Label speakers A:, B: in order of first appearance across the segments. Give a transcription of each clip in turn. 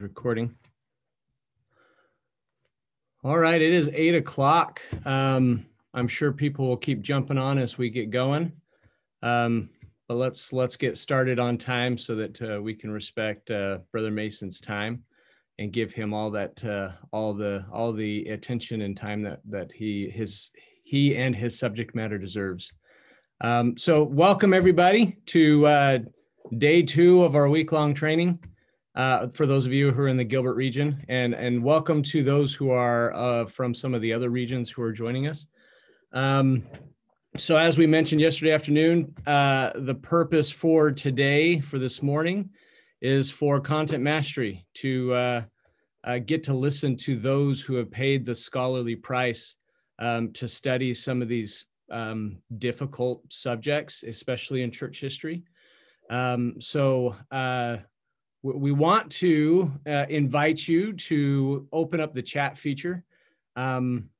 A: recording. All right, it is eight o'clock. Um, I'm sure people will keep jumping on as we get going. Um, but let's let's get started on time so that uh, we can respect uh, Brother Mason's time and give him all that uh, all the all the attention and time that that he his he and his subject matter deserves. Um, so welcome everybody to uh, day two of our week long training uh, for those of you who are in the Gilbert region, and and welcome to those who are uh, from some of the other regions who are joining us. Um, so as we mentioned yesterday afternoon, uh, the purpose for today, for this morning, is for content mastery to uh, uh, get to listen to those who have paid the scholarly price um, to study some of these um, difficult subjects, especially in church history. Um, so uh, we want to uh, invite you to open up the chat feature. Um,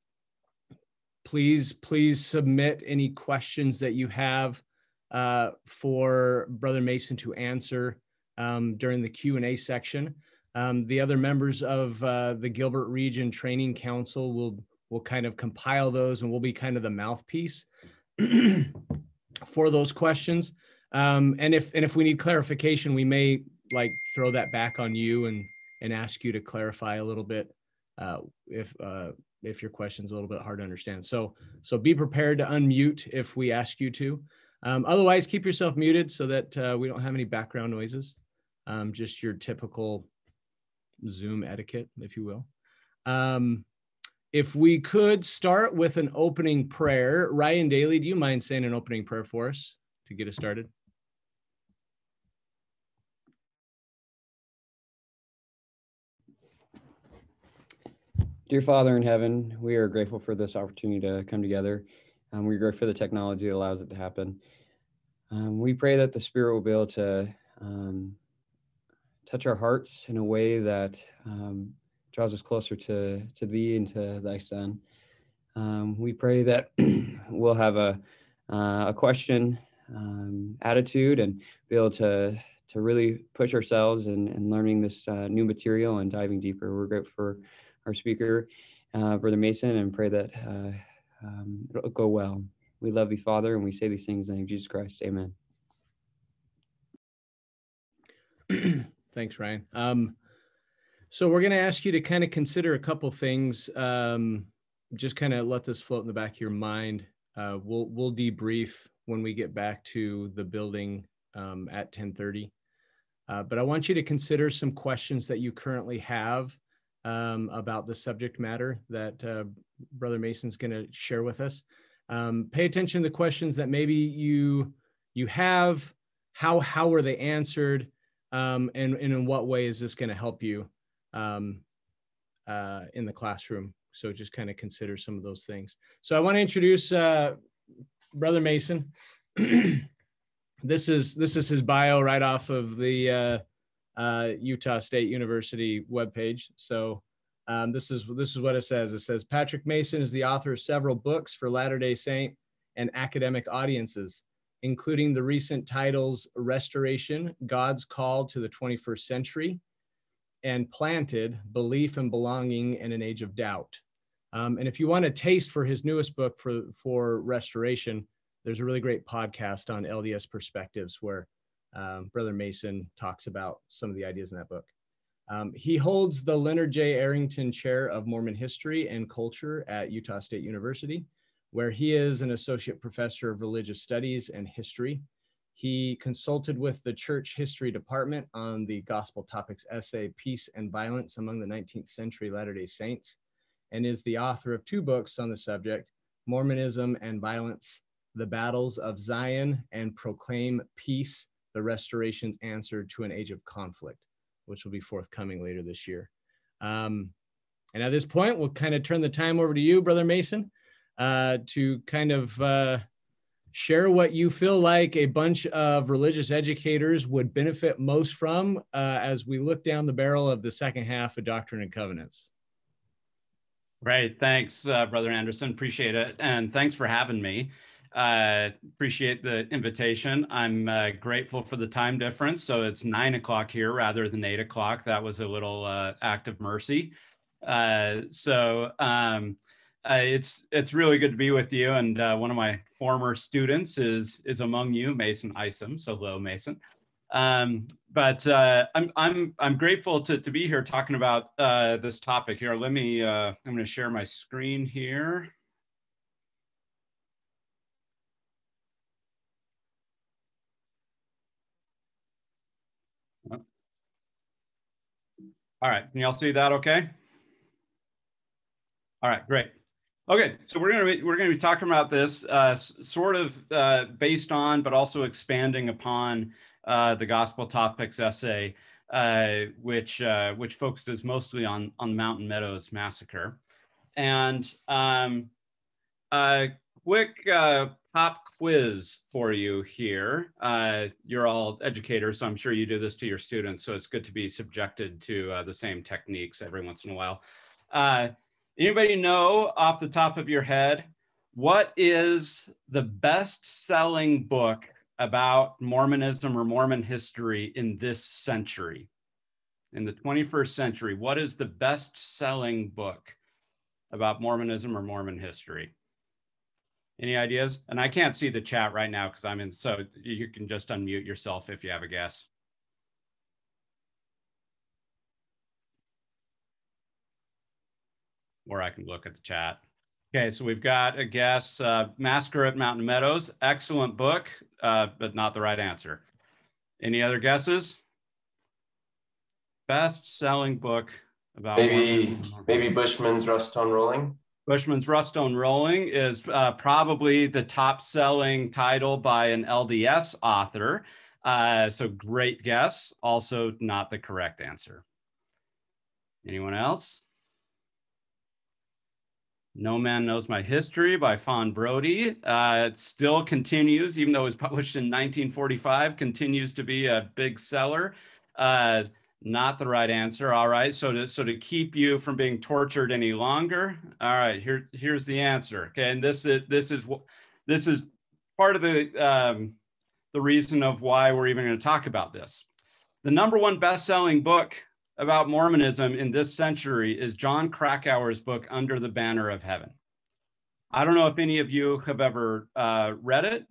A: please, please submit any questions that you have uh, for Brother Mason to answer um, during the Q&A section. Um, the other members of uh, the Gilbert Region Training Council will, will kind of compile those and we'll be kind of the mouthpiece for those questions. Um, and if and if we need clarification, we may like throw that back on you and and ask you to clarify a little bit uh, if uh, if your question's a little bit hard to understand. So so be prepared to unmute if we ask you to. Um, otherwise, keep yourself muted so that uh, we don't have any background noises. Um, just your typical Zoom etiquette, if you will. Um, if we could start with an opening prayer, Ryan Daly, do you mind saying an opening prayer for us to get us started?
B: Dear Father in heaven, we are grateful for this opportunity to come together. Um, we're grateful for the technology that allows it to happen. Um, we pray that the Spirit will be able to um, touch our hearts in a way that um, draws us closer to, to Thee and to Thy Son. Um, we pray that we'll have a, uh, a question um, attitude and be able to, to really push ourselves in, in learning this uh, new material and diving deeper. We're grateful for our speaker, uh, Brother Mason, and pray that uh, um, it'll go well. We love thee, Father, and we say these things in the name of Jesus Christ. Amen.
A: Thanks, Ryan. Um, so we're going to ask you to kind of consider a couple things. Um, just kind of let this float in the back of your mind. Uh, we'll we'll debrief when we get back to the building um, at 10:30. Uh, but I want you to consider some questions that you currently have um, about the subject matter that uh, Brother Mason's going to share with us. Um, pay attention to the questions that maybe you you have. How how were they answered, um, and and in what way is this going to help you um, uh, in the classroom? So just kind of consider some of those things. So I want to introduce uh, Brother Mason. this is this is his bio right off of the uh, Utah State University webpage. So um, this is this is what it says. It says Patrick Mason is the author of several books for Latter-day Saint and academic audiences, including the recent titles "Restoration: God's Call to the 21st Century" and "Planted: Belief and Belonging in an Age of Doubt." Um, and if you want a taste for his newest book for for restoration, there's a really great podcast on LDS perspectives where um, Brother Mason talks about some of the ideas in that book. Um, he holds the Leonard J. Arrington Chair of Mormon History and Culture at Utah State University, where he is an associate professor of religious studies and history. He consulted with the Church History Department on the Gospel Topics essay, Peace and Violence Among the 19th Century Latter day Saints, and is the author of two books on the subject Mormonism and Violence, The Battles of Zion, and Proclaim Peace the restoration's answer to an age of conflict, which will be forthcoming later this year. Um, and at this point, we'll kind of turn the time over to you, Brother Mason, uh, to kind of uh, share what you feel like a bunch of religious educators would benefit most from uh, as we look down the barrel of the second half of Doctrine and Covenants.
C: Right. Thanks, uh, Brother Anderson. Appreciate it. And thanks for having me. Uh, appreciate the invitation. I'm uh, grateful for the time difference. So it's nine o'clock here rather than eight o'clock. That was a little uh, act of mercy. Uh, so um, uh, it's it's really good to be with you. And one of my former students is is among you, Mason Isom. So hello, Mason. Um, but I'm I'm I'm grateful to to be here talking about this topic here. Let me I'm going to share my screen here. All right, can y'all see that okay? All right, great. Okay, so we're gonna be, we're gonna be talking about this uh, sort of uh, based on, but also expanding upon uh, the Gospel Topics essay, uh, which uh, which focuses mostly on on the Mountain Meadows massacre, and um, a quick uh, pop quiz for you here. Uh, you're all educators, so I'm sure you do this to your students. So it's good to be subjected to uh, the same techniques every once in a while. Uh, anybody know off the top of your head, what is the best selling book about Mormonism or Mormon history in this century? In the 21st century, what is the best selling book about Mormonism or Mormon history? Any ideas? And I can't see the chat right now because I'm in, so you can just unmute yourself if you have a guess. Or I can look at the chat. Okay, so we've got a guess, uh, Massacre at Mountain Meadows. Excellent book, uh, but not the right answer. Any other guesses? Best selling book about
D: maybe maybe Bushman's Rough Stone Rolling.
C: Bushman's Rough Stone Rolling is uh, probably the top selling title by an LDS author. Uh, so great guess. Also not the correct answer. Anyone else? No Man Knows My History by Fawn Brodie. Uh, it still continues, even though it was published in 1945, continues to be a big seller. Uh, not the right answer. All right. So to so to keep you from being tortured any longer. All right. Here here's the answer. Okay. And this is this is this is part of the um, the reason of why we're even going to talk about this. The number one best-selling book about Mormonism in this century is Jon Krakauer's book Under the Banner of Heaven. I don't know if any of you have ever uh, read it,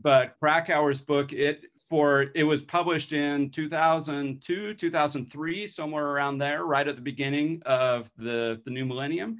C: but Krakauer's book it for it was published in 2002 2003 somewhere around there right at the beginning of the the new millennium.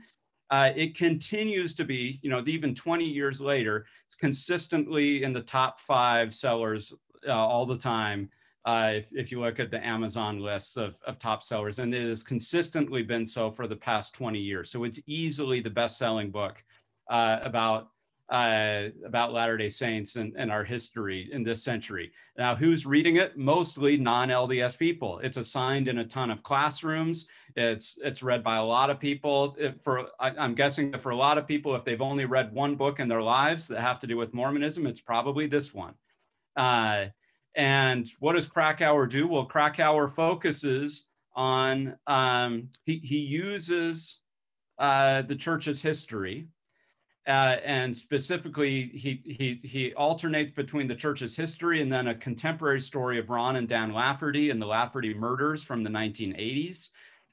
C: Uh, it continues to be you know even 20 years later it's consistently in the top five sellers uh, all the time uh, if, if you look at the amazon lists of, of top sellers and it has consistently been so for the past 20 years. So it's easily the best selling book uh, about uh, about Latter day Saints and, and our history in this century. Now, who's reading it? Mostly non LDS people. It's assigned in a ton of classrooms. It's, it's read by a lot of people. It, for I, am guessing that for a lot of people, if they've only read one book in their lives that have to do with Mormonism, it's probably this one. Uh, and what does Krakauer do? Well, Krakauer focuses on, um, he, he uses uh, the church's history uh, and specifically, he, he, he alternates between the church's history and then a contemporary story of Ron and Dan Lafferty and the Lafferty murders from the 1980s,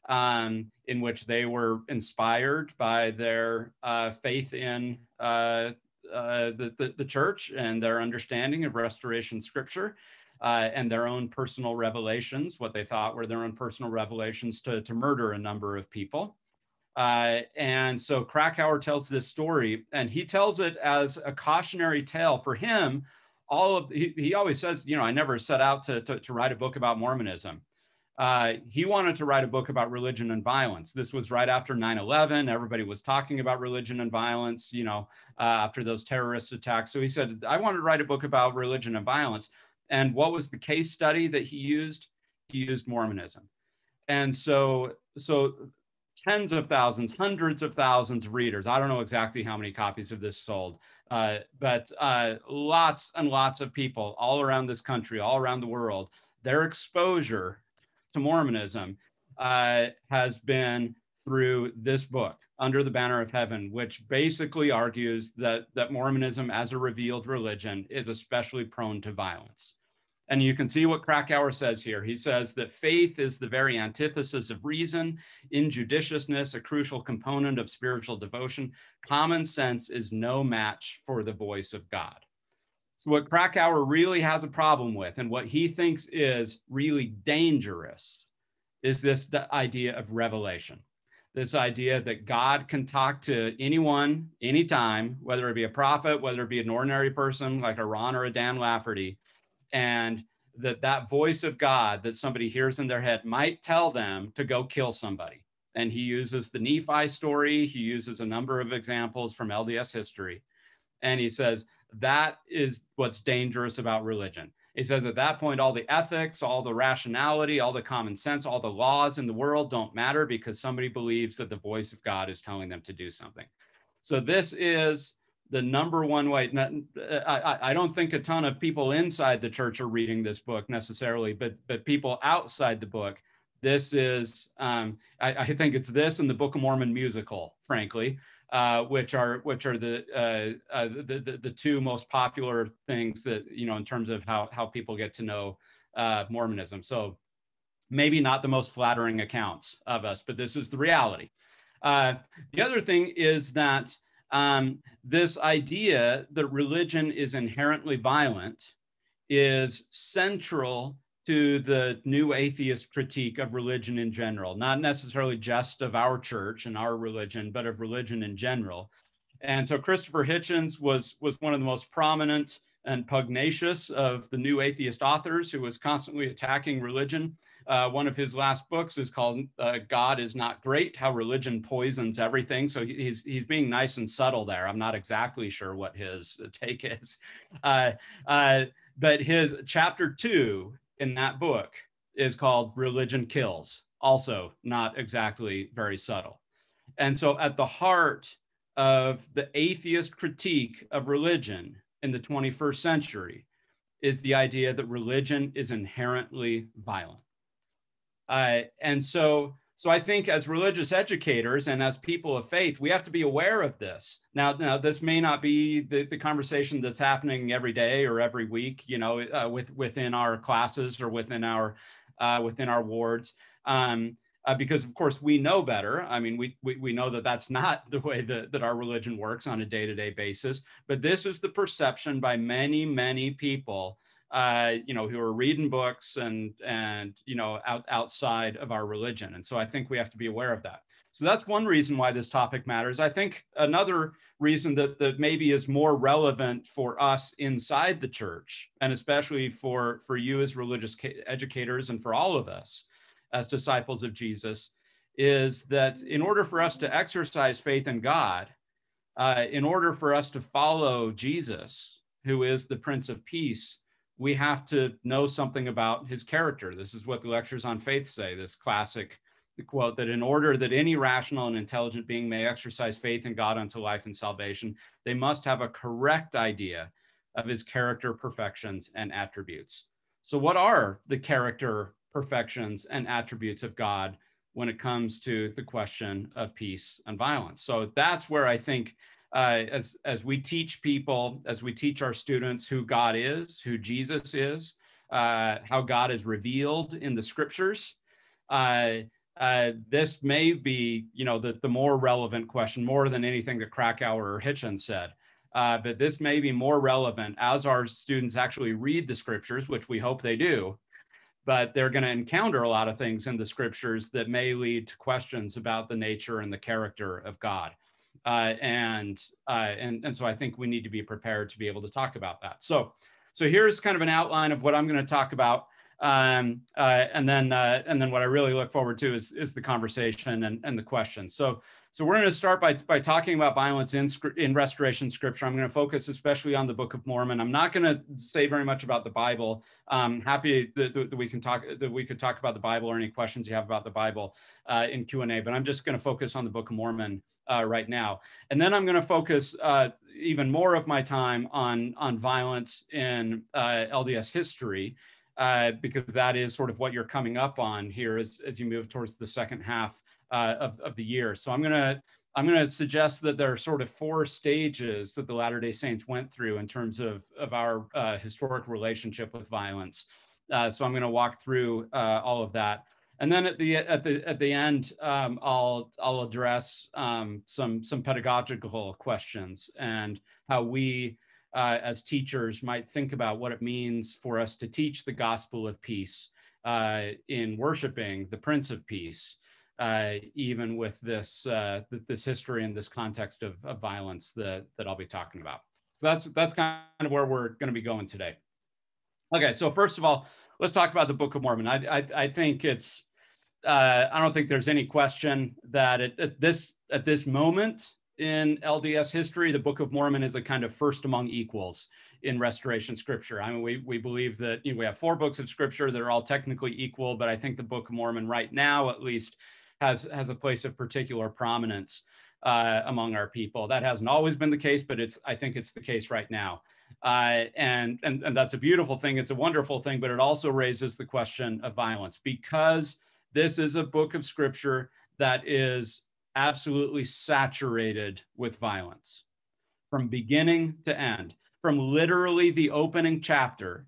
C: um, in which they were inspired by their uh, faith in uh, uh the, the, the, church and their understanding of restoration scripture. Uh, and their own personal revelations, what they thought were their own personal revelations to, to murder a number of people. Uh, and so Krakauer tells this story, and he tells it as a cautionary tale for him. All of he, he always says, you know, I never set out to, to, to write a book about Mormonism. Uh, he wanted to write a book about religion and violence. This was right after 9/11. Everybody was talking about religion and violence, you know, uh, after those terrorist attacks. So he said, I wanted to write a book about religion and violence. And what was the case study that he used? He used Mormonism. And so, so tens of thousands, hundreds of thousands of readers. I don't know exactly how many copies of this sold, uh, but uh, lots and lots of people all around this country, all around the world, their exposure to Mormonism uh, has been through this book, Under the Banner of Heaven, which basically argues that, that Mormonism as a revealed religion is especially prone to violence. And you can see what Krakauer says here. He says that faith is the very antithesis of reason, injudiciousness, a crucial component of spiritual devotion. Common sense is no match for the voice of God. So, what Krakauer really has a problem with, and what he thinks is really dangerous, is this idea of revelation. This idea that God can talk to anyone, anytime, whether it be a prophet, whether it be an ordinary person like a Ron or a Dan Lafferty, and that that voice of God that somebody hears in their head might tell them to go kill somebody. And he uses the Nephi story. He uses a number of examples from LDS history. And he says that is what's dangerous about religion. He says at that point, all the ethics, all the rationality, all the common sense, all the laws in the world don't matter because somebody believes that the voice of God is telling them to do something. So this is the number one way. I, I don't think a ton of people inside the church are reading this book necessarily, but but people outside the book. This is, um, I, I, think it's this and the Book of Mormon musical, frankly, uh, which are which are the, uh, uh, the, the, the two most popular things that you know in terms of how how people get to know uh, Mormonism. So maybe not the most flattering accounts of us, but this is the reality. Uh, the other thing is that um, this idea that religion is inherently violent is central to the new atheist critique of religion in general, not necessarily just of our church and our religion, but of religion in general. And so Christopher Hitchens was, was one of the most prominent and pugnacious of the new atheist authors who was constantly attacking religion. Uh, one of his last books is called uh, "God is Not Great: How Religion Poisons Everything." So he's he's being nice and subtle there. I'm not exactly sure what his take is, uh, uh, but his chapter two in that book is called "Religion Kills." Also, not exactly very subtle. And so, at the heart of the atheist critique of religion in the 21st century is the idea that religion is inherently violent. Uh, and so, so I think as religious educators and as people of faith, we have to be aware of this. Now, now this may not be the, the conversation that's happening every day or every week, you know, uh, with within our classes or within our uh, within our wards. Um, uh, because of course we know better. I mean, we, we, we know that that's not the way that, that our religion works on a day-to-day basis, but this is the perception by many, many people uh, you know, who are reading books and and you know out, outside of our religion. And so I think we have to be aware of that. So that's one reason why this topic matters. I think another reason that that maybe is more relevant for us inside the church, and especially for for you as religious educators and for all of us as disciples of Jesus, is that in order for us to exercise faith in God, uh, in order for us to follow Jesus, who is the Prince of Peace, we have to know something about his character. This is what the lectures on faith say, this classic quote that in order that any rational and intelligent being may exercise faith in God unto life and salvation, they must have a correct idea of his character, perfections, and attributes. So, what are the character, perfections, and attributes of God when it comes to the question of peace and violence? So, that's where I think uh, as as we teach people, as we teach our students who God is, who Jesus is, uh, how God is revealed in the scriptures. Uh, uh, this may be, you know, the, the more relevant question, more than anything that Krakauer or Hitchens said. Uh, but this may be more relevant as our students actually read the scriptures, which we hope they do. But they're going to encounter a lot of things in the scriptures that may lead to questions about the nature and the character of God. Uh, and, uh, and, and so I think we need to be prepared to be able to talk about that. So, so here's kind of an outline of what I'm going to talk about. Um, uh, and then uh, and then what I really look forward to is, is the conversation and, and the questions. So so we're going to start by, by talking about violence in, in restoration scripture. I'm going to focus especially on the Book of Mormon. I'm not going to say very much about the Bible. I'm happy that, that, we can talk that we could talk about the Bible or any questions you have about the Bible uh, in Q&A, but I'm just going to focus on the Book of Mormon uh, right now. And then I'm going to focus uh, even more of my time on, on violence in uh, LDS history. Uh, because that is sort of what you're coming up on here as, as you move towards the second half uh, of, of the year. So I'm gonna I'm gonna suggest that there are sort of four stages that the Latter-day Saints went through in terms of, of our uh, historic relationship with violence. Uh, so I'm gonna walk through uh, all of that. And then at the at the at the end, um, I'll I'll address um, some some pedagogical questions and how we uh, as teachers might think about what it means for us to teach the gospel of peace uh, in worshiping the Prince of Peace, uh, even with this uh, this history and this context of, of violence that that I'll be talking about. So that's that's kind of where we're going to be going today. Okay, so first of all, let's talk about the Book of Mormon. I I, I think it's uh, I don't think there's any question that at this at this moment in LDS history, the Book of Mormon is a kind of first among equals in restoration scripture. I mean, we, we believe that you know, we have four books of scripture that are all technically equal, but I think the Book of Mormon right now, at least, has, has a place of particular prominence uh, among our people. That hasn't always been the case, but it's I think it's the case right now. Uh, and, and, and that's a beautiful thing. It's a wonderful thing, but it also raises the question of violence because this is a book of scripture that is absolutely saturated with violence from beginning to end, from literally the opening chapter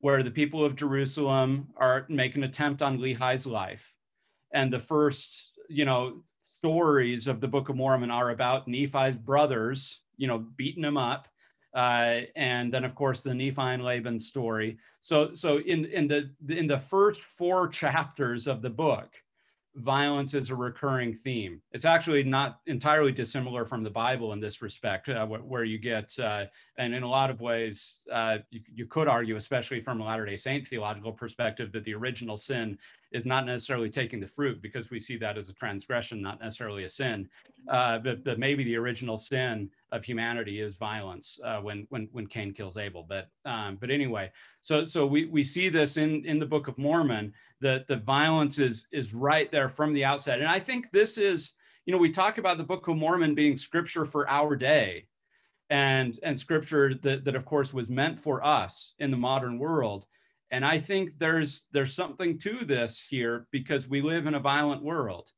C: where the people of Jerusalem are make an attempt on Lehi's life. And the first, you know, stories of the Book of Mormon are about Nephi's brothers, you know, beating him up. Uh, and then, of course, the Nephi and Laban story. So, so in in the in the first four chapters of the book, violence is a recurring theme. It's actually not entirely dissimilar from the Bible in this respect, uh, where, you get, uh, and in a lot of ways, uh, you, you, could argue, especially from a Latter day Saint theological perspective, that the original sin is not necessarily taking the fruit because we see that as a transgression, not necessarily a sin. Uh, but, but maybe the original sin of humanity is violence uh, when, when, when Cain kills Abel. But, um, but anyway, so, so we, we see this in, in the Book of Mormon that the violence is, is right there from the outset. And I think this is, you know, we talk about the Book of Mormon being scripture for our day and, and scripture that, that of course was meant for us in the modern world. And I think there's, there's something to this here because we live in a violent world.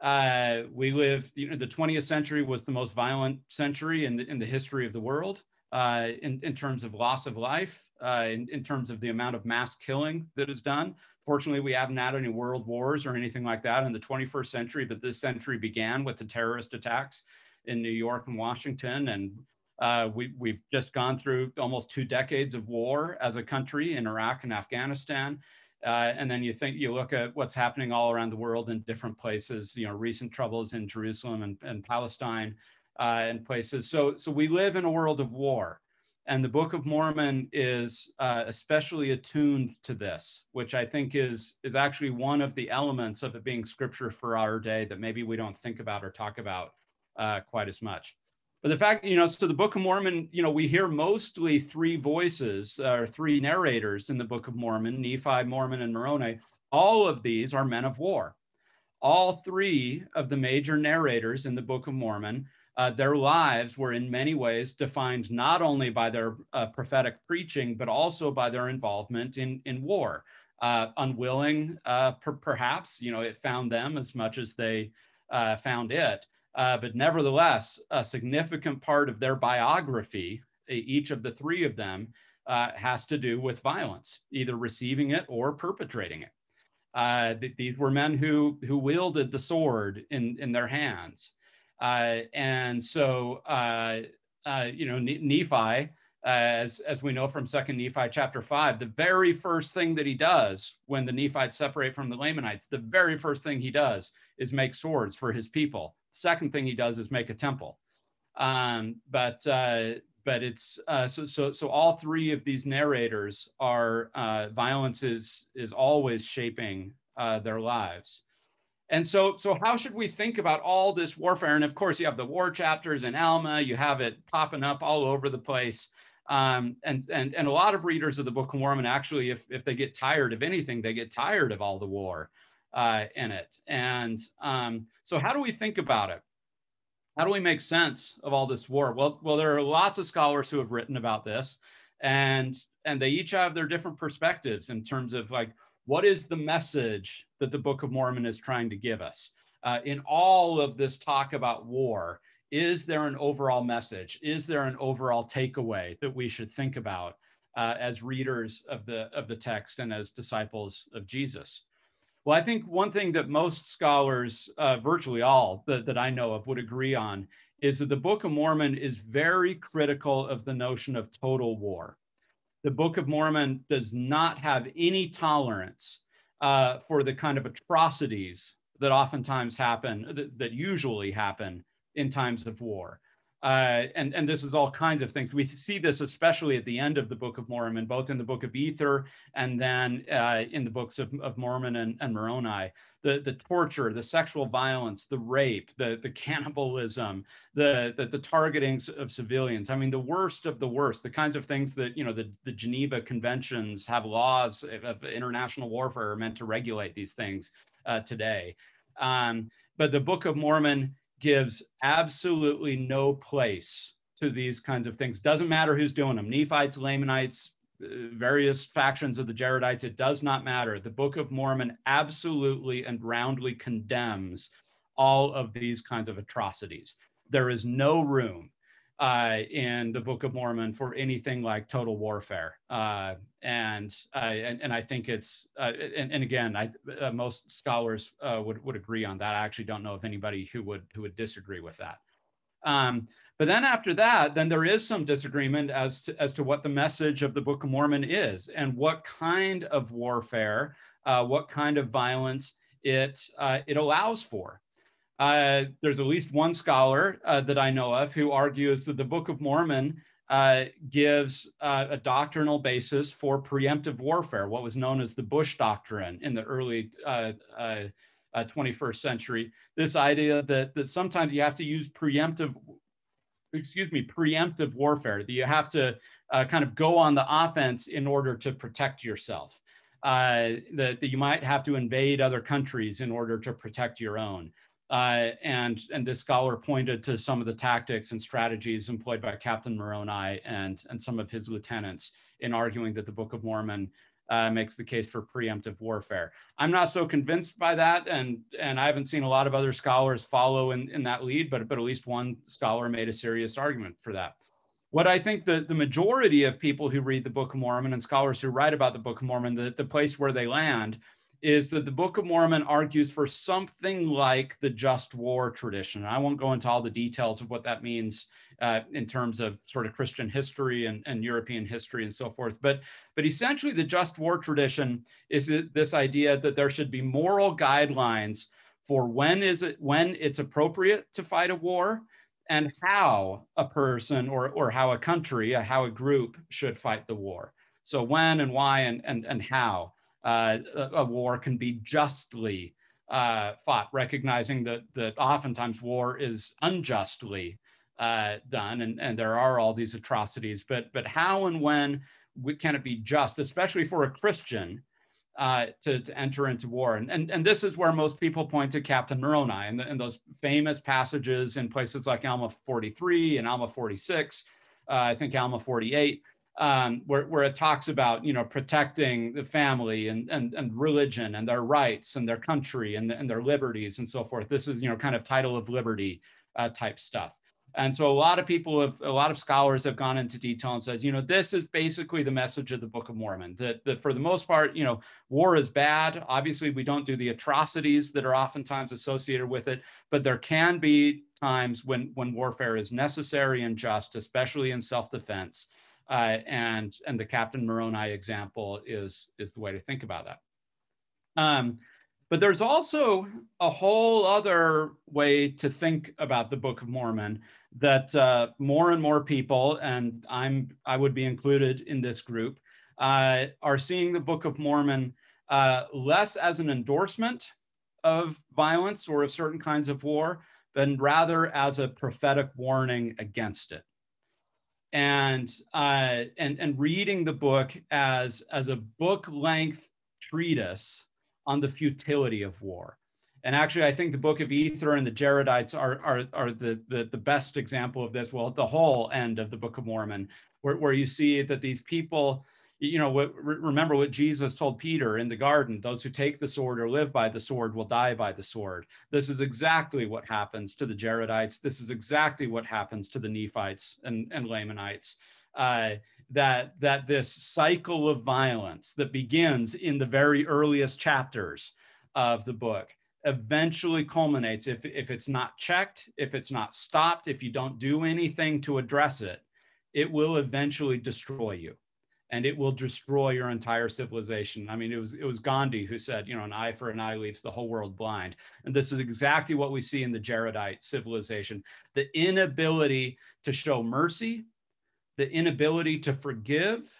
C: Uh, we live, you know, the 20th century was the most violent century in the, in the history of the world uh, in, in terms of loss of life, uh, in, in terms of the amount of mass killing that is done. Fortunately, we haven't had any world wars or anything like that in the 21st century, but this century began with the terrorist attacks in New York and Washington. And uh, we, we've just gone through almost two decades of war as a country in Iraq and Afghanistan. Uh, and then you think you look at what's happening all around the world in different places, you know, recent troubles in Jerusalem and, and Palestine uh, and places. So, so we live in a world of war. And the Book of Mormon is uh, especially attuned to this, which I think is, is actually one of the elements of it being scripture for our day that maybe we don't think about or talk about uh, quite as much. But the fact, you know, so the Book of Mormon, you know, we hear mostly three voices or three narrators in the Book of Mormon Nephi, Mormon, and Moroni. All of these are men of war. All three of the major narrators in the Book of Mormon, uh, their lives were in many ways defined not only by their uh, prophetic preaching, but also by their involvement in, in war. Uh, unwilling, uh, per perhaps, you know, it found them as much as they uh, found it. Uh, but nevertheless, a significant part of their biography, each of the three of them, uh, has to do with violence, either receiving it or perpetrating it. Uh, th these were men who who wielded the sword in in their hands, uh, and so uh, uh, you know Nephi, as as we know from Second Nephi chapter five, the very first thing that he does when the Nephites separate from the Lamanites, the very first thing he does is make swords for his people Second thing he does is make a temple. Um, but uh, but it's uh, so so so all three of these narrators are uh, violence is is always shaping uh, their lives. And so, so how should we think about all this warfare? And of course, you have the war chapters in Alma. You have it popping up all over the place. Um, and, and, and a lot of readers of the Book of Mormon actually, if, if they get tired of anything, they get tired of all the war uh, in it. And um, so, how do we think about it? How do we make sense of all this war? Well, well, there are lots of scholars who have written about this, and and they each have their different perspectives in terms of like what is the message that the Book of Mormon is trying to give us. uh, in all of this talk about war, is there an overall message? Is there an overall takeaway that we should think about uh, as readers of the, of the text and as disciples of Jesus? Well, I think one thing that most scholars, uh, virtually all that, that I know of, would agree on is that the Book of Mormon is very critical of the notion of total war. The Book of Mormon does not have any tolerance uh, for the kind of atrocities that oftentimes happen, that, that usually happen in times of war. Uh, and, and this is all kinds of things. We see this especially at the end of the Book of Mormon, both in the Book of Ether and then uh, in the books of, of Mormon and, and Moroni. The, the torture, the sexual violence, the rape, the, the cannibalism, the, the, the targetings of civilians. I mean, the worst of the worst, the kinds of things that, you know, the, the Geneva Conventions have laws of international warfare are meant to regulate these things uh, today. Um, but the Book of Mormon gives absolutely no place to these kinds of things. Doesn't matter who's doing them Nephites, Lamanites, uh, various factions of the Jaredites, it does not matter. The Book of Mormon absolutely and roundly condemns all of these kinds of atrocities. There is no room uh, in the Book of Mormon for anything like total warfare. Uh, and, and, and I think it's uh, and, and again, I, uh, most scholars uh, would would agree on that. I actually don't know of anybody who would who would disagree with that. Um, but then after that, then there is some disagreement as to as to what the message of the Book of Mormon is and what kind of warfare, what kind of violence it it allows for. Uh, there's at least one scholar uh, that I know of who argues that the Book of Mormon uh, gives uh, a doctrinal basis for preemptive warfare, what was known as the Bush Doctrine in the early 21st uh, century. This idea that, that sometimes you have to use preemptive, excuse me, preemptive warfare, that you have to kind of go on the offense in order to protect yourself. Uh, that, that, you might have to invade other countries in order to protect your own. Uh, and, and this scholar pointed to some of the tactics and strategies employed by Captain Moroni and, and some of his lieutenants in arguing that the Book of Mormon uh, makes the case for preemptive warfare. I'm not so convinced by that, and, and I haven't seen a lot of other scholars follow in, in that lead, but, but at least one scholar made a serious argument for that. What I think that the majority of people who read the Book of Mormon and scholars who write about the Book of Mormon, the, the place where they land is that the Book of Mormon argues for something like the just war tradition. I won't go into all the details of what that means uh, in terms of sort of Christian history and, and European history and so forth. But, but essentially, the just war tradition is this idea that there should be moral guidelines for when is it when it's appropriate to fight a war and how a person or, or how a country, how a group should fight the war. So when and why and, and, and how uh, a war can be justly uh, fought, recognizing that, that oftentimes war is unjustly uh, done and, and there are all these atrocities. But, but how and when can it be just, especially for a Christian, uh, to, to enter into war. And, and, and this is where most people point to Captain Moroni and, the, and those famous passages in places like Alma 43 and Alma 46, uh, I think Alma 48, um, where, where it talks about you know protecting the family and, and, and religion and their rights and their country and, and their liberties and so forth. This is you know kind of title of liberty uh, type stuff. And so a lot of people have, a lot of scholars have gone into detail and says, you know, this is basically the message of the Book of Mormon. That, that for the most part, you know, war is bad. Obviously, we don't do the atrocities that are oftentimes associated with it, but there can be times when when warfare is necessary and just, especially in self-defense. Uh, and and the Captain Moroni example is is the way to think about that. Um, but there's also a whole other way to think about the Book of Mormon that uh, more and more people, and I'm I would be included in this group, uh, are seeing the Book of Mormon uh, less as an endorsement of violence or of certain kinds of war, but rather as a prophetic warning against it and uh, and and reading the book as as a book length treatise on the futility of war. And actually, I think the Book of Ether and the Jaredites are are, are the, the the best example of this. Well, the whole end of the Book of Mormon, where, where you see that these people, you know, what, remember what Jesus told Peter in the garden those who take the sword or live by the sword will die by the sword. This is exactly what happens to the Jaredites. This is exactly what happens to the Nephites and, and Lamanites. Uh, that, that this cycle of violence that begins in the very earliest chapters of the book eventually culminates if, if it's not checked, if it's not stopped, if you don't do anything to address it, it will eventually destroy you and it will destroy your entire civilization. I mean, it was it was Gandhi who said, you know, an eye for an eye leaves the whole world blind. And this is exactly what we see in the Jaredite civilization: the inability to show mercy, the inability to forgive,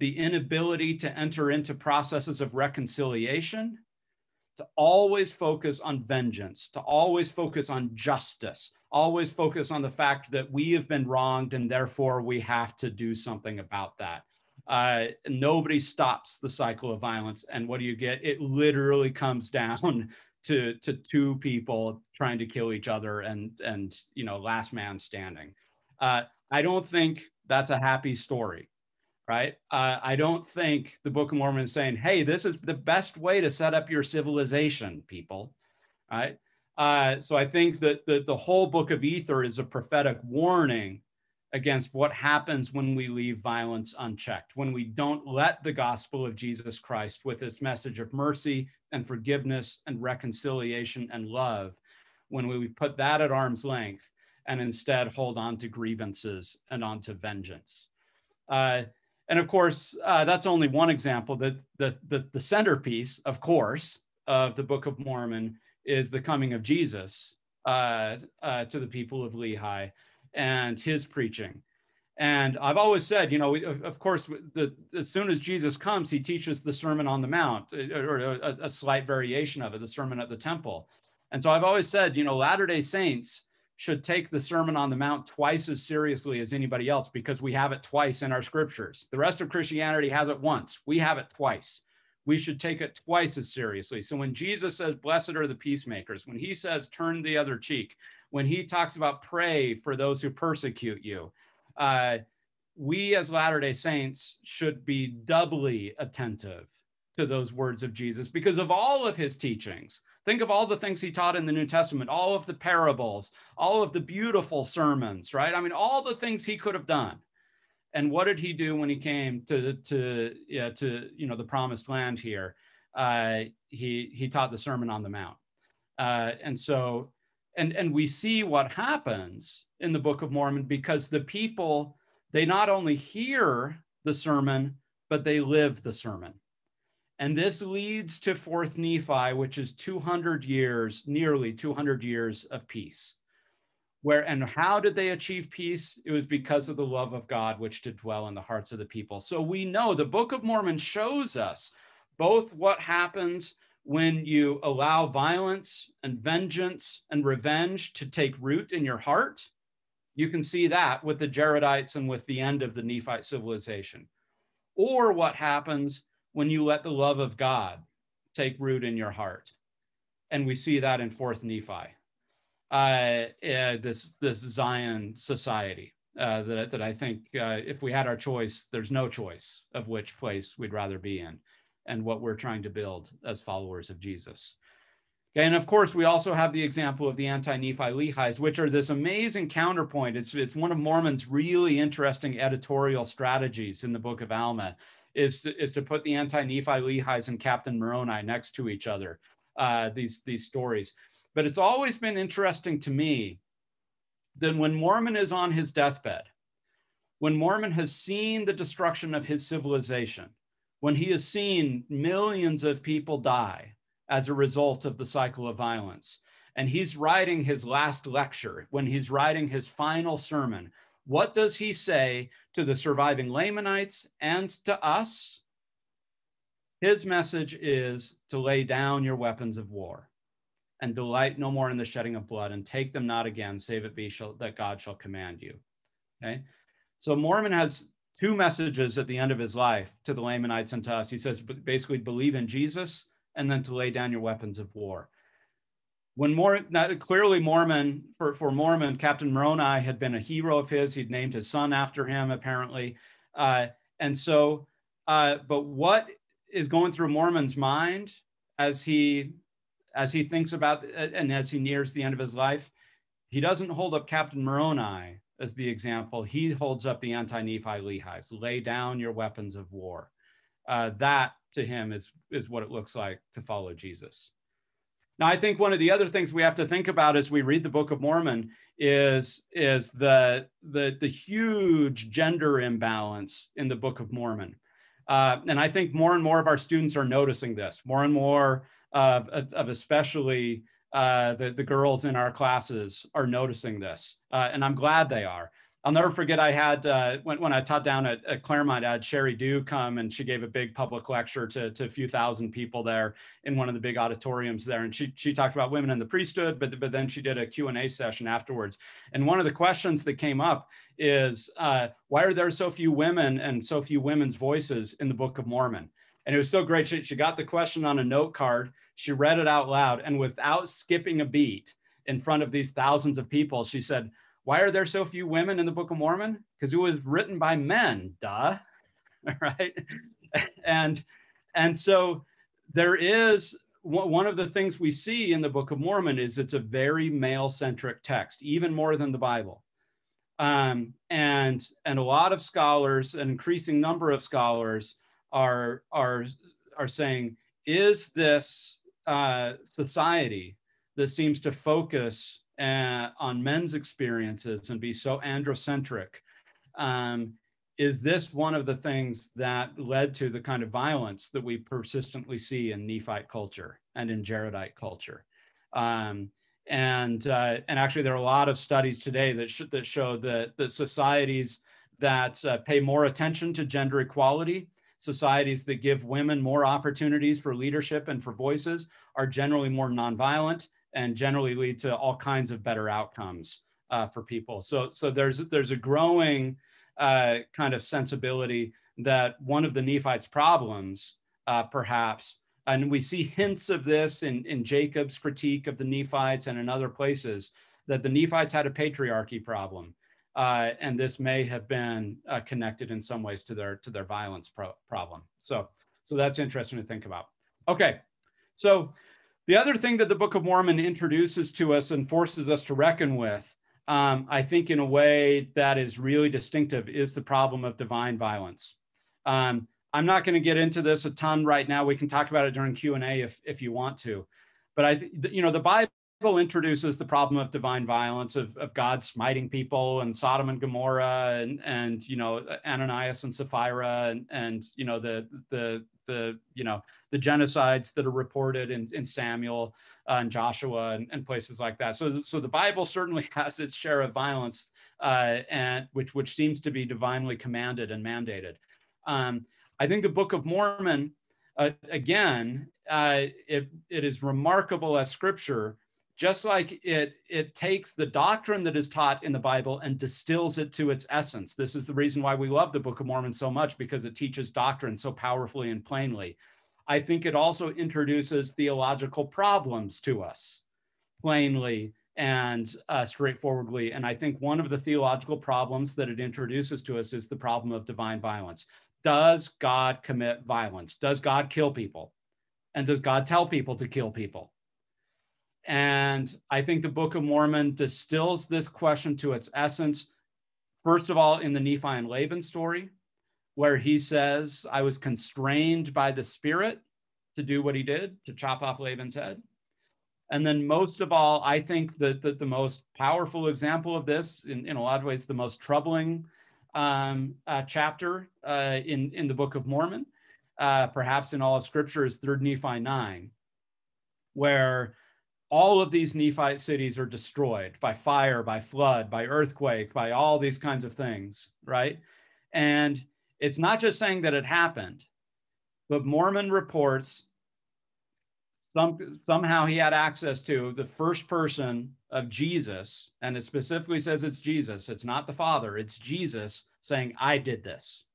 C: the inability to enter into processes of reconciliation, to always focus on vengeance, to always focus on justice, always focus on the fact that we have been wronged and therefore we have to do something about that uh, nobody stops the cycle of violence. And what do you get? It literally comes down to, to two people trying to kill each other and, and you know, last man standing. Uh, I don't think that's a happy story, right? Uh, I don't think the Book of Mormon is saying, hey, this is the best way to set up your civilization, people, right? Uh, so I think that the, the whole book of Ether is a prophetic warning against what happens when we leave violence unchecked, when we don't let the gospel of Jesus Christ, with its message of mercy and forgiveness and reconciliation and love, when we put that at arm's length and instead hold on to grievances and on to vengeance. Uh, and of course, uh, that's only one example. The, the, the, the centerpiece, of course, of the Book of Mormon is the coming of Jesus uh, uh to the people of Lehi and his preaching. And I've always said, you know, of, course, the, as soon as Jesus comes, he teaches the Sermon on the Mount, uh, or a, a slight variation of it, the Sermon at the Temple. And so I've always said, you know, Latter day Saints should take the Sermon on the Mount twice as seriously as anybody else because we have it twice in our scriptures. The rest of Christianity has it once, we have it twice. We should take it twice as seriously. So when Jesus says, Blessed are the peacemakers, when he says, Turn the other cheek, when he talks about pray for those who persecute you. Uh, we as Latter day Saints should be doubly attentive to those words of Jesus because of all of his teachings. Think of all the things he taught in the New Testament, all of the parables, all of the beautiful sermons, right? I mean, all the things he could have done. And what did he do when he came to to yeah, to you know the promised land here? Uh, he he taught the Sermon on the Mount, uh, and so and and we see what happens in the book of mormon because the people they not only hear the sermon but they live the sermon. And this leads to fourth nephi which is 200 years nearly 200 years of peace. Where and how did they achieve peace? It was because of the love of god which did dwell in the hearts of the people. So we know the book of mormon shows us both what happens when you allow violence and vengeance and revenge to take root in your heart, you can see that with the Jaredites and with the end of the Nephite civilization. Or what happens when you let the love of God take root in your heart. And we see that in Fourth Nephi, uh, uh, this, this Zion society. Uh, that, that I think uh, if we had our choice, there's no choice of which place we'd rather be in and what we're trying to build as followers of Jesus. Okay, and of course, we also have the example of the anti-Nephi Lehis, which are this amazing counterpoint. It's, it's one of Mormon's really interesting editorial strategies in the Book of Alma, is to, is to put the anti-Nephi Lehis and Captain Moroni next to each other, uh, these, these stories. But it's always been interesting to me that when Mormon is on his deathbed, when Mormon has seen the destruction of his civilization, when he has seen millions of people die as a result of the cycle of violence. And he's writing his last lecture, when he's writing his final sermon, what does he say to the surviving Lamanites and to us? His message is to lay down your weapons of war and delight no more in the shedding of blood and take them not again, save it be shall, that God shall command you. Okay. So Mormon has two messages at the end of his life to the Lamanites and to us. He says basically believe in Jesus and then to lay down your weapons of war. When more clearly Mormon for, for Mormon, Captain Moroni had been a hero of his. He'd named his son after him, apparently. Uh, and so uh, but what is going through Mormon's mind as he as he thinks about and as he nears the end of his life, he doesn't hold up Captain Moroni as the example. He holds up the Anti-Nephi-Lehies, lay down your weapons of war. Uh, that to him is, is what it looks like to follow Jesus. Now, I think one of the other things we have to think about as we read the Book of Mormon is, is the, the, the huge gender imbalance in the Book of Mormon. Uh, and I think more and more of our students are noticing this, more and more of, of, of especially uh, the, the girls in our classes are noticing this. Uh, and I'm glad they are. I'll never forget I had, uh, when, when I taught down at, at, Claremont, I had Sheri Dew come and she gave a big public lecture to, to a few thousand people there in one of the big auditoriums there. And she, she talked about women in the priesthood, but, but then she did a Q&A session afterwards. And one of the questions that came up is, uh, why are there so few women and so few women's voices in the Book of Mormon? And it was so great. She, she got the question on a note card. She read it out loud and without skipping a beat in front of these thousands of people, she said, why are there so few women in the Book of Mormon? Because it was written by men, duh, right? And and so there is one of the things we see in the Book of Mormon is it's a very male-centric text, even more than the Bible. Um, and and a lot of scholars, an increasing number of scholars, are are are saying, is this uh, society that seems to focus uh, on men's experiences and be so androcentric. Um, is this one of the things that led to the kind of violence that we persistently see in Nephite culture and in Jaredite culture? Um, and uh, and actually, there are a lot of studies today that sh- that show that the societies that uh, pay more attention to gender equality, societies that give women more opportunities for leadership and for voices, are generally more nonviolent and generally lead to all kinds of better outcomes uh, for people. So, so there's there's a growing uh, kind of sensibility that one of the Nephites' problems, uh, perhaps, and we see hints of this in, in Jacob's critique of the Nephites and in other places, that the Nephites had a patriarchy problem. Uh, and this may have been uh, connected in some ways to their to their violence pro- problem. So, so that's interesting to think about. Okay, so the other thing that the Book of Mormon introduces to us and forces us to reckon with, um, I think, in a way that is really distinctive, is the problem of divine violence. Um, I'm not going to get into this a ton right now. We can talk about it during Q and A if if you want to, but I, you know, the Bible introduces the problem of divine violence of, of God smiting people and Sodom and Gomorrah and and you know Ananias and Sapphira and and you know the the the you know the genocides that are reported in, in Samuel uh, and Joshua and, and, places like that. So so the Bible certainly has its share of violence uh, and which which seems to be divinely commanded and mandated. Um, I think the Book of Mormon uh, again uh, it it is remarkable as scripture just like it it takes the doctrine that is taught in the bible and distills it to its essence. This is the reason why we love the book of mormon so much because it teaches doctrine so powerfully and plainly. I think it also introduces theological problems to us plainly and uh, straightforwardly. And i think one of the theological problems that it introduces to us is the problem of divine violence. Does god commit violence? Does god kill people? And does god tell people to kill people and I think the Book of Mormon distills this question to its essence. First of all, in the Nephi and Laban story, where he says, I was constrained by the Spirit to do what he did, to chop off Laban's head. And then, most of all, I think that, that the most powerful example of this, in, in a lot of ways, the most troubling um, uh, chapter uh, in, in the Book of Mormon, uh, perhaps in all of Scripture, is 3rd Nephi 9, where all of these Nephite cities are destroyed by fire, by flood, by earthquake, by all these kinds of things, right? And it's not just saying that it happened, but Mormon reports some, somehow he had access to the first person of Jesus, and it specifically says it's Jesus. It's not the Father, it's Jesus saying, I did this.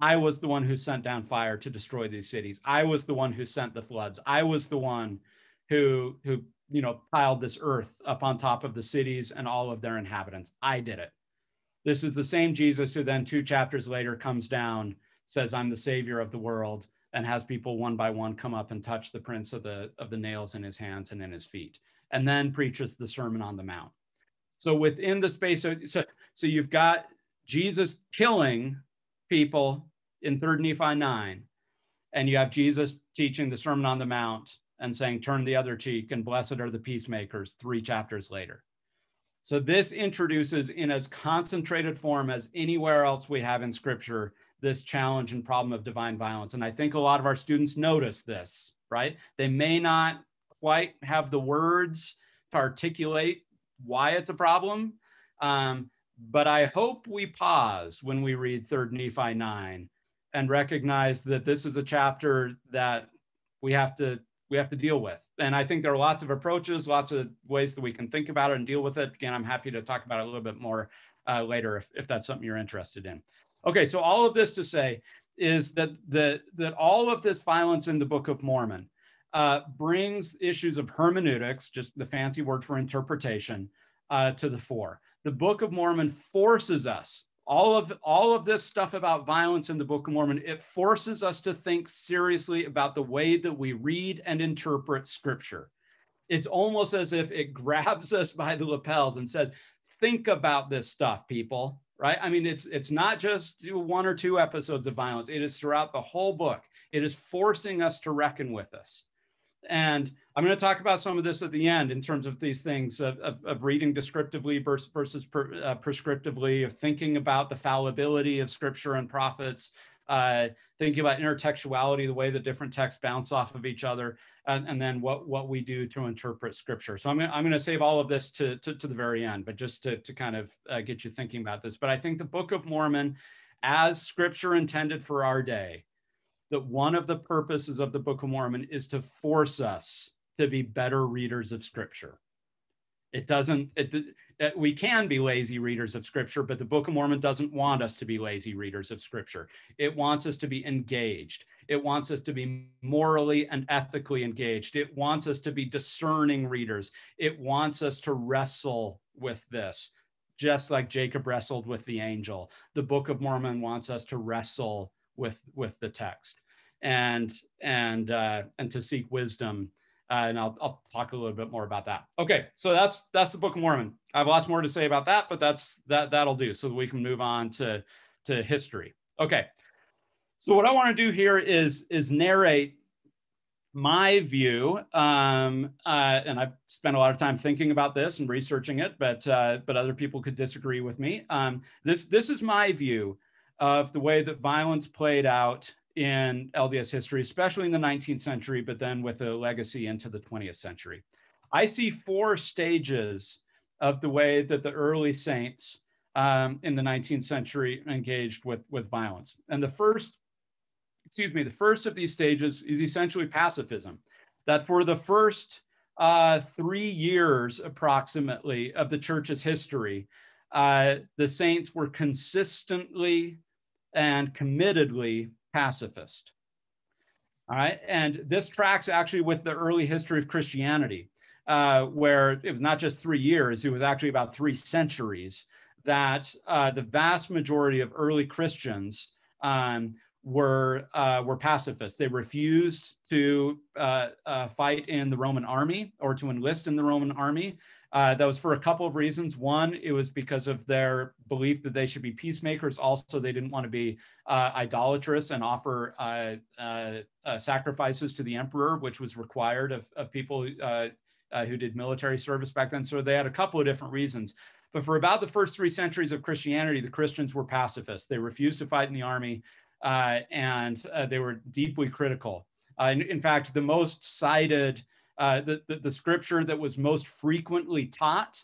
C: I was the one who sent down fire to destroy these cities. I was the one who sent the floods. I was the one who who you know piled this earth up on top of the cities and all of their inhabitants. I did it. This is the same Jesus who then two chapters later comes down says, I'm the savior of the world, and has people one by one come up and touch the prints of the, of the nails in his hands and in his feet, and then preaches the Sermon on the Mount. So within the space, of, so, so you've got Jesus killing people in 3rd Nephi 9, and you have Jesus teaching the Sermon on the Mount and saying, Turn the other cheek, and blessed are the peacemakers, three chapters later. So this introduces in as concentrated form as anywhere else we have in scripture this challenge and problem of divine violence. And I think a lot of our students notice this, right? They may not quite have the words to articulate why it's a problem. Um, but I hope we pause when we read 3rd Nephi 9 and recognize that this is a chapter that we have to we have to deal with. And I think there are lots of approaches, lots of ways that we can think about it and deal with it. Again, I'm happy to talk about it a little bit more uh, later if, if that's something you're interested in. Okay, so all of this to say is that the, that all of this violence in the Book of Mormon uh, brings issues of hermeneutics, just the fancy word for interpretation, uh, to the fore. The Book of Mormon forces us all of all of this stuff about violence in the book of mormon it forces us to think seriously about the way that we read and interpret scripture. It's almost as if it grabs us by the lapels and says think about this stuff people right? I mean it's it's not just one or two episodes of violence. It is throughout the whole book. It is forcing us to reckon with us and I'm going to talk about some of this at the end in terms of these things of, of, of reading descriptively versus, versus per, uh, prescriptively, of thinking about the fallibility of scripture and prophets, uh, thinking about intertextuality, the way the different texts bounce off of each other, and, and then what, what we do to interpret scripture. So I'm, I'm going to save all of this to, to, to, the very end, but just to, to kind of uh, get you thinking about this. But I think the Book of Mormon, as scripture intended for our day, that one of the purposes of the Book of Mormon is to force us to be better readers of Scripture. It doesn't, it, it, we can be lazy readers of Scripture, but the Book of Mormon doesn't want us to be lazy readers of Scripture. It wants us to be engaged. It wants us to be morally and ethically engaged. It wants us to be discerning readers. It wants us to wrestle with this, just like Jacob wrestled with the angel. The Book of Mormon wants us to wrestle with with the text. And and uh, and to seek wisdom uh, and I'll, I'll talk a little bit more about that. Okay so that's that's the book of mormon. I have lots more to say about that but that's that that'll do so we can move on to to history. Okay so what i want to do here is is narrate my view um, uh, and i've spent a lot of time thinking about this and researching it but uh, but other people could disagree with me. Um, this this is my view of the way that violence played out in LDS history, especially in the 19th century, but then with a legacy into the 20th century. I see four stages of the way that the early saints um, in the 19th century engaged with, with violence. And the first, excuse me, the first of these stages is essentially pacifism. That for the first uh, three years approximately of the church's history, uh, the saints were consistently and committedly pacifist. All right, and this tracks actually with the early history of Christianity, uh, where it was not just three years, it was actually about three centuries that uh, the vast majority of early Christians um, were uh, were pacifists. They refused to uh, uh, fight in the Roman army or to enlist in the Roman army. Uh, that was for a couple of reasons. One, it was because of their belief that they should be peacemakers. Also, they didn't want to be uh, idolatrous and offer uh, uh, uh sacrifices to the emperor, which was required of, of people uh, who did military service back then. So they had a couple of different reasons. But for about the first three centuries of Christianity, the Christians were pacifists. They refused to fight in the army, and they were deeply critical. In, in, fact, the most cited uh, the, the, the scripture that was most frequently taught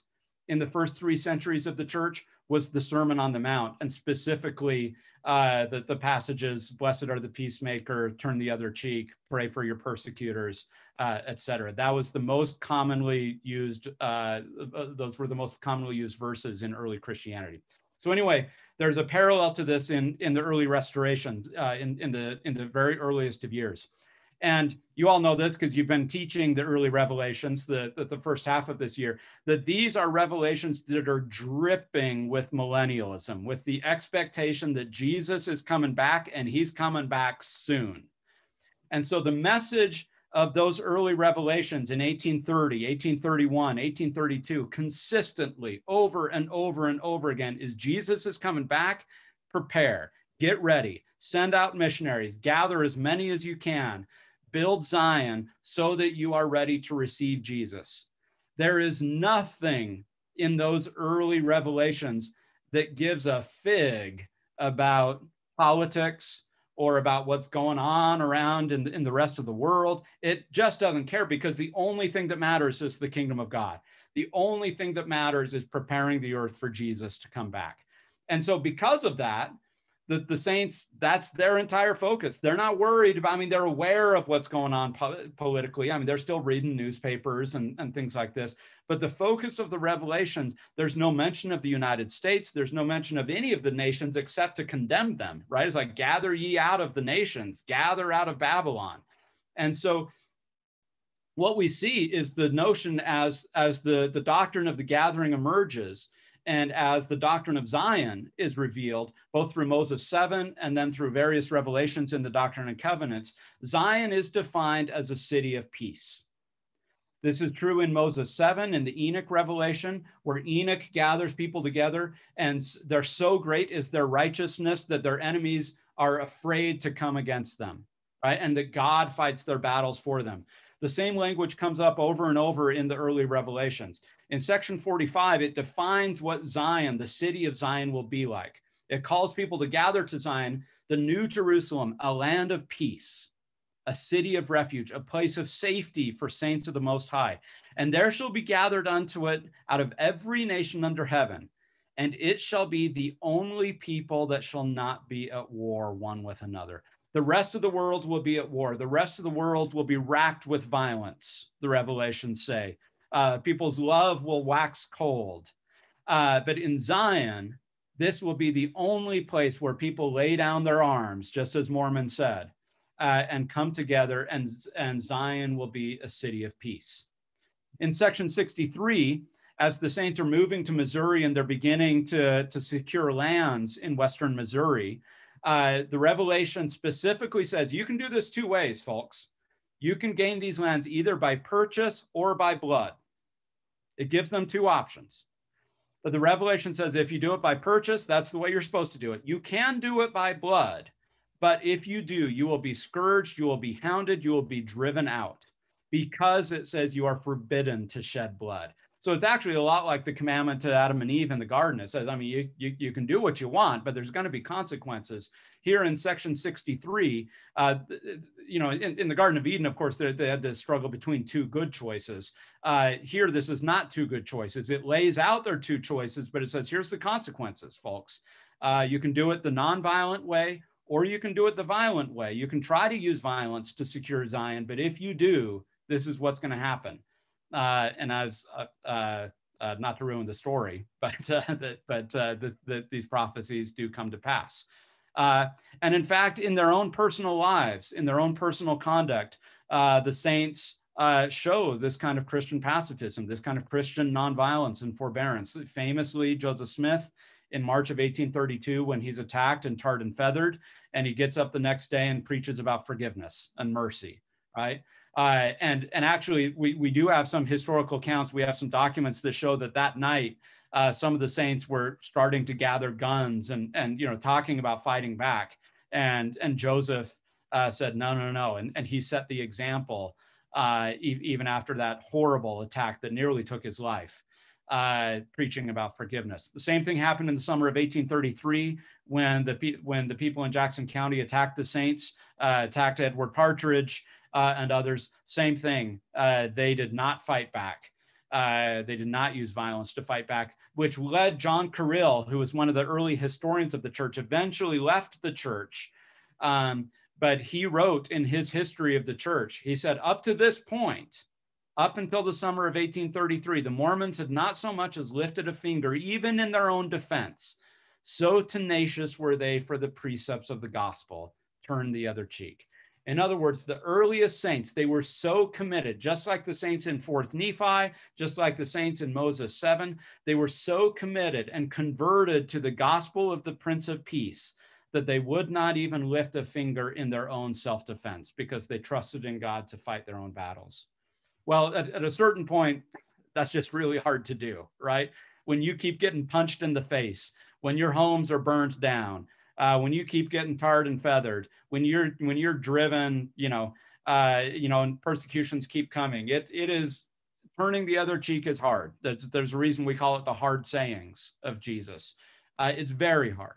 C: in the first three centuries of the church was the Sermon on the Mount, and specifically uh, the, the passages, blessed are the peacemaker, turn the other cheek, pray for your persecutors, uh, etc. That was the most commonly used, uh, uh, those were the most commonly used verses in early Christianity. So anyway, there's a parallel to this in, in the early restoration, uh, in, in, the, in the very earliest of years. And you all know this because you've been teaching the early revelations, the, the, the, first half of this year, that these are revelations that are dripping with millennialism, with the expectation that Jesus is coming back and he's coming back soon. And so the message of those early revelations in 1830, 1831, 1832, consistently over and over and over again is Jesus is coming back. Prepare, get ready, send out missionaries, gather as many as you can build Zion so that you are ready to receive Jesus. There is nothing in those early revelations that gives a fig about politics or about what's going on around in, in the rest of the world. It just doesn't care because the only thing that matters is the kingdom of God. The only thing that matters is preparing the earth for Jesus to come back. And so, because of that, the, the Saints, that's their entire focus. They're not worried about, I mean, they're aware of what's going on po- politically. I mean, they're still reading newspapers and, and things like this. But the focus of the revelations, there's no mention of the United States. There's no mention of any of the nations except to condemn them, right? It's like, gather ye out of the nations, gather out of Babylon. And so what we see is the notion as, as the, the doctrine of the gathering emerges and as the doctrine of Zion is revealed, both through Moses 7 and then through various revelations in the Doctrine and Covenants, Zion is defined as a city of peace. This is true in Moses 7 in the Enoch revelation, where Enoch gathers people together, and they're so great is their righteousness that their enemies are afraid to come against them, right? And that God fights their battles for them. The same language comes up over and over in the early revelations. In section 45, it defines what Zion, the city of Zion, will be like. It calls people to gather to Zion, the new Jerusalem, a land of peace, a city of refuge, a place of safety for saints of the Most High. And there shall be gathered unto it out of every nation under heaven. And it shall be the only people that shall not be at war one with another. The rest of the world will be at war. The rest of the world will be racked with violence, the revelations say. Uh, people's love will wax cold. Uh, but in Zion, this will be the only place where people lay down their arms, just as Mormon said, uh, and come together, and, and Zion will be a city of peace. In section 63, as the saints are moving to Missouri and they're beginning to, to secure lands in Western Missouri, uh, the revelation specifically says you can do this two ways, folks. You can gain these lands either by purchase or by blood. It gives them two options. But the revelation says if you do it by purchase, that's the way you're supposed to do it. You can do it by blood, but if you do, you will be scourged, you will be hounded, you will be driven out because it says you are forbidden to shed blood. So it's actually a lot like the commandment to Adam and Eve in the garden. It says, I mean, you, you, you can do what you want, but there's going to be consequences. Here in section 63, uh, you know, in, in, the Garden of Eden, of course, they, they had to struggle between two good choices. Uh, here, this is not two good choices. It lays out their two choices, but it says, here's the consequences, folks. Uh, you can do it the nonviolent way, or you can do it the violent way. You can try to use violence to secure Zion, but if you do, this is what's going to happen uh, and as uh, uh, uh, not to ruin the story, but uh, but the, the, these prophecies do come to pass. and in fact, in their own personal lives, in their own personal conduct, the saints show this kind of Christian pacifism, this kind of Christian nonviolence and forbearance. Famously, Joseph Smith in March of 1832 when he's attacked and tarred and feathered, and he gets up the next day and preaches about forgiveness and mercy, right? Uh, and and actually, we we do have some historical accounts. We have some documents that show that that night, uh, some of the saints were starting to gather guns and and you know talking about fighting back. And and Joseph uh, said no no no, and and he set the example uh, e- even after that horrible attack that nearly took his life. Uh, preaching about forgiveness. The same thing happened in the summer of 1833 when the when the people in Jackson County attacked the Saints, uh, attacked Edward Partridge, uh, and others, same thing. Uh, they did not fight back. Uh, they did not use violence to fight back, which led John Corrill, who was one of the early historians of the church, eventually left the church. Um, but he wrote in his history of the church, he said, up to this point, up until the summer of 1833, the Mormons had not so much as lifted a finger, even in their own defense. So tenacious were they for the precepts of the gospel, turn the other cheek. In other words, the earliest saints, they were so committed, just like the saints in 4th Nephi, just like the saints in Moses 7, they were so committed and converted to the gospel of the Prince of Peace that they would not even lift a finger in their own self defense because they trusted in God to fight their own battles. Well, at, at, a certain point, that's just really hard to do, right? When you keep getting punched in the face, when your homes are burned down, uh, when you keep getting tarred and feathered, when you're when you're driven, you know, uh, you know, and persecutions keep coming, it it is turning the other cheek is hard. There's there's a reason we call it the hard sayings of Jesus. Uh, it's very hard.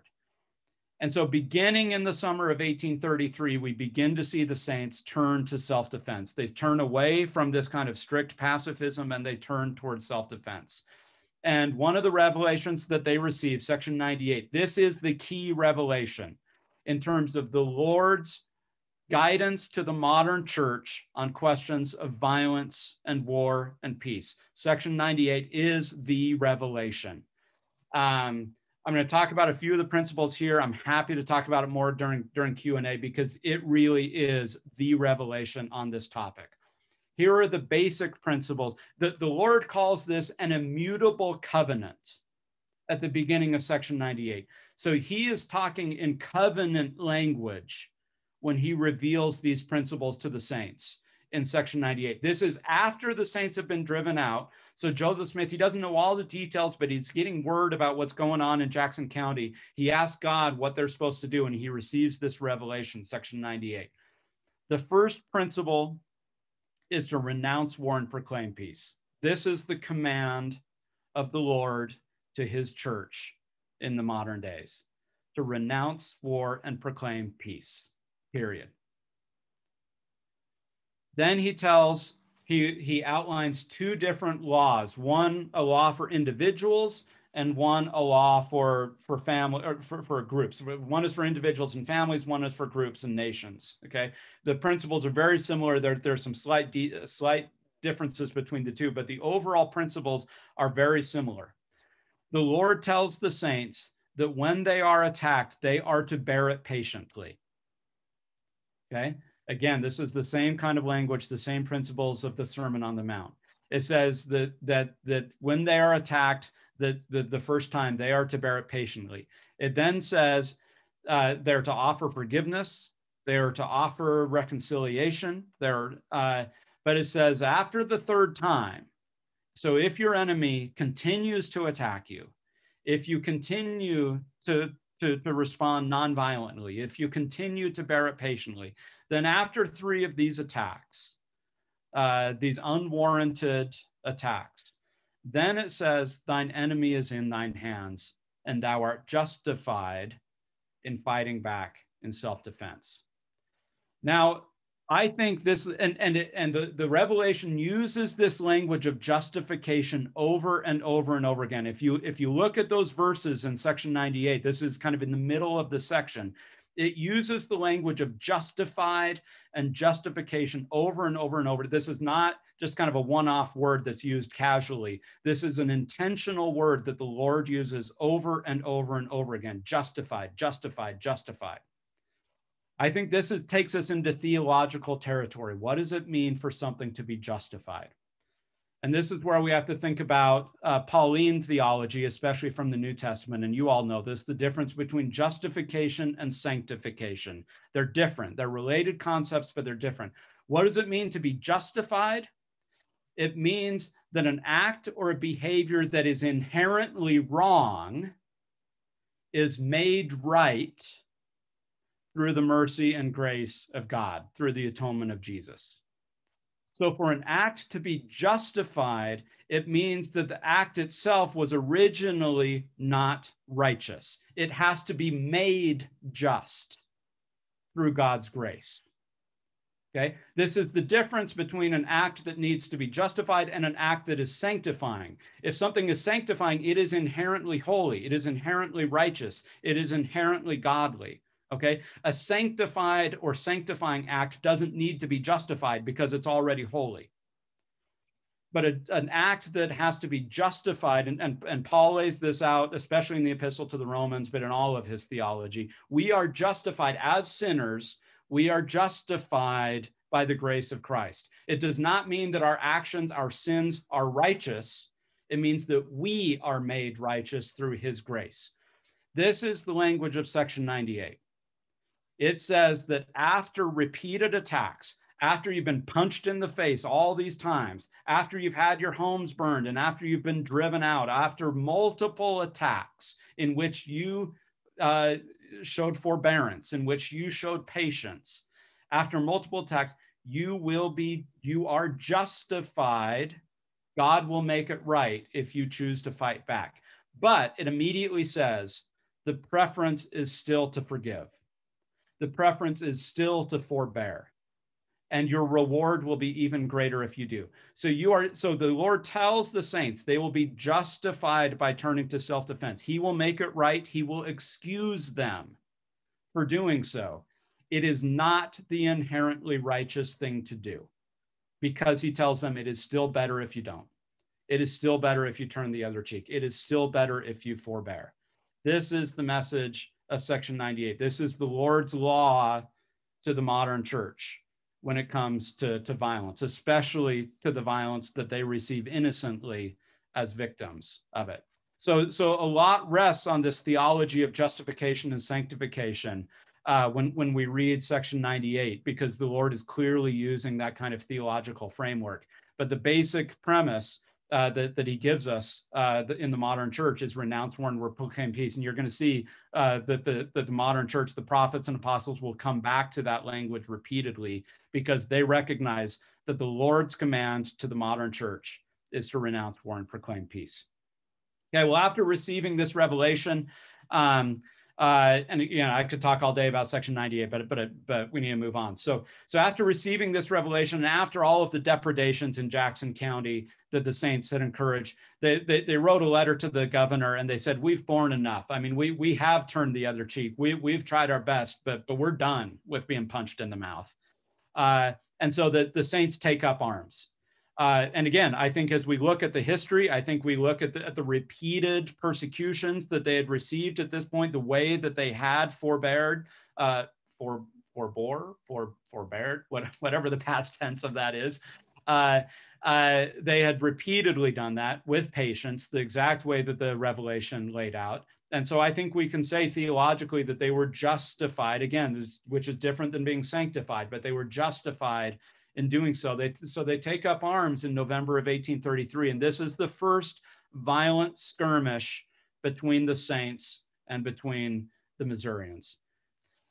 C: And so, beginning in the summer of 1833, we begin to see the saints turn to self defense. They turn away from this kind of strict pacifism and they turn towards self defense. And one of the revelations that they receive, section 98, this is the key revelation in terms of the Lord's guidance to the modern church on questions of violence and war and peace. Section 98 is the revelation. Um, I'm going to talk about a few of the principles here. I'm happy to talk about it more during during Q&A because it really is the revelation on this topic. Here are the basic principles. The, the Lord calls this an immutable covenant at the beginning of section 98. So he is talking in covenant language when he reveals these principles to the saints in section 98. This is after the saints have been driven out. So Joseph Smith, he doesn't know all the details, but he's getting word about what's going on in Jackson County. He asks God what they're supposed to do, and he receives this revelation, section 98. The first principle is to renounce war and proclaim peace. This is the command of the Lord to his church in the modern days to renounce war and proclaim peace, period. Then he tells, he, he outlines two different laws one, a law for individuals, and one a law for for family or for, for groups. One is for individuals and families one is for groups and nations okay? The principles are very similar. There there's some slight de- uh, slight differences between the two but the overall principles are very similar. The lord tells the saints that when they are attacked they are to bear it patiently okay? Again, this is the same kind of language, the same principles of the Sermon on the Mount. It says that that that when they are attacked, the, the, the first time they are to bear it patiently. It then says uh, they're to offer forgiveness, they're to offer reconciliation. They're, uh, but it says after the third time. So if your enemy continues to attack you, if you continue to to, to respond nonviolently, if you continue to bear it patiently, then after three of these attacks, uh, these unwarranted attacks, then it says, Thine enemy is in thine hands, and thou art justified in fighting back in self defense. Now, I think this, and, and, and the, the revelation uses this language of justification over and over and over again. If you, if you look at those verses in section 98, this is kind of in the middle of the section it uses the language of justified and justification over and over and over. This is not just kind of a one off word that's used casually. This is an intentional word that the Lord uses over and over and over again justified, justified, justified. I think this is, takes us into theological territory. What does it mean for something to be justified? And this is where we have to think about uh, Pauline theology, especially from the New Testament. And you all know this the difference between justification and sanctification. They're different, they're related concepts, but they're different. What does it mean to be justified? It means that an act or a behavior that is inherently wrong is made right through the mercy and grace of God, through the atonement of Jesus. So, for an act to be justified, it means that the act itself was originally not righteous. It has to be made just through God's grace. Okay, this is the difference between an act that needs to be justified and an act that is sanctifying. If something is sanctifying, it is inherently holy, it is inherently righteous, it is inherently godly. Okay. A sanctified or sanctifying act doesn't need to be justified because it's already holy. But a, an act that has to be justified, and, and, and Paul lays this out, especially in the epistle to the Romans, but in all of his theology, we are justified as sinners We are justified by the grace of Christ. It does not mean that our actions, our sins are righteous. It means that we are made righteous through his grace. This is the language of section 98. It says that after repeated attacks, after you've been punched in the face all these times, after you've had your homes burned, and after you've been driven out, after multiple attacks in which you uh, showed forbearance, in which you showed patience, after multiple attacks, you will be, you are justified. God will make it right if you choose to fight back. But it immediately says the preference is still to forgive. The preference is still to forbear and your reward will be even greater if you do. So you are so the Lord tells the saints they will be justified by turning to self-defense. He will make it right, he will excuse them for doing so. It is not the inherently righteous thing to do because he tells them it is still better if you don't. It is still better if you turn the other cheek. It is still better if you forbear. This is the message of section 98. This is the Lord's law to the modern church when it comes to, to violence, especially to the violence that they receive innocently as victims of it. So, so a lot rests on this theology of justification and sanctification uh, when, when we read section 98, because the Lord is clearly using that kind of theological framework. But the basic premise uh, that, that he gives us uh, in the modern church is renounce war and proclaim peace. And you're going to see uh, that, the, that the modern church, the prophets and apostles will come back to that language repeatedly because they recognize that the Lord's command to the modern church is to renounce war and proclaim peace. Okay, well, after receiving this revelation, um, uh, and you know, I could talk all day about Section 98, but but but we need to move on. So so after receiving this revelation, and after all of the depredations in Jackson County that the saints had encouraged, they, they they wrote a letter to the governor and they said, "We've borne enough. I mean, we we have turned the other cheek. We we've tried our best, but but we're done with being punched in the mouth." Uh, and so the the saints take up arms. Uh, and again, I think as we look at the history, I think we look at the, at the repeated persecutions that they had received at this point, the way that they had forbeared, uh, for forbore, for forbeared, what, whatever the past tense of that is. Uh, uh, they had repeatedly done that with patience, the exact way that the revelation laid out. And so I think we can say theologically that they were justified, again, which is different than being sanctified, but they were justified in doing so. They, so they take up arms in November of 1833, and this is the first violent skirmish between the Saints and between the Missourians.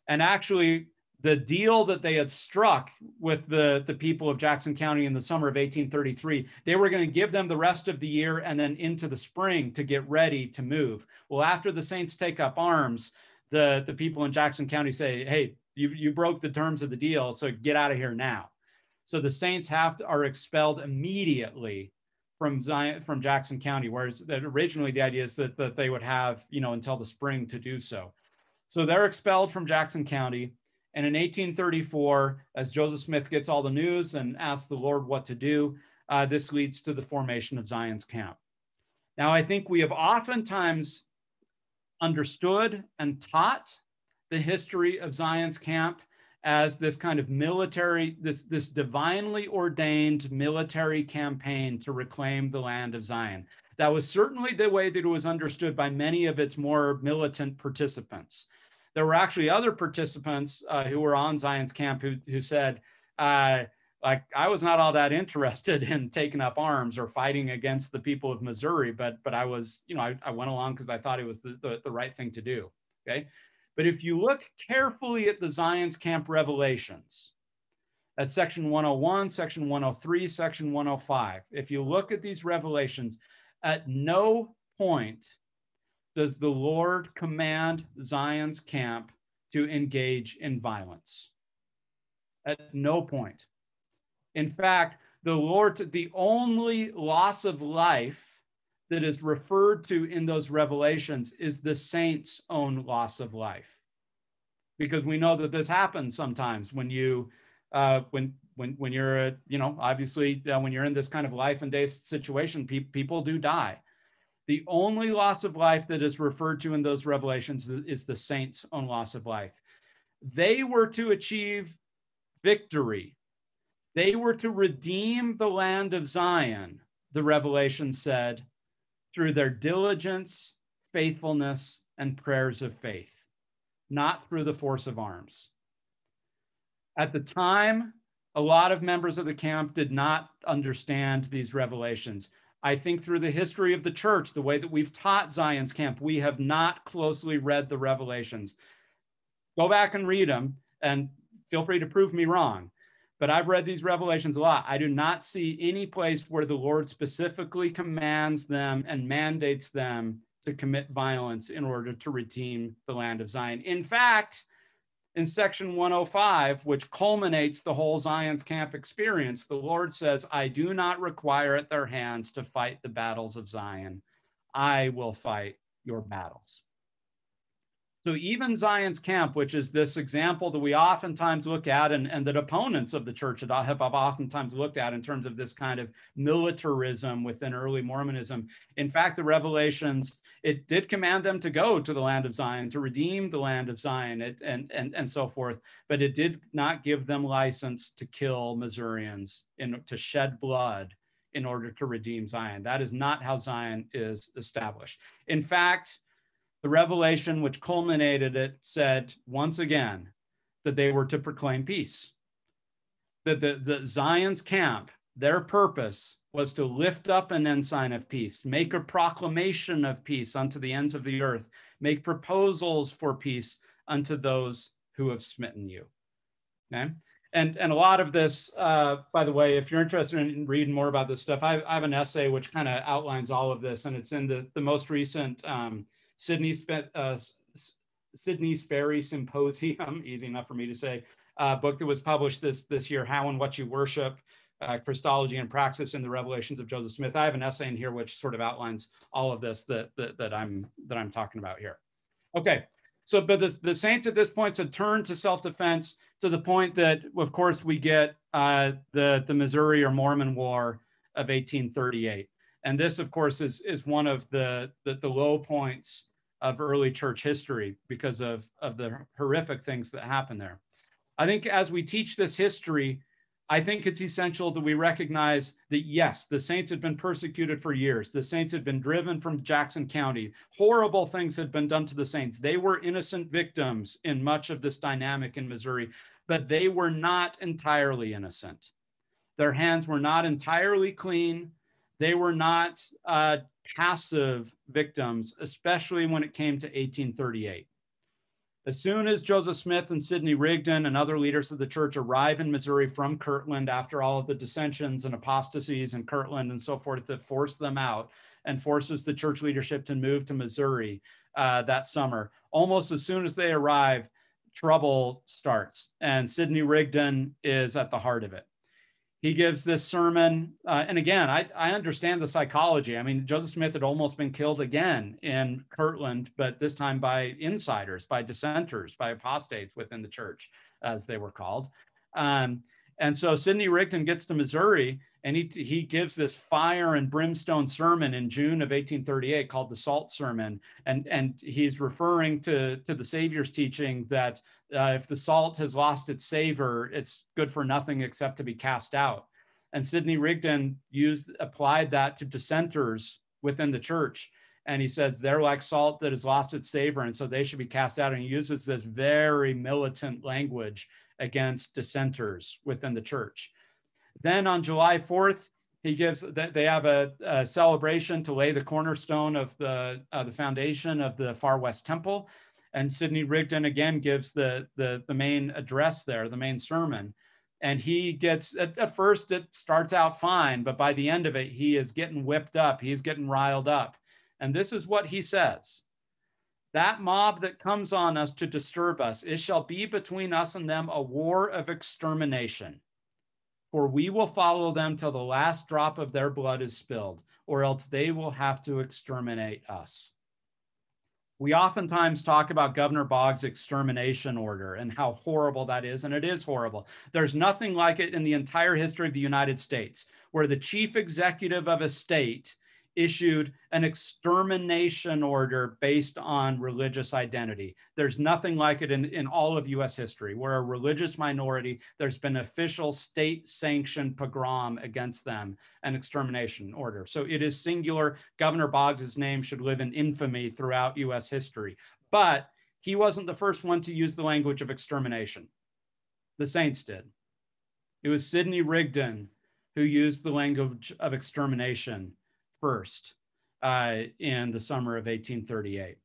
C: And actually, the deal that they had struck with the, the people of Jackson County in the summer of 1833, they were going to give them the rest of the year and then into the spring to get ready to move. Well, after the Saints take up arms, the, the people in Jackson County say, hey, you, you broke the terms of the deal, so get out of here now. So the Saints have to, are expelled immediately from Zion, from Jackson County, whereas that originally the idea is that, that they would have, you know, until the spring to do so. So they're expelled from Jackson County. And in 1834, as Joseph Smith gets all the news and asks the Lord what to do, uh, this leads to the formation of Zion's camp. Now, I think we have oftentimes understood and taught the history of Zion's camp as this kind of military, this, this divinely ordained military campaign to reclaim the land of Zion. That was certainly the way that it was understood by many of its more militant participants. There were actually other participants uh, who were on Zion's camp who, who said, uh, like, I was not all that interested in taking up arms or fighting against the people of Missouri, but but I was, you know, I, I went along because I thought it was the, the, the right thing to do. Okay. But if you look carefully at the Zion's Camp revelations, at section 101, section 103, section 105, if you look at these revelations, at no point does the Lord command Zion's camp to engage in violence. At no point. In fact, the Lord, the only loss of life that is referred to in those revelations is the saint's own loss of life. Because we know that this happens sometimes when you uh, when when when you're you know obviously uh, when you're in this kind of life and death situation pe- people do die. The only loss of life that is referred to in those revelations is the saint's own loss of life. They were to achieve victory. They were to redeem the land of Zion, the revelation said, through their diligence, faithfulness, and prayers of faith, not through the force of arms. At the time, a lot of members of the camp did not understand these revelations. I think through the history of the church, the way that we've taught Zion's camp, we have not closely read the revelations. Go back and read them and feel free to prove me wrong. But I've read these revelations a lot. I do not see any place where the Lord specifically commands them and mandates them to commit violence in order to redeem the land of Zion. In fact, in section 105, which culminates the whole Zion's camp experience, the Lord says, I do not require at their hands to fight the battles of Zion. I will fight your battles. So even Zion's camp, which is this example that we oftentimes look at and, and that opponents of the church that I have oftentimes looked at in terms of this kind of militarism within early Mormonism. In fact, the revelations, it did command them to go to the land of Zion, to redeem the land of Zion it, and, and, and so forth, but it did not give them license to kill Missourians, and to shed blood in order to redeem Zion. That is not how Zion is established. In fact, the revelation which culminated it said once again that they were to proclaim peace. That the, the Zion's camp, their purpose was to lift up an ensign of peace, make a proclamation of peace unto the ends of the earth, make proposals for peace unto those who have smitten you. Okay. And, and a lot of this, uh, by the way, if you're interested in reading more about this stuff, I, I have an essay which kind of outlines all of this, and it's in the, the most recent um, Sidney, uh, Sidney Sperry Symposium, easy enough for me to say, uh, book that was published this, this year, How and What You Worship, uh, Christology and Praxis in the Revelations of Joseph Smith. I have an essay in here which sort of outlines all of this that, that, that, I'm, that I'm talking about here. Okay, so but the, the saints at this point had turned to self-defense to the point that, of course, we get uh, the, the Missouri or Mormon War of 1838. And this, of course, is, is one of the, the, the low points of early church history because of, of the horrific things that happened there. I think as we teach this history, I think it's essential that we recognize that yes, the saints had been persecuted for years. The saints had been driven from Jackson County. Horrible things had been done to the saints. They were innocent victims in much of this dynamic in Missouri, but they were not entirely innocent. Their hands were not entirely clean. They were not uh, passive victims, especially when it came to 1838. As soon as Joseph Smith and Sidney Rigdon and other leaders of the church arrive in Missouri from Kirtland after all of the dissensions and apostasies in Kirtland and so forth that force them out and forces the church leadership to move to Missouri uh, that summer, almost as soon as they arrive, trouble starts. And Sidney Rigdon is at the heart of it he gives this sermon. Uh, and again, I, I understand the psychology. I mean, Joseph Smith had almost been killed again in Kirtland, but this time by insiders, by dissenters, by apostates within the church, as they were called. Um, and so Sidney Rigdon gets to Missouri and he, he gives this fire and brimstone sermon in June of 1838 called the Salt Sermon. And, and he's referring to, to the Savior's teaching that uh, if the salt has lost its savor, it's good for nothing except to be cast out. And Sidney Rigdon used applied that to dissenters within the church. And he says they're like salt that has lost its savor, and so they should be cast out. And he uses this very militant language against dissenters within the church. Then on July 4th, he gives that they have a, a, celebration to lay the cornerstone of the uh, the foundation of the Far West Temple, and Sidney Rigdon again gives the the the main address there, the main sermon, and he gets at, at first it starts out fine, but by the end of it he is getting whipped up, he's getting riled up, and this is what he says. That mob that comes on us to disturb us, it shall be between us and them a war of extermination. For we will follow them till the last drop of their blood is spilled, or else they will have to exterminate us. We oftentimes talk about Governor Boggs' extermination order and how horrible that is, and it is horrible. There's nothing like it in the entire history of the United States, where the chief executive of a state issued an extermination order based on religious identity. There's nothing like it in, in all of US history where a religious minority, there's been official state sanctioned pogrom against them, an extermination order. So it is singular. Governor Boggs's name should live in infamy throughout US history. But he wasn't the first one to use the language of extermination. The saints did. It was Sidney Rigdon who used the language of extermination first uh, in the summer of 1838.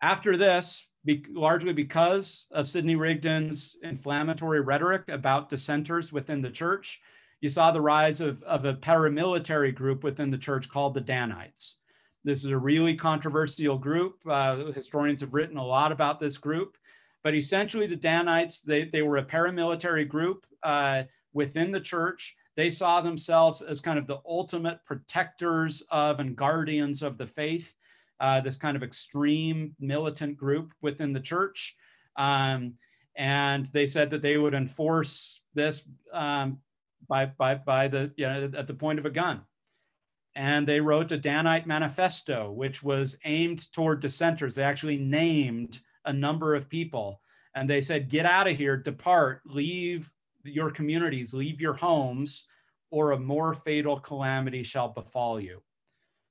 C: After this, be, largely because of Sidney Rigdon's inflammatory rhetoric about dissenters within the church, you saw the rise of, of a paramilitary group within the church called the Danites. This is a really controversial group. Uh, historians have written a lot about this group, but essentially the Danites, they, they were a paramilitary group uh, within the church they saw themselves as kind of the ultimate protectors of and guardians of the faith, uh, this kind of extreme militant group within the church. Um, and they said that they would enforce this um, by, by, by the, you know, at the point of a gun. And they wrote a Danite manifesto, which was aimed toward dissenters. They actually named a number of people and they said, get out of here, depart, leave your communities, leave your homes, or a more fatal calamity shall befall you.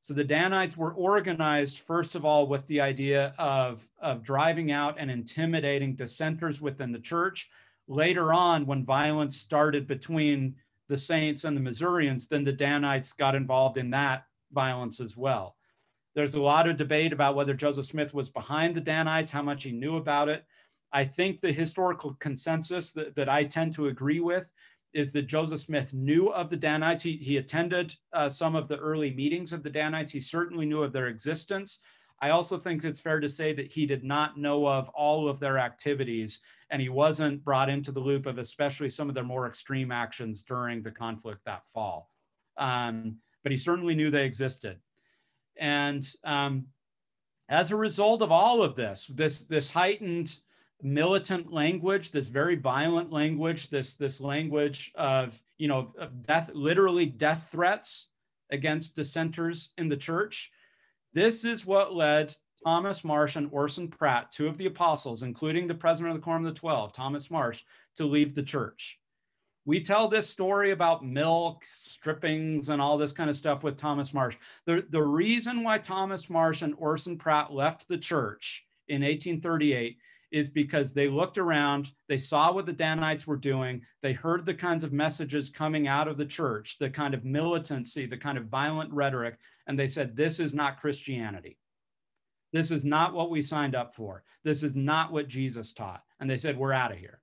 C: So the Danites were organized, first of all, with the idea of, of driving out and intimidating dissenters within the church. Later on, when violence started between the Saints and the Missourians, then the Danites got involved in that violence as well. There's a lot of debate about whether Joseph Smith was behind the Danites, how much he knew about it. I think the historical consensus that, that I tend to agree with is that Joseph Smith knew of the Danites. He, he attended uh, some of the early meetings of the Danites. He certainly knew of their existence. I also think it's fair to say that he did not know of all of their activities and he wasn't brought into the loop of especially some of their more extreme actions during the conflict that fall. Um, but he certainly knew they existed. And um, as a result of all of this, this, this heightened militant language, this very violent language, this this language of you know of death, literally death threats against dissenters in the church. This is what led Thomas Marsh and Orson Pratt, two of the apostles, including the president of the Quorum of the Twelve, Thomas Marsh, to leave the church. We tell this story about milk, strippings, and all this kind of stuff with Thomas Marsh. The, the reason why Thomas Marsh and Orson Pratt left the church in 1838 is because they looked around, they saw what the Danites were doing, they heard the kinds of messages coming out of the church, the kind of militancy, the kind of violent rhetoric, and they said, This is not Christianity. This is not what we signed up for. This is not what Jesus taught. And they said, We're out of here.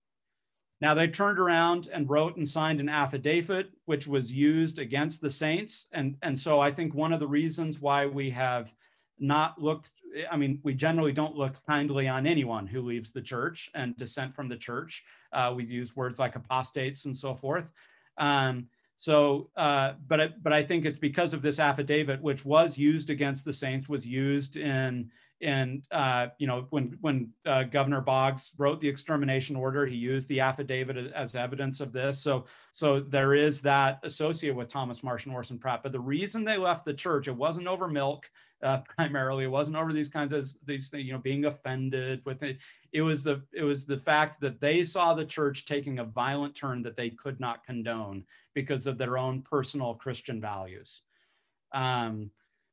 C: Now they turned around and wrote and signed an affidavit, which was used against the saints. And, and so I think one of the reasons why we have not looked I mean, we generally don't look kindly on anyone who leaves the church and dissent from the church. Uh, we use words like apostates and so forth. Um, so, uh, but I, but I think it's because of this affidavit, which was used against the saints, was used in in uh, you know when when uh, Governor Boggs wrote the extermination order, he used the affidavit as evidence of this. So so there is that associated with Thomas Marsh and Orson Pratt. But the reason they left the church, it wasn't over milk uh, primarily. It wasn't over these kinds of these you know being offended with it. It was the it was the fact that they saw the church taking a violent turn that they could not condone because of their own personal Christian values. Um,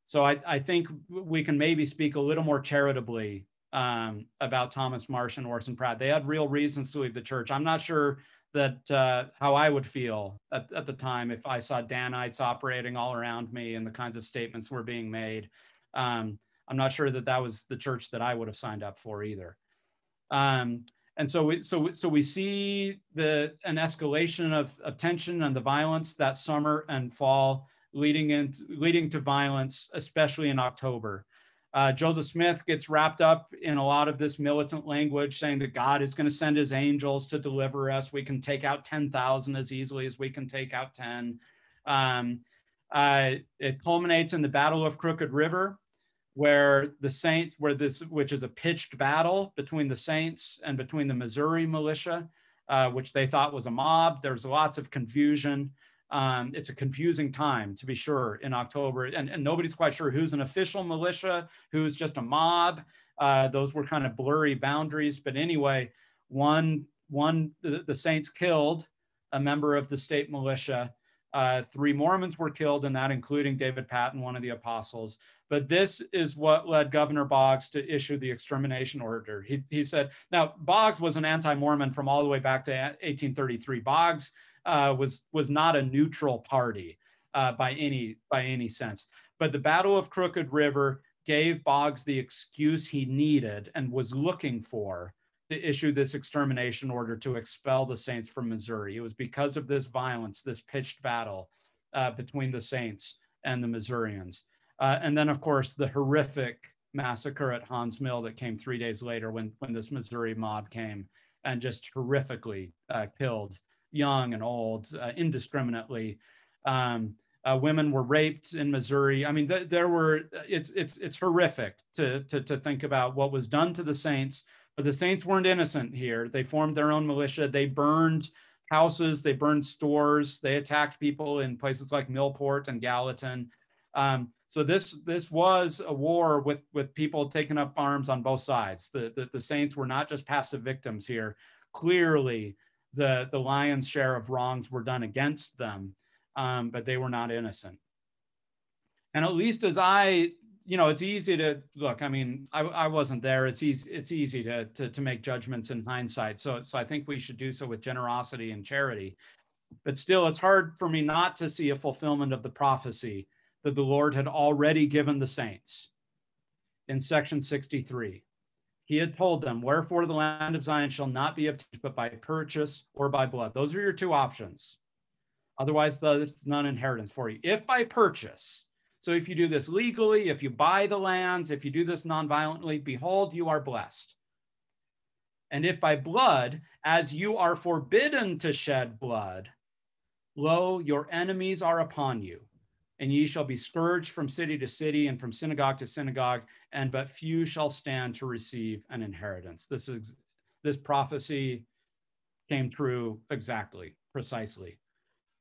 C: so I, I think we can maybe speak a little more charitably um, about Thomas Marsh and Orson Pratt. They had real reasons to leave the church. I'm not sure that uh, how I would feel at, at the time if I saw Danites operating all around me and the kinds of statements were being made. Um, I'm not sure that that was the church that I would have signed up for either. Um, and so we, so, so we see the, an escalation of, of tension and the violence that summer and fall leading, into, leading to violence, especially in October. Uh, Joseph Smith gets wrapped up in a lot of this militant language saying that God is going to send his angels to deliver us. We can take out 10,000 as easily as we can take out 10. Um, uh, it culminates in the Battle of Crooked River, where the Saints, where this, which is a pitched battle between the Saints and between the Missouri militia, uh, which they thought was a mob. There's lots of confusion. Um, it's a confusing time, to be sure, in October, and, and nobody's quite sure who's an official militia, who's just a mob. Uh, those were kind of blurry boundaries. But anyway, one, one the, the Saints killed a member of the state militia. Uh, three Mormons were killed, and that including David Patten, one of the apostles. But this is what led Governor Boggs to issue the extermination order. He, he said, now Boggs was an anti-Mormon from all the way back to 1833. Boggs uh, was was not a neutral party uh, by any by any sense. But the Battle of Crooked River gave Boggs the excuse he needed and was looking for to issue this extermination order to expel the Saints from Missouri. It was because of this violence, this pitched battle uh, between the Saints and the Missourians. Uh, and then, of course, the horrific massacre at Haun's Mill that came three days later when, when this Missouri mob came and just horrifically uh, killed young and old uh, indiscriminately. Um, uh, women were raped in Missouri. I mean, th- there were. It's it's it's horrific to, to to think about what was done to the saints. But the saints weren't innocent here. They formed their own militia. They burned houses. They burned stores. They attacked people in places like Millport and Gallatin. Um, so this this was a war with with people taking up arms on both sides. The, the the saints were not just passive victims here. Clearly, the, the lion's share of wrongs were done against them, um, but they were not innocent. And at least as I, you know, it's easy to look, I mean, I, I wasn't there. It's easy, it's easy to, to, to make judgments in hindsight. So, so I think we should do so with generosity and charity. But still, it's hard for me not to see a fulfillment of the prophecy that the Lord had already given the saints in section 63 he had told them, Wherefore the land of Zion shall not be obtained but by purchase or by blood. Those are your two options. Otherwise, there's none inheritance for you. If by purchase, so if you do this legally, if you buy the lands, if you do this non-violently, behold, you are blessed. And if by blood, as you are forbidden to shed blood, lo, your enemies are upon you and ye shall be scourged from city to city and from synagogue to synagogue, and but few shall stand to receive an inheritance. This is this prophecy came true exactly, precisely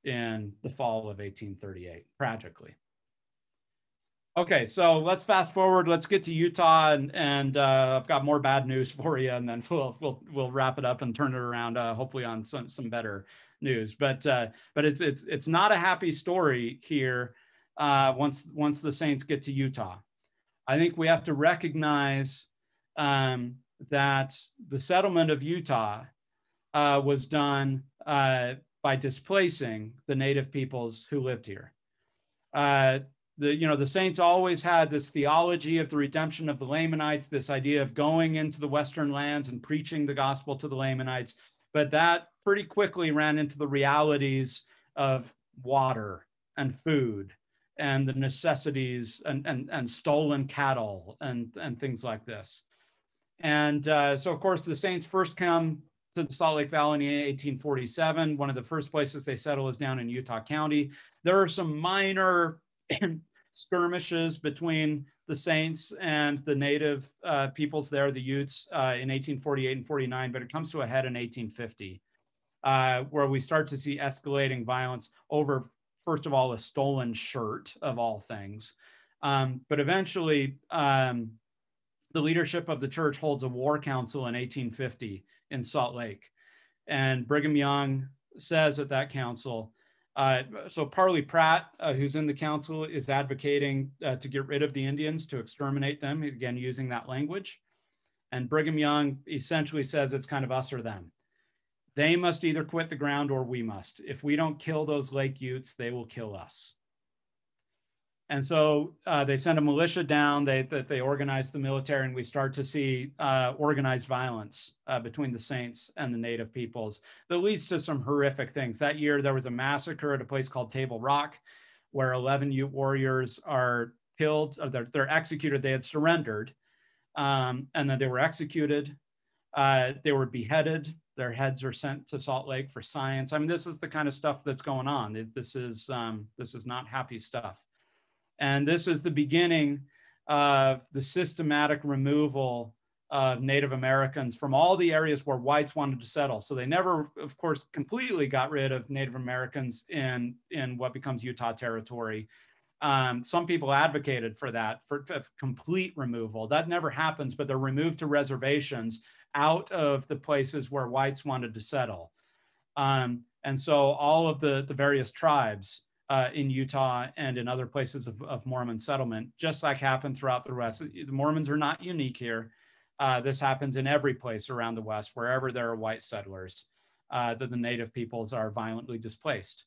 C: in the fall of 1838, tragically. Okay, so let's fast forward. Let's get to Utah, and, and uh, I've got more bad news for you, and then we'll we'll we'll wrap it up and turn it around. Uh, hopefully on some some better news. But uh, but it's it's it's not a happy story here uh, once once the Saints get to Utah. I think we have to recognize um, that the settlement of Utah uh, was done uh, by displacing the native peoples who lived here. Uh, the you know the saints always had this theology of the redemption of the Lamanites, this idea of going into the western lands and preaching the gospel to the Lamanites, but that pretty quickly ran into the realities of water and food and the necessities and, and, and stolen cattle and, and things like this. And uh, so, of course, the Saints first come to the Salt Lake Valley in 1847. One of the first places they settle is down in Utah County. There are some minor skirmishes between the Saints and the native uh, peoples there, the Utes, uh, in 1848 and 49, but it comes to a head in 1850, uh, where we start to see escalating violence over first of all, a stolen shirt of all things. Um, but eventually, um, the leadership of the church holds a war council in 1850 in Salt Lake. And Brigham Young says at that council, uh, so Parley Pratt, uh, who's in the council, is advocating uh, to get rid of the Indians, to exterminate them, again, using that language. And Brigham Young essentially says it's kind of us or them. They must either quit the ground or we must. If we don't kill those Lake Utes, they will kill us. And so uh, they send a militia down, they, they organize the military, and we start to see uh, organized violence uh, between the Saints and the native peoples that leads to some horrific things. That year, there was a massacre at a place called Table Rock, where 11 Ute warriors are killed, they're, they're executed. They had surrendered, um, and then they were executed. Uh, they were beheaded. Their heads are sent to Salt Lake for science. I mean, this is the kind of stuff that's going on. This is um, this is not happy stuff, and this is the beginning of the systematic removal of Native Americans from all the areas where whites wanted to settle. So they never, of course, completely got rid of Native Americans in, in what becomes Utah territory. Um, some people advocated for that, for, for, complete removal. That never happens, but they're removed to reservations out of the places where whites wanted to settle. Um, and so all of the, the various tribes uh, in Utah and in other places of, of, Mormon settlement, just like happened throughout the West. The Mormons are not unique here. Uh, this happens in every place around the West, wherever there are white settlers, uh, that the native peoples are violently displaced.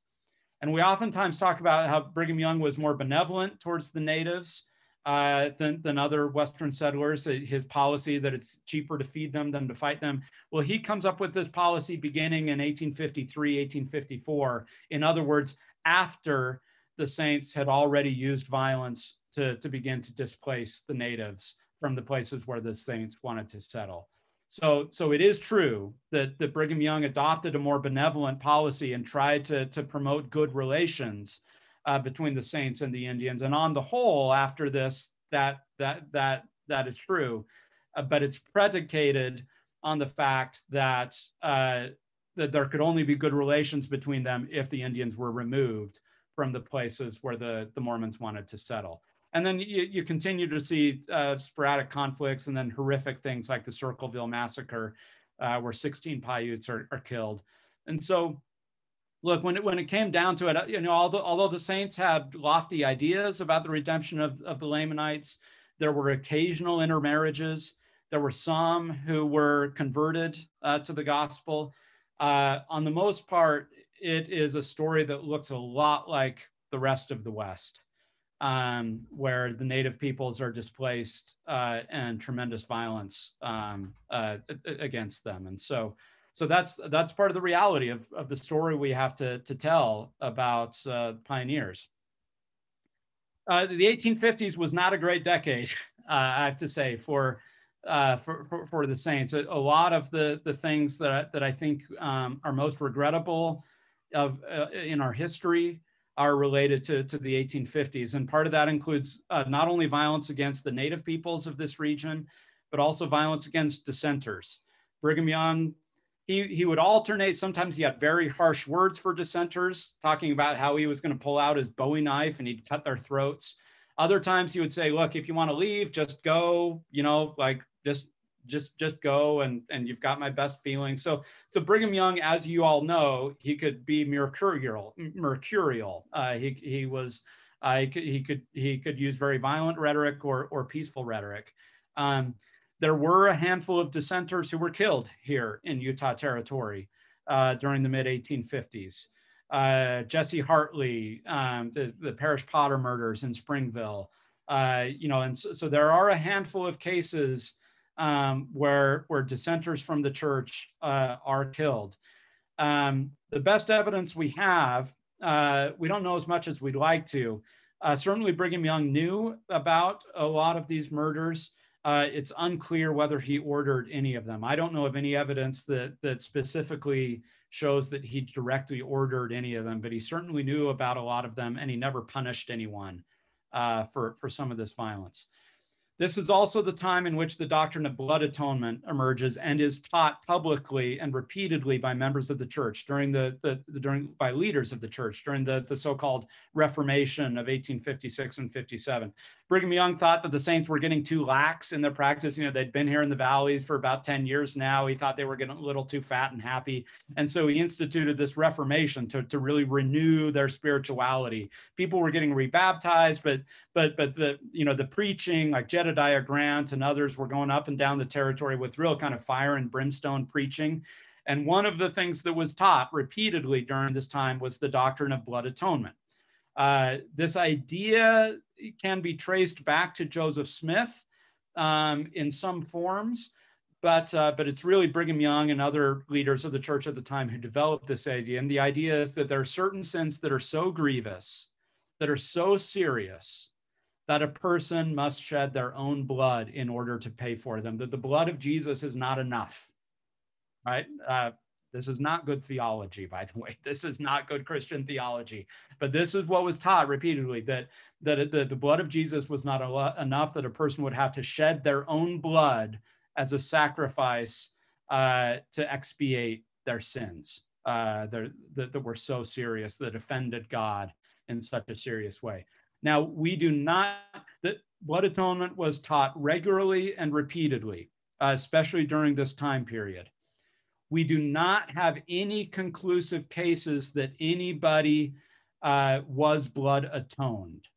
C: And we oftentimes talk about how Brigham Young was more benevolent towards the natives uh, than, than other Western settlers, his policy that it's cheaper to feed them than to fight them. Well, he comes up with this policy beginning in 1853, 1854. In other words, after the Saints had already used violence to, to begin to displace the natives from the places where the Saints wanted to settle. So, so it is true that, that Brigham Young adopted a more benevolent policy and tried to, to promote good relations uh, between the Saints and the Indians. And on the whole, after this, that that that that is true, uh, but it's predicated on the fact that uh, that there could only be good relations between them if the Indians were removed from the places where the, the Mormons wanted to settle. And then you, you continue to see uh, sporadic conflicts and then horrific things like the Circleville massacre, uh, where 16 Paiutes are, are killed. And so, look, when it, when it came down to it, uh, you know, although, although the Saints had lofty ideas about the redemption of, of the Lamanites, there were occasional intermarriages. There were some who were converted uh, to the gospel. Uh, on the most part, it is a story that looks a lot like the rest of the West, um, where the native peoples are displaced uh, and tremendous violence um, uh, against them. And so, so that's that's part of the reality of, of the story we have to, to tell about uh, pioneers. Uh, the 1850s was not a great decade, uh, I have to say, for uh, for, for, for, the Saints. A, a, lot of the, the things that, I, that I think um, are most regrettable of in our history are related to, to the 1850s. And part of that includes uh, not only violence against the native peoples of this region, but also violence against dissenters. Brigham Young, he, he would alternate. Sometimes he had very harsh words for dissenters, talking about how he was going to pull out his bowie knife and he'd cut their throats. Other times he would say, look, if you want to leave, just go, you know, like just just just go and and you've got my best feelings. So so brigham young as you all know he could be mercurial mercurial. Uh, he he was uh, he, could, he could he could use very violent rhetoric or or peaceful rhetoric. Um, there were a handful of dissenters who were killed here in utah territory uh, during the mid 1850s uh, jesse hartley um, the, the Parrish Potter murders in springville. Uh, you know and so, so there are a handful of cases um, where where dissenters from the church uh, are killed. Um, the best evidence we have, uh, we don't know as much as we'd like to. Uh, certainly, Brigham Young knew about a lot of these murders. Uh, it's unclear whether he ordered any of them. I don't know of any evidence that that specifically shows that he directly ordered any of them, but he certainly knew about a lot of them, and he never punished anyone uh, for for some of this violence. This is also the time in which the doctrine of blood atonement emerges and is taught publicly and repeatedly by members of the church during the, the, the during by leaders of the church during the, the so-called Reformation of 1856 and 57. Brigham Young thought that the saints were getting too lax in their practice. You know, they'd been here in the valleys for about 10 years now. He thought they were getting a little too fat and happy. And so he instituted this reformation to, to really renew their spirituality. People were getting rebaptized, but but but the you know the preaching, like Jedediah Grant and others were going up and down the territory with real kind of fire and brimstone preaching. And one of the things that was taught repeatedly during this time was the doctrine of blood atonement. Uh, this idea can be traced back to Joseph Smith um, in some forms, but uh, but it's really Brigham Young and other leaders of the church at the time who developed this idea. And the idea is that there are certain sins that are so grievous, that are so serious, that a person must shed their own blood in order to pay for them. That the blood of Jesus is not enough, right? Uh, this is not good theology, by the way. This is not good Christian theology. But this is what was taught repeatedly that, that the, the blood of Jesus was not enough, that a person would have to shed their own blood as a sacrifice uh, to expiate their sins uh, that, that were so serious, that offended God in such a serious way. Now, we do not, that blood atonement was taught regularly and repeatedly, uh, especially during this time period. We do not have any conclusive cases that anybody uh, was blood atoned.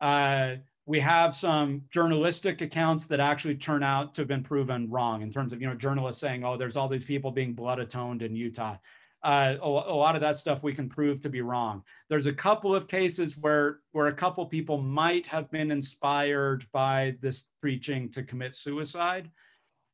C: Uh, we have some journalistic accounts that actually turn out to have been proven wrong in terms of you know journalists saying oh there's all these people being blood atoned in utah. Uh, a, a, lot of that stuff we can prove to be wrong. There's a couple of cases where where a couple people might have been inspired by this preaching to commit suicide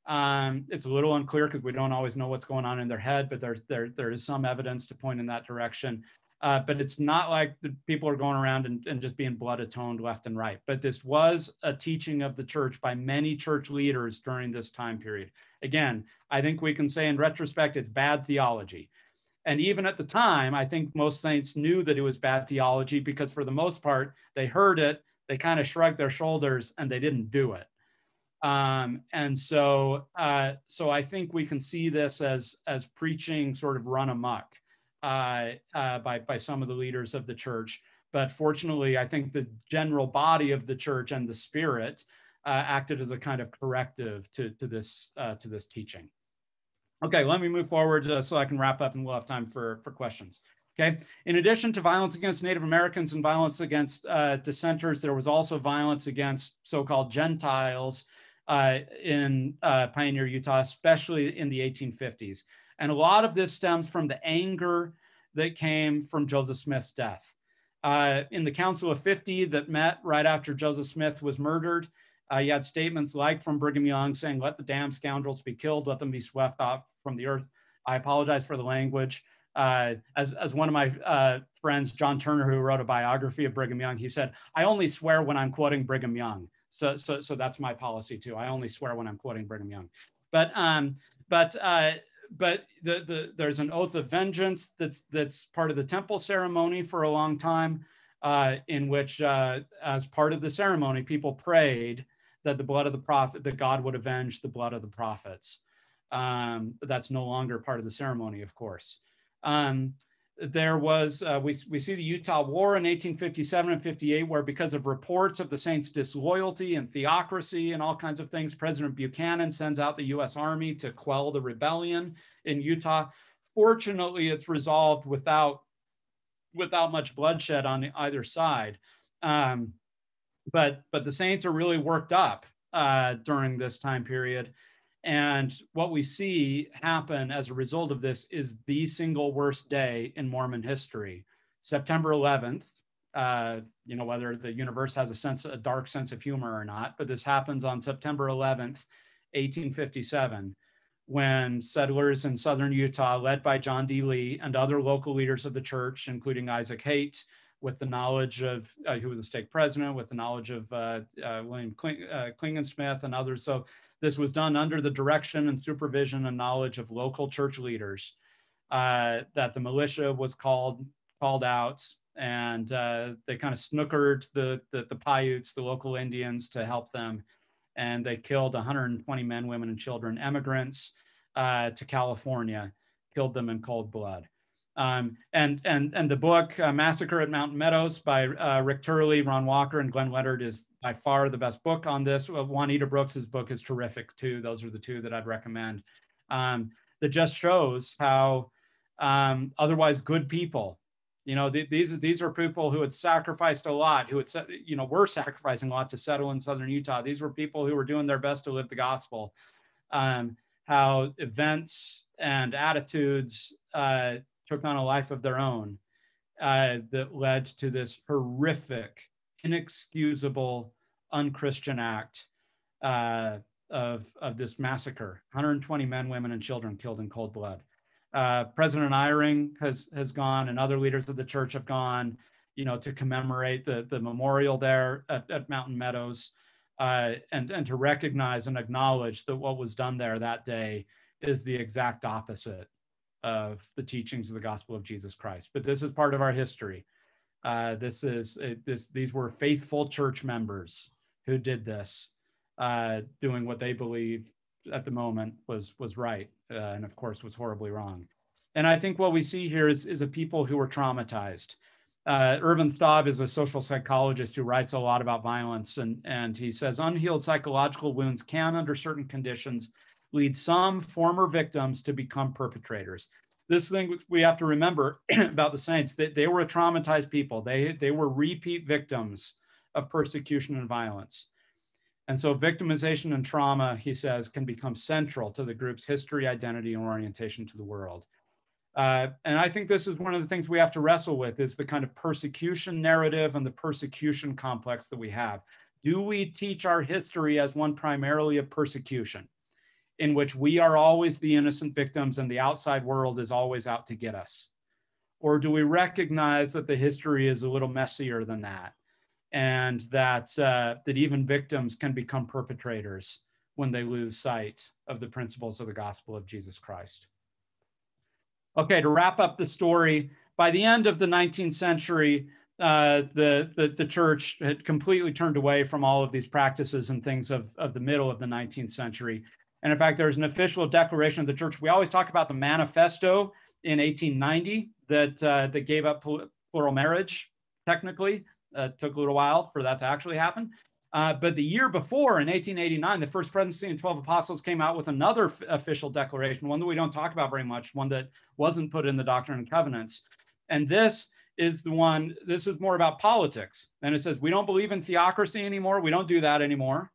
C: um, it's a little unclear because we don't always know what's going on in their head but there, there, there is some evidence to point in that direction uh, but it's not like the people are going around and, and just being blood atoned left and right. But this was a teaching of the church by many church leaders during this time period. Again, I think we can say in retrospect, it's bad theology. And even at the time, I think most saints knew that it was bad theology because, for the most part, they heard it, they kind of shrugged their shoulders, and they didn't do it. Um, and so, uh, so I think we can see this as as preaching sort of run amok uh, uh, by, by some of the leaders of the church. But fortunately, I think the general body of the church and the spirit uh, acted as a kind of corrective to, to, this, uh, to this teaching. Okay, let me move forward uh, so I can wrap up and we'll have time for, for questions. Okay, in addition to violence against Native Americans and violence against dissenters, there was also violence against so called Gentiles in Pioneer, Utah, especially in the 1850s. And a lot of this stems from the anger that came from Joseph Smith's death. Uh, in the Council of 50 that met right after Joseph Smith was murdered, uh, you had statements like from Brigham Young saying, let the damn scoundrels be killed, let them be swept off from the earth. I apologize for the language. Uh, as, as one of my uh, friends, John Turner, who wrote a biography of Brigham Young, he said, I only swear when I'm quoting Brigham Young. So, so, so that's my policy too. I only swear when I'm quoting Brigham Young. But, um, but uh, but the, the, there's an oath of vengeance that's, that's part of the temple ceremony for a long time, uh, in which, uh, as part of the ceremony, people prayed that the blood of the prophet, that God would avenge the blood of the prophets. Um, that's no longer part of the ceremony, of course. Um, there was, uh, we, we see the Utah War in 1857 and 58, where because of reports of the saints' disloyalty and theocracy and all kinds of things, President Buchanan sends out the US Army to quell the rebellion in Utah. Fortunately, it's resolved without, without much bloodshed on either side. Um, but, but the saints are really worked up uh, during this time period. And what we see happen as a result of this is the single worst day in Mormon history. September 11th, uh, you know, whether the universe has a sense, a dark sense of humor or not, but this happens on September 11th, 1857, when settlers in southern Utah, led by John D. Lee and other local leaders of the church, including Isaac Haight, with the knowledge of uh, who was the stake president, with the knowledge of uh, uh William Kling, uh, Klingensmith and others. So this was done under the direction and supervision and knowledge of local church leaders. Uh, that the militia was called called out, and uh, they kind of snookered the, the the Paiutes, the local Indians, to help them, and they killed 120 men, women, and children, emigrants to California, killed them in cold blood. Um, and and and the book uh, Massacre at Mountain Meadows by uh, Rick Turley, Ron Walker, and Glen Leonard is by far the best book on this. Uh, Juanita Brooks's book is terrific too. Those are the two that I'd recommend. Um, that just shows how um, otherwise good people, you know, th- these these are people who had sacrificed a lot, who had you know were sacrificing a lot to settle in southern Utah. These were people who were doing their best to live the gospel. Um, how events and attitudes uh, took on a life of their own uh, that led to this horrific, inexcusable, unchristian act uh, of, of this massacre 120 men, women, and children killed in cold blood. Uh, President Eyring has, has gone, and other leaders of the church have gone, you know, to commemorate the, the memorial there at, at Mountain Meadows. Uh, and, and to recognize and acknowledge that what was done there that day is the exact opposite of the teachings of the gospel of Jesus Christ. But this is part of our history. Uh, this is uh, this. These were faithful church members who did this, uh, doing what they believe at the moment was was right, uh, and of course was horribly wrong. And I think what we see here is is a people who were traumatized. Uh, Ervin Staub is a social psychologist who writes a lot about violence, and and he says unhealed psychological wounds can, under certain conditions, lead some former victims to become perpetrators. This thing we have to remember about the saints that they were a traumatized people. They they were repeat victims of persecution and violence. And so victimization and trauma, he says, can become central to the group's history, identity, and orientation to the world. Uh, and I think this is one of the things we have to wrestle with is the kind of persecution narrative and the persecution complex that we have. Do we teach our history as one primarily of persecution, in which we are always the innocent victims and the outside world is always out to get us? Or do we recognize that the history is a little messier than that? and that uh, that even victims can become perpetrators when they lose sight of the principles of the gospel of Jesus Christ. Okay, to wrap up the story, by the end of the 19th century, uh, the, the, the church had completely turned away from all of these practices and things of, of the middle of the 19th century. And in fact, there's an official declaration of the church. We always talk about the manifesto in 1890 that, uh, that gave up plural marriage, technically. Uh, took a little while for that to actually happen. Uh, but the year before, in 1889, the First Presidency and 12 Apostles came out with another f- official declaration, one that we don't talk about very much, one that wasn't put in the Doctrine and Covenants. And this is the one, this is more about politics. And it says, we don't believe in theocracy anymore. We don't do that anymore.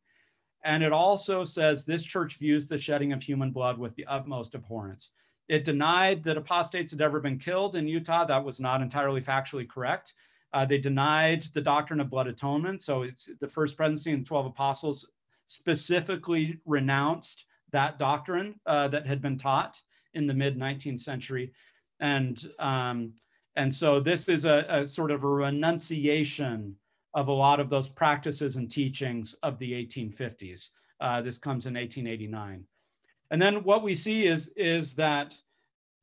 C: And it also says this church views the shedding of human blood with the utmost abhorrence. It denied that apostates had ever been killed in Utah. That was not entirely factually correct. Uh, they denied the doctrine of blood atonement. So it's the first presidency and 12 apostles specifically renounced that doctrine uh, that had been taught in the mid 19th century. And, um, and so this is a, a, sort of a renunciation of a lot of those practices and teachings of the 1850s. Uh, this comes in 1889. And then what we see is, is that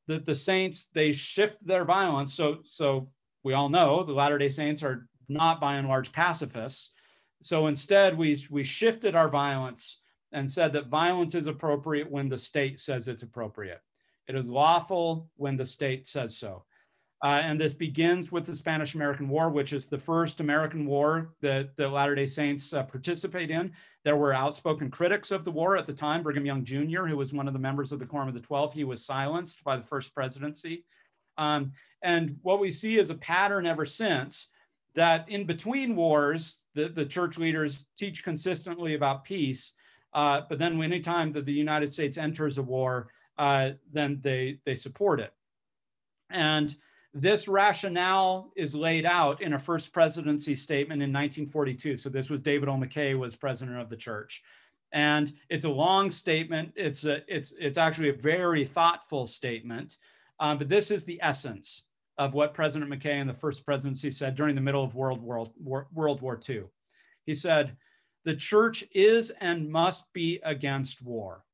C: the, the saints, they shift their violence. So, so we all know the Latter day Saints are not by and large pacifists. So instead, we, we shifted our violence and said that violence is appropriate when the state says it's appropriate. It is lawful when the state says so. Uh, and this begins with the Spanish American War, which is the first American war that the Latter day Saints uh, participate in. There were outspoken critics of the war at the time. Brigham Young Jr., who was one of the members of the Quorum of the Twelve, he was silenced by the first presidency. Um, and what we see is a pattern ever since that in between wars, the, the church leaders teach consistently about peace. Uh, but then anytime that the United States enters a war, uh, then they, they support it. And this rationale is laid out in a first presidency statement in 1942. So this was David O. McKay was president of the church. And it's a long statement. It's, a, it's, it's actually a very thoughtful statement. Um, but this is the essence of what President McKay in the first presidency said during the middle of World War, World War II. He said, the church is and must be against war.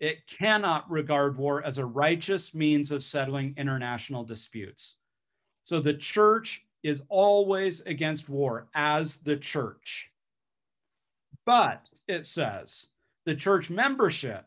C: It cannot regard war as a righteous means of settling international disputes. So the church is always against war as the church. But it says the church membership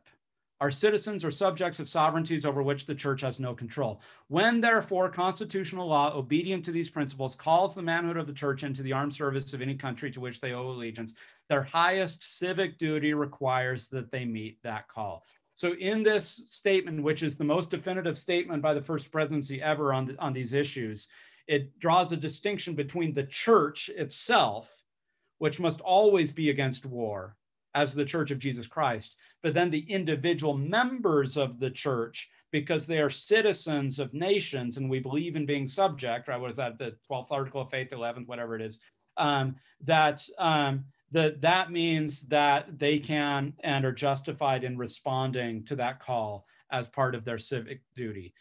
C: our citizens or subjects of sovereignties over which the church has no control. When, therefore, constitutional law, obedient to these principles, calls the manhood of the church into the armed service of any country to which they owe allegiance, their highest civic duty requires that they meet that call. So, in this statement, which is the most definitive statement by the first presidency ever on, the, on these issues, it draws a distinction between the church itself, which must always be against war, as the Church of Jesus Christ, but then the individual members of the church, because they are citizens of nations and we believe in being subject, right? What is that? The 12th article of faith, 11th, whatever it is. Um, that um, the, that means that they can and are justified in responding to that call as part of their civic duty.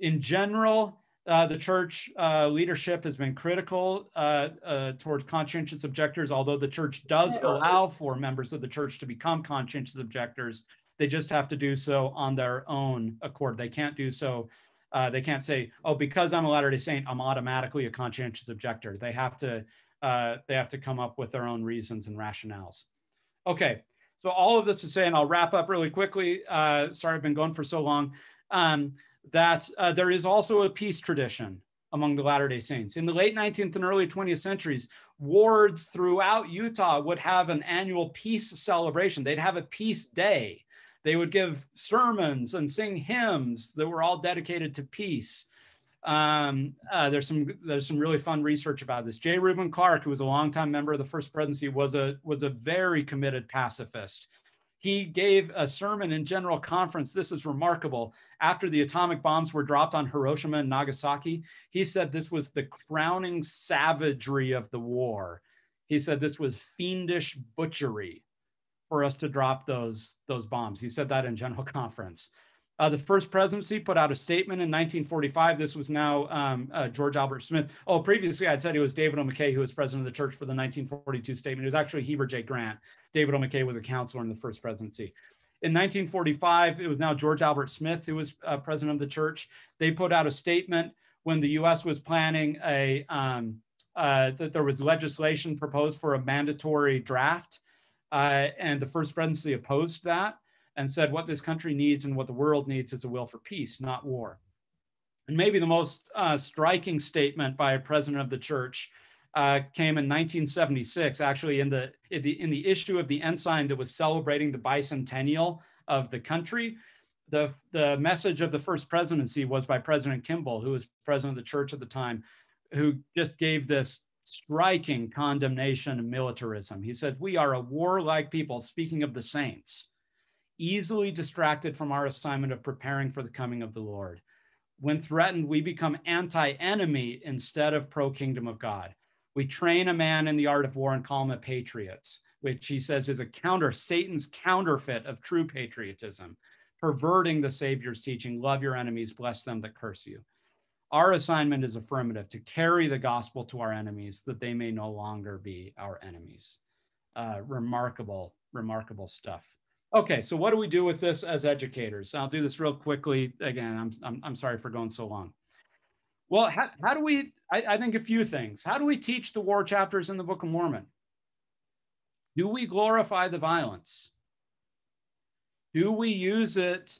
C: In general, uh, the church uh, leadership has been critical uh, uh, towards conscientious objectors, although the church does allow for members of the church to become conscientious objectors. They just have to do so on their own accord. They can't do so. Uh, they can't say, "Oh, because I'm a Latter-day Saint, I'm automatically a conscientious objector." They have to. Uh, they have to come up with their own reasons and rationales. Okay, So all of this to say, and I'll wrap up really quickly. Uh, sorry, I've been going for so long. Um, that uh, there is also a peace tradition among the Latter day Saints. In the late 19th and early 20th centuries, wards throughout Utah would have an annual peace celebration. They'd have a peace day. They would give sermons and sing hymns that were all dedicated to peace. Um, uh, there's some there's some really fun research about this. J. Reuben Clark, who was a longtime member of the First Presidency, was a was a very committed pacifist. He gave a sermon in General Conference. This is remarkable. After the atomic bombs were dropped on Hiroshima and Nagasaki, he said this was the crowning savagery of the war. He said this was fiendish butchery for us to drop those, those bombs. He said that in General Conference. Uh, the first presidency put out a statement in 1945. This was now um, uh, George Albert Smith. Oh, previously I said it was David O. McKay who was president of the church for the 1942 statement. It was actually Heber J. Grant. David O. McKay was a counselor in the first presidency. In 1945, it was now George Albert Smith who was uh, president of the church. They put out a statement when the U.S. was planning a um, uh, that there was legislation proposed for a mandatory draft, uh, and the first presidency opposed that and said what this country needs and what the world needs is a will for peace, not war. And maybe the most uh, striking statement by a president of the church uh, came in 1976, actually in the, in the, in the issue of the Ensign that was celebrating the bicentennial of the country. The, the message of the first presidency was by President Kimball, who was president of the church at the time, who just gave this striking condemnation of militarism. He said, We are a warlike people, speaking of the saints easily distracted from our assignment of preparing for the coming of the Lord. When threatened, we become anti enemy instead of pro kingdom of God. We train a man in the art of war and call him a patriot, which he says is a counter, Satan's counterfeit of true patriotism, perverting the Savior's teaching love your enemies, bless them that curse you. Our assignment is affirmative to carry the gospel to our enemies that they may no longer be our enemies. Uh, remarkable, remarkable stuff. Okay, so what do we do with this as educators? I'll do this real quickly. Again, I'm, I'm, I'm sorry for going so long. Well, how, how do we, I, I think a few things. How do we teach the war chapters in the Book of Mormon? Do we glorify the violence? Do we use it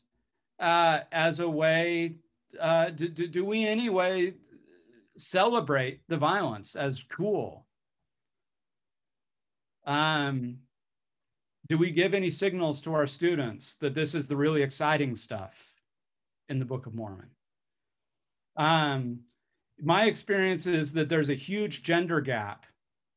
C: uh, as a way, uh, do, do, do we anyway celebrate the violence as cool? Um, do we give any signals to our students that this is the really exciting stuff in the Book of Mormon? Um, my experience is that there's a huge gender gap,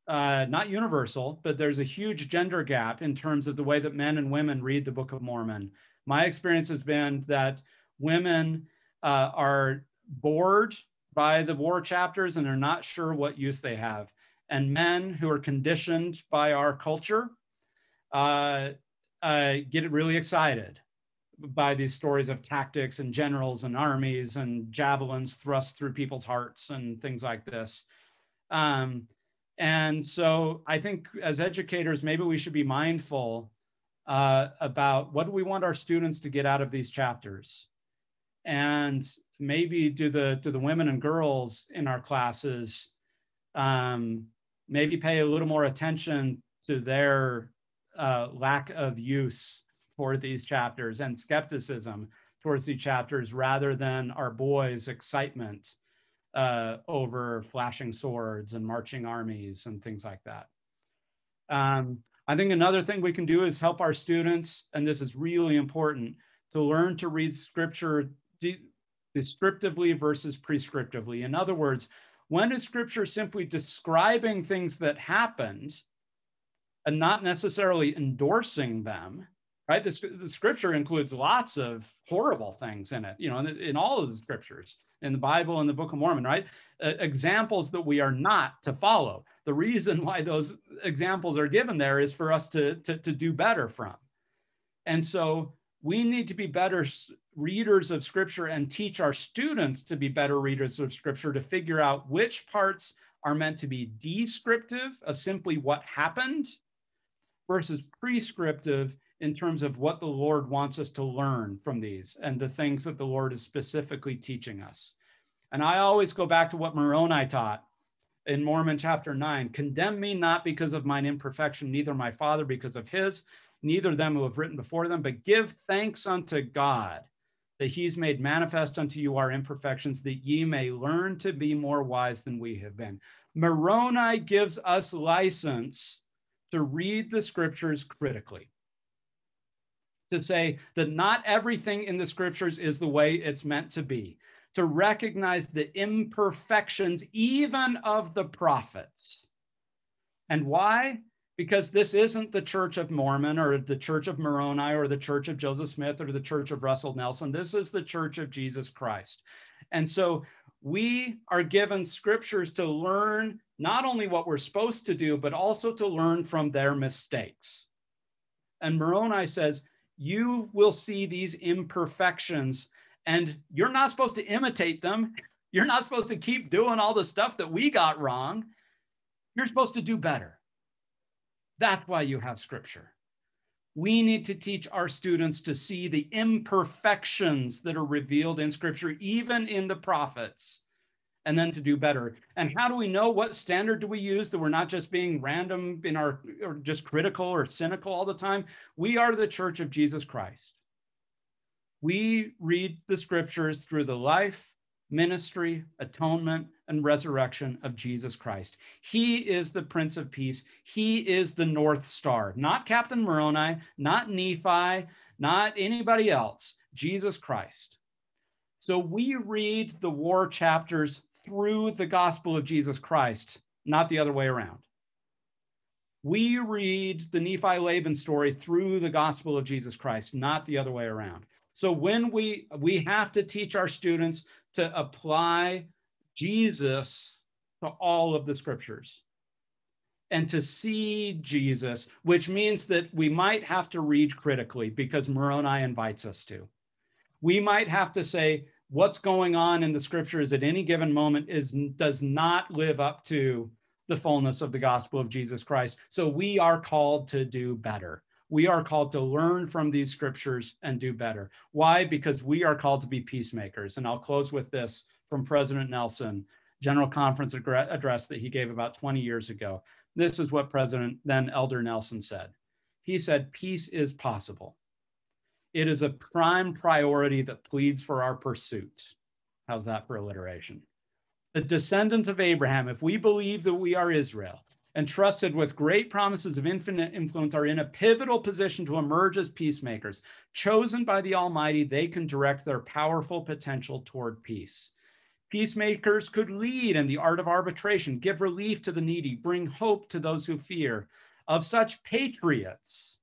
C: uh, not universal, but there's a huge gender gap in terms of the way that men and women read the Book of Mormon. My experience has been that women uh, are bored by the war chapters and are not sure what use they have. And men who are conditioned by our culture uh, uh, get really excited by these stories of tactics and generals and armies and javelins thrust through people's hearts and things like this. Um, and so I think as educators, maybe we should be mindful uh, about what do we want our students to get out of these chapters, and maybe do the do the women and girls in our classes um, maybe pay a little more attention to their uh, lack of use for these chapters and skepticism towards these chapters rather than our boys' excitement uh, over flashing swords and marching armies and things like that. Um, I think another thing we can do is help our students, and this is really important, to learn to read scripture de- descriptively versus prescriptively. In other words, when is scripture simply describing things that happened and not necessarily endorsing them right? The, the scripture includes lots of horrible things in it you know in, in all of the scriptures in the bible and the book of mormon right? Uh, examples that we are not to follow. The reason why those examples are given there is for us to, to, to do better from. And so we need to be better readers of scripture and teach our students to be better readers of scripture to figure out which parts are meant to be descriptive of simply what happened versus prescriptive in terms of what the Lord wants us to learn from these and the things that the Lord is specifically teaching us. And I always go back to what Moroni taught in Mormon chapter 9 Condemn me not because of mine imperfection, neither my Father because of his. neither them who have written before them, but give thanks unto God that he's made manifest unto you our imperfections, that ye may learn to be more wise than we have been. Moroni gives us license to read the scriptures critically, to say that not everything in the scriptures is the way it's meant to be, to recognize the imperfections even of the prophets. And why? Because this isn't the Church of Mormon or the Church of Moroni or the Church of Joseph Smith or the Church of Russell Nelson. This is the Church of Jesus Christ. And so we are given scriptures to learn not only what we're supposed to do, but also to learn from their mistakes. And Moroni says, You will see these imperfections, and you're not supposed to imitate them. You're not supposed to keep doing all the stuff that we got wrong. You're supposed to do better. That's why you have scripture. We need to teach our students to see the imperfections that are revealed in scripture, even in the prophets, and then to do better. And how do we know what standard do we use that we're not just being random in our or just critical or cynical all the time? We are the church of Jesus Christ. We read the scriptures through the life, ministry, atonement, and resurrection of Jesus Christ. He is the Prince of Peace. He is the North Star, not Captain Moroni, not Nephi, not anybody else, Jesus Christ. So we read the war chapters through the gospel of Jesus Christ, not the other way around. We read the Nephi Laban story through the gospel of Jesus Christ, not the other way around. So when we we have to teach our students to apply Jesus to all of the scriptures and to see Jesus, which means that we might have to read critically because Moroni invites us to. We might have to say what's going on in the scriptures at any given moment is does not live up to the fullness of the gospel of Jesus Christ. So we are called to do better. We are called to learn from these scriptures and do better. Why? Because we are called to be peacemakers. And I'll close with this from President Nelson, General Conference address that he gave about 20 years ago. This is what President, then Elder Nelson said. He said, Peace is possible. It is a prime priority that pleads for our pursuit. How's that for alliteration? The descendants of Abraham, if we believe that we are Israel, entrusted with great promises of infinite influence are in a pivotal position to emerge as peacemakers. Chosen by the Almighty, they can direct their powerful potential toward peace. Peacemakers could lead in the art of arbitration, give relief to the needy, bring hope to those who fear. Of such patriots,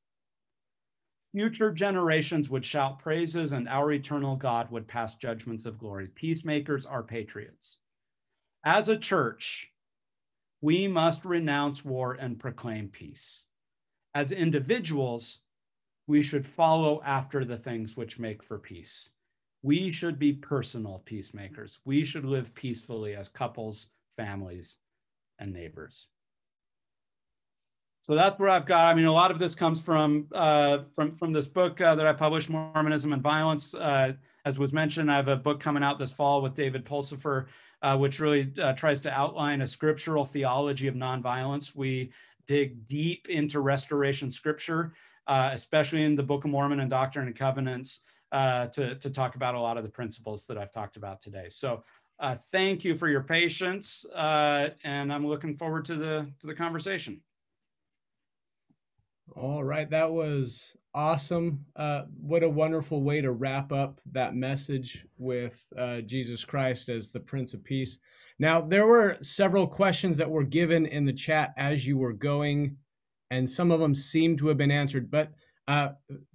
C: future generations would shout praises, and our eternal God would pass judgments of glory. Peacemakers are patriots. As a church, we must renounce war and proclaim peace. As individuals, we should follow after the things which make for peace. We should be personal peacemakers. We should live peacefully as couples, families, and neighbors. So that's where I've got. I mean, a lot of this comes from uh, from from this book uh, that I published, Mormonism and Violence. Uh, as was mentioned, I have a book coming out this fall with David Pulsipher, uh, which really uh, tries to outline a scriptural theology of nonviolence. We dig deep into restoration scripture, uh, especially in the Book of Mormon and Doctrine and Covenants to, to talk about a lot of the principles that I've talked about today. So thank you for your patience, and I'm looking forward to the, to the conversation.
A: All right, that was awesome. Uh, what a wonderful way to wrap up that message with uh, Jesus Christ as the Prince of Peace. Now, there were several questions that were given in the chat as you were going, and some of them seem to have been answered. But uh,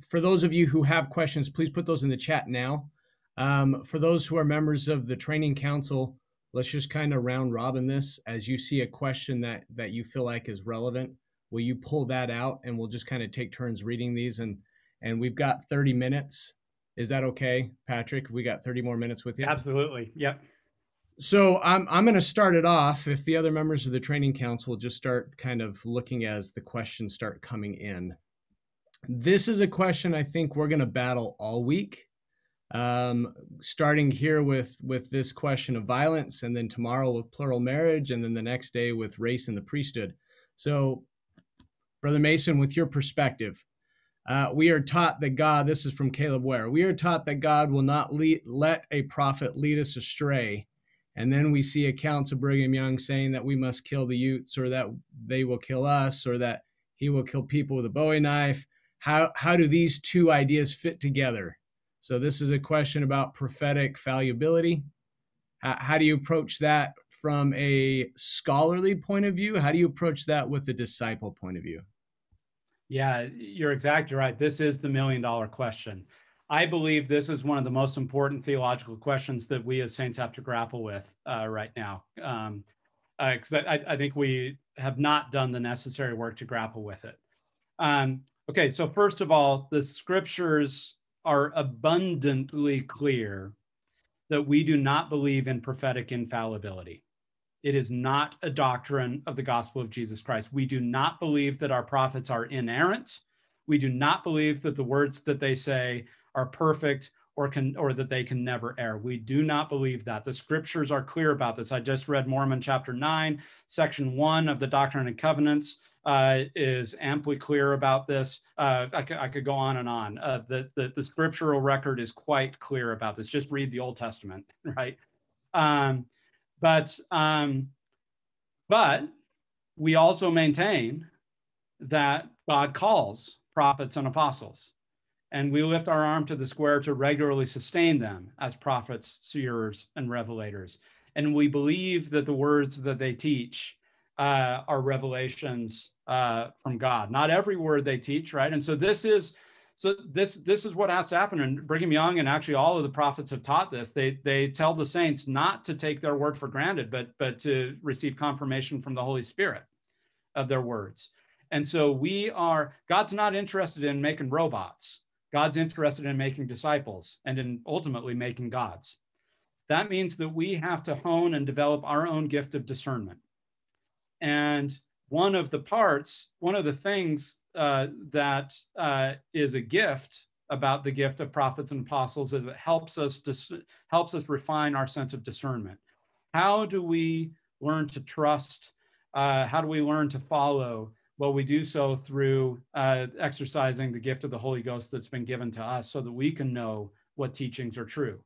A: for those of you who have questions, please put those in the chat now. Um, for those who are members of the training council, let's just kind of round robin this. As you see a question that that you feel like is relevant, will you pull that out and we'll just kind of take turns reading these and and we've got 30 minutes. Is that okay, Patrick? We got 30 more minutes with you.
C: Absolutely. Yep.
A: So I'm I'm going to start it off. If the other members of the training council just start kind of looking as the questions start coming in. This is a question I think we're going to battle all week. Um, starting here with with this question of violence, and then tomorrow with plural marriage, and then the next day with race and the priesthood. So, Brother Mason, with your perspective, Uh, we are taught that God, this is from Caleb Ware, we are taught that God will not lead, let a prophet lead us astray. And then we see accounts of Brigham Young saying that we must kill the Utes or that they will kill us or that he will kill people with a Bowie knife. How, how do these two ideas fit together? So, this is a question about prophetic fallibility. How, how do you approach that from a scholarly point of view? How do you approach that with a disciple point of view?
C: Yeah, you're exactly right. This is the million dollar question. I believe this is one of the most important theological questions that we as saints have to grapple with uh, right now. Because um, uh, I, I, think we have not done the necessary work to grapple with it. Um, okay, so first of all, the scriptures are abundantly clear that we do not believe in prophetic infallibility. It is not a doctrine of the gospel of Jesus Christ. We do not believe that our prophets are inerrant. We do not believe that the words that they say are perfect or can or that they can never err. We do not believe that. The scriptures are clear about this. I just read Mormon chapter 9, section 1 of the Doctrine and Covenants uh, is amply clear about this. Uh, I, could, I could go on and on. Uh, the, the, the scriptural record is quite clear about this. Just read the Old Testament, right? Um, but um, but we also maintain that God calls prophets and apostles, and we lift our arm to the square to regularly sustain them as prophets, seers, and revelators. And we believe that the words that they teach uh, are revelations uh, from God. Not every word they teach, right? And so this is so this this is what has to happen. And brigham young and actually all of the prophets have taught this. They they tell the saints not to take their word for granted but but to receive confirmation from the holy spirit of their words. And so we are god's not interested in making robots. God's interested in making disciples and in ultimately making gods. That means that we have to hone and develop our own gift of discernment. And one of the parts one of the things uh, that uh, is a gift about the gift of prophets and apostles it helps us dis- helps us refine our sense of discernment. How do we learn to trust? Uh, how do we learn to follow? Well, we do so through uh, exercising the gift of the Holy Ghost that's been given to us, so that we can know what teachings are true.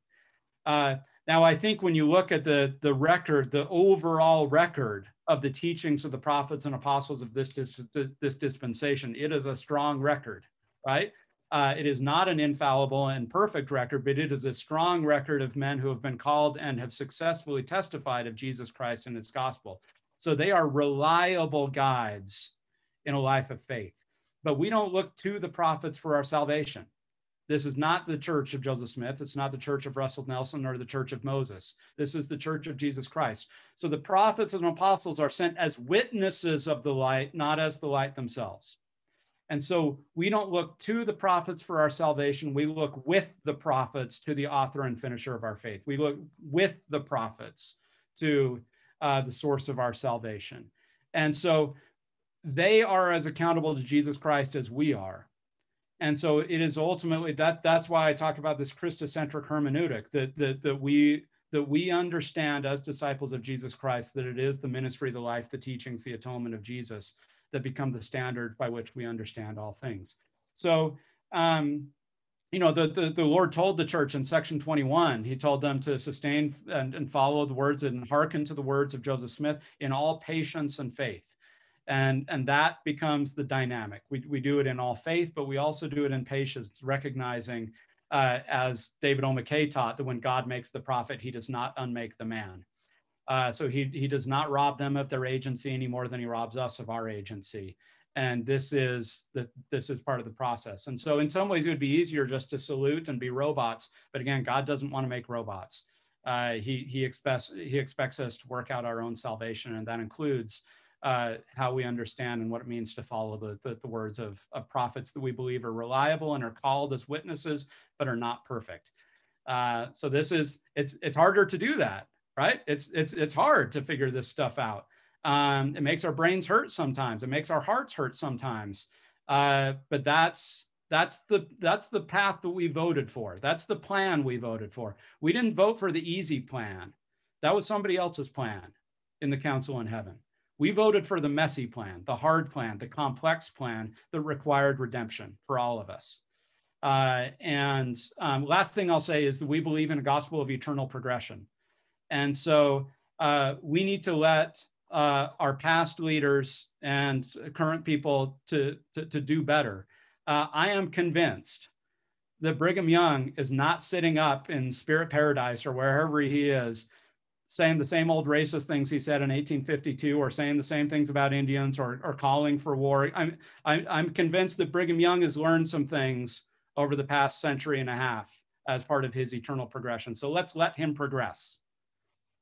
C: Uh, now, I think when you look at the the record, the overall record of the teachings of the prophets and apostles of this, this, this dispensation. It is a strong record, right? Uh, it is not an infallible and perfect record, but it is a strong record of men who have been called and have successfully testified of Jesus Christ and his gospel. So they are reliable guides in a life of faith. But we don't look to the prophets for our salvation. This is not the church of Joseph Smith. It's not the church of Russell Nelson or the church of Moses. This is the church of Jesus Christ. So the prophets and apostles are sent as witnesses of the light, not as the light themselves. And so we don't look to the prophets for our salvation. We look with the prophets to the author and finisher of our faith. We look with the prophets to uh, the source of our salvation. And so they are as accountable to Jesus Christ as we are and so it is ultimately that that's why i talk about this christocentric hermeneutic that that, that we that we understand as disciples of jesus christ that it is the ministry the life the teachings the atonement of jesus that become the standard by which we understand all things. So um you know the, the the lord told the church in section 21 he told them to sustain and, and follow the words and hearken to the words of joseph smith in all patience and faith and and that becomes the dynamic. We, we do it in all faith but we also do it in patience recognizing uh, as david o mckay taught that when god makes the prophet he does not unmake the man. Uh, so he, he does not rob them of their agency any more than he robs us of our agency. And this is the this is part of the process. And so in some ways it would be easier just to salute and be robots but again god doesn't want to make robots. Uh, he he expects he expects us to work out our own salvation and that includes uh, how we understand and what it means to follow the, the, the, words of, of prophets that we believe are reliable and are called as witnesses, but are not perfect. Uh, so this is, it's, it's harder to do that, right? It's, it's, it's hard to figure this stuff out. Um, it makes our brains hurt sometimes. It makes our hearts hurt sometimes. Uh, but that's, that's the that's the path that we voted for. That's the plan we voted for. We didn't vote for the easy plan. That was somebody else's plan in the council in heaven We voted for the messy plan, the hard plan, the complex plan that required redemption for all of us. Uh, and um, last thing I'll say is that we believe in a gospel of eternal progression. And so uh, we need to let uh, our past leaders and current people to, to, to do better. Uh, I am convinced that Brigham Young is not sitting up in spirit paradise or wherever he is saying the same old racist things he said in 1852 or saying the same things about Indians or, or calling for war. I'm, I, I'm convinced that Brigham Young has learned some things over the past century and a half as part of his eternal progression. So let's let him progress.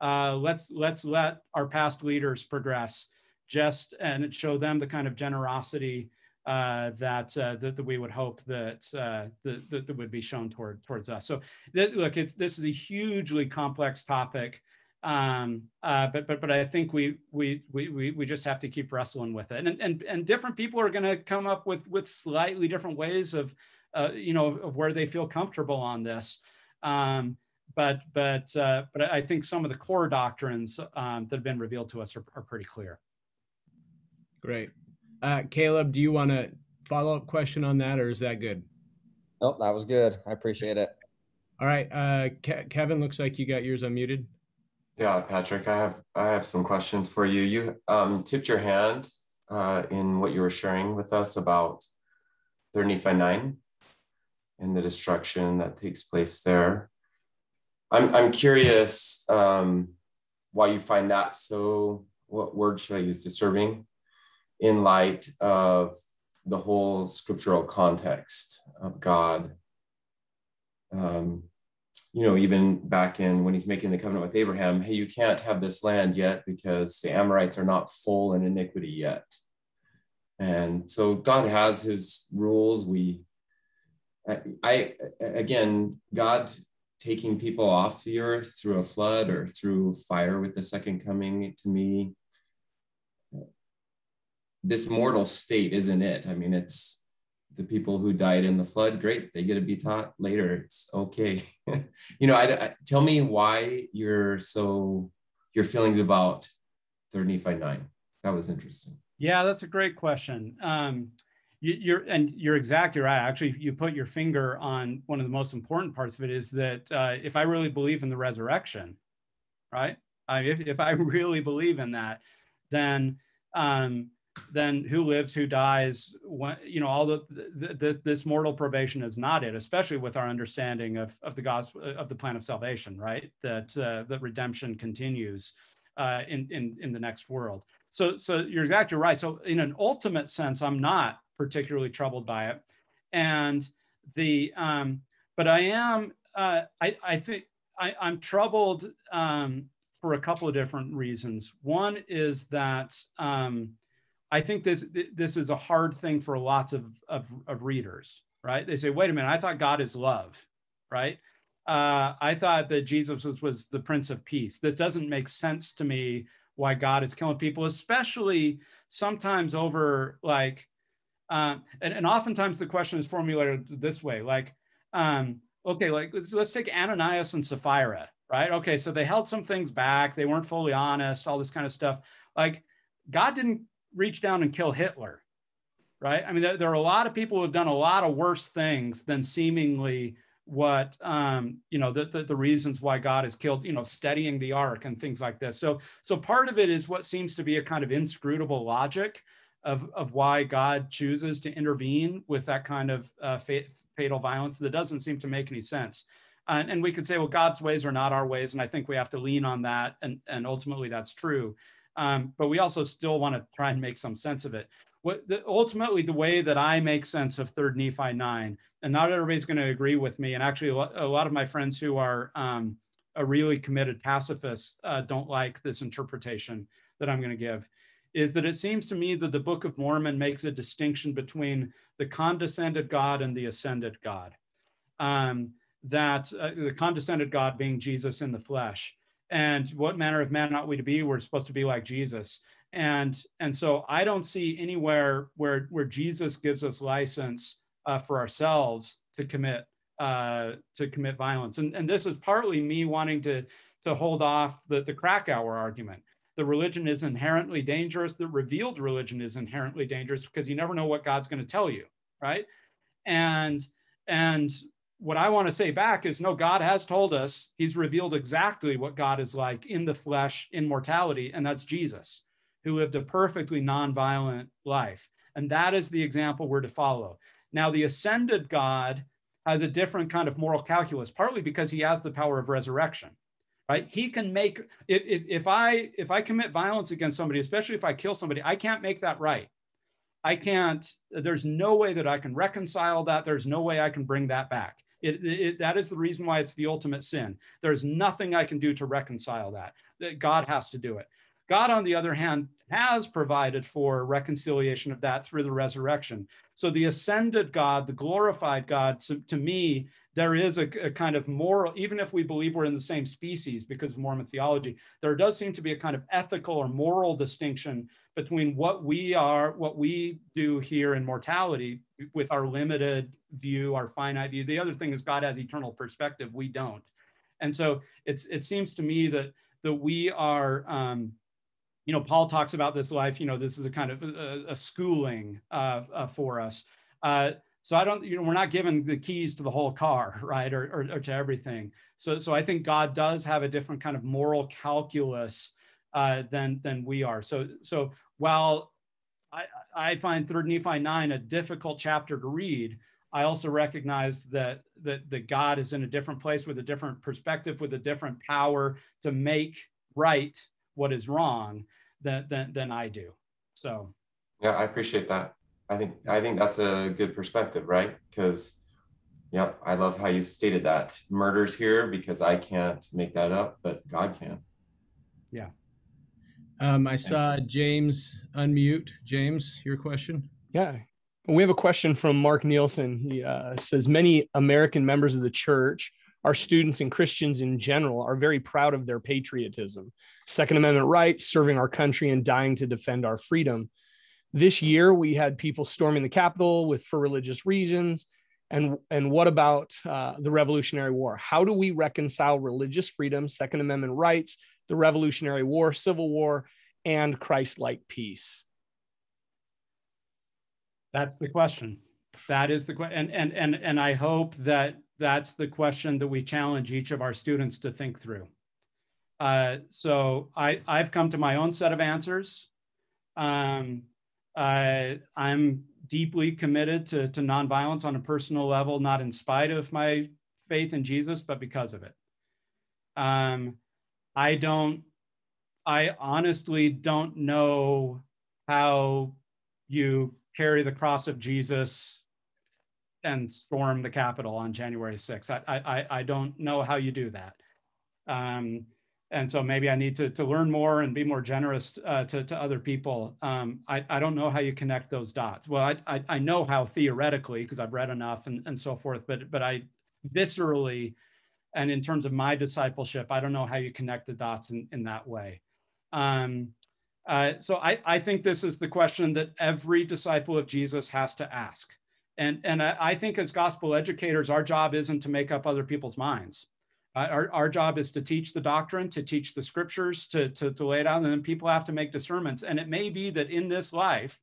C: Uh, let's let's let our past leaders progress just and show them the kind of generosity uh, that, uh, that, that we would hope that, uh, that, that would be shown toward towards us. So look, it's this is a hugely complex topic, um, uh, but but but I think we we we we just have to keep wrestling with it, and and and different people are going to come up with with slightly different ways of, uh, you know, of where they feel comfortable on this. Um, but but uh, but I think some of the core doctrines um, that have been revealed to us are, are pretty clear.
A: Great. Uh, Caleb, do you want a follow up question on that, or is that good?
B: Oh, that was good. I appreciate it.
A: All right, uh, Ke- Kevin, looks like you got yours unmuted.
D: Yeah, Patrick, I have I have some questions for you. You um, tipped your hand uh, in what you were sharing with us about 3 Nephi 9 and the destruction that takes place there. I'm I'm curious um, why you find that so. What word should I use? Disturbing in light of the whole scriptural context of God. Um, you know, even back in when he's making the covenant with Abraham, hey, you can't have this land yet because the Amorites are not full in iniquity yet. And so God has his rules. We, I, I again, God taking people off the earth through a flood or through fire with the second coming to me this mortal state isn't it. I mean, it's the people who died in the flood. Great, they get to be taught later. It's okay. you know, I, I, tell me why you're so your feelings about Third Nephi nine. That was interesting.
C: Yeah, that's a great question. Um, you, are and you're exactly right. Actually, you put your finger on one of the most important parts of it. Is that uh, if I really believe in the resurrection, right? I, if, if I really believe in that, then um, then who lives, who dies, when, you know, all the, the, the, this mortal probation is not it, especially with our understanding of, of the gospel, of the plan of salvation, right? That, uh, that redemption continues uh, in, in, in the next world. So, so you're exactly right. So in an ultimate sense, I'm not particularly troubled by it. And the, um, but I am, uh, I, I think I, I'm troubled um, for a couple of different reasons. One is that, um, I think this this is a hard thing for lots of, of, of readers, right? They say, wait a minute, I thought God is love, right? Uh, I thought that Jesus was, was the Prince of Peace. That doesn't make sense to me why God is killing people, especially sometimes over like, uh, and, and oftentimes the question is formulated this way, like, um, okay, like let's, let's take Ananias and Sapphira, right? Okay, so they held some things back, they weren't fully honest, all this kind of stuff. Like, God didn't reach down and kill Hitler, right? I mean, there, there, are a lot of people who have done a lot of worse things than seemingly what um, you know the, the, the reasons why God has killed, you know, steadying the ark and things like this. So so part of it is what seems to be a kind of inscrutable logic of of why God chooses to intervene with that kind of uh, fatal violence that doesn't seem to make any sense. And, and we could say, well, God's ways are not our ways, and I think we have to lean on that, and and ultimately that's true. Um, but we also still want to try and make some sense of it. What the, ultimately the way that I make sense of Third Nephi nine, and not everybody's going to agree with me, and actually a lot, of my friends who are um, a really committed pacifists uh, don't like this interpretation that I'm going to give, is that it seems to me that the Book of Mormon makes a distinction between the condescended God and the ascended God. Um, that uh, the condescended God being Jesus in the flesh, and what manner of man ought we to be we're supposed to be like jesus and and so i don't see anywhere where where jesus gives us license uh, for ourselves to commit uh, to commit violence and and this is partly me wanting to to hold off the the Krakauer argument the religion is inherently dangerous. The revealed religion is inherently dangerous because you never know what God's going to tell you, right? And and what I want to say back is no, God has told us, He's revealed exactly what God is like in the flesh, in mortality, and that's Jesus, who lived a perfectly nonviolent life. And that is the example we're to follow. Now, the ascended God has a different kind of moral calculus, partly because he has the power of resurrection. Right? He can make if, if, if I if I commit violence against somebody, especially if I kill somebody, I can't make that right. I can't, there's no way that I can reconcile that. There's no way I can bring that back. It, it, that is the reason why it's the ultimate sin. There's nothing I can do to reconcile that. That God has to do it. God, on the other hand, has provided for reconciliation of that through the resurrection. So the ascended God, the glorified God, to, to me, there is a, a, kind of moral, even if we believe we're in the same species because of Mormon theology, there does seem to be a kind of ethical or moral distinction between what we are, what we do here in mortality with our limited view, our finite view. The other thing is God has eternal perspective, we don't. And so it's it seems to me that that we are um, you know, Paul talks about this life, you know, this is a kind of a, a schooling uh, uh, for us. Uh, so I don't, you know, we're not given the keys to the whole car, right, or, or, or, to everything. So, so I think God does have a different kind of moral calculus uh, than than we are. So, so while I, I find Third Nephi nine a difficult chapter to read, I also recognize that that that God is in a different place with a different perspective, with a different power to make right what is wrong than, than, than I do. So.
D: Yeah, I appreciate that. I think, I think that's a good perspective, right? Because yeah, I love how you stated that murders here because I can't make that up, but God can.
C: Yeah.
A: Um, I saw James unmute. James, your question?
E: Yeah. We have a question from Mark Nielsen. He uh, says Many American members of the church our students and Christians in general are very proud of their patriotism, Second Amendment rights, serving our country, and dying to defend our freedom. This year, we had people storming the Capitol with for religious reasons. And, and what about uh, the Revolutionary War? How do we reconcile religious freedom, Second Amendment rights, the Revolutionary War, Civil War, and Christ like peace?
C: That's the question. That is the question. And, and, and, and I hope that that's the question that we challenge each of our students to think through. Uh, so I, I've come to my own set of answers. Um, I, I'm deeply committed to, to nonviolence on a personal level, not in spite of my faith in Jesus, but because of it. Um, I don't, I honestly don't know how you carry the cross of Jesus and storm the Capitol on January 6th. I, I, I don't know how you do that. Um, and so maybe I need to, to learn more and be more generous uh, to, to other people. Um, I, I don't know how you connect those dots. Well, I, I, I know how theoretically, because I've read enough and, and so forth, but, but I viscerally, and in terms of my discipleship, I don't know how you connect the dots in, in that way. Um, uh, so I, I think this is the question that every disciple of Jesus has to ask. And, and I think as gospel educators, our job isn't to make up other people's minds. Our, our job is to teach the doctrine, to teach the scriptures, to, to, to lay it out, and then people have to make discernments. And it may be that in this life,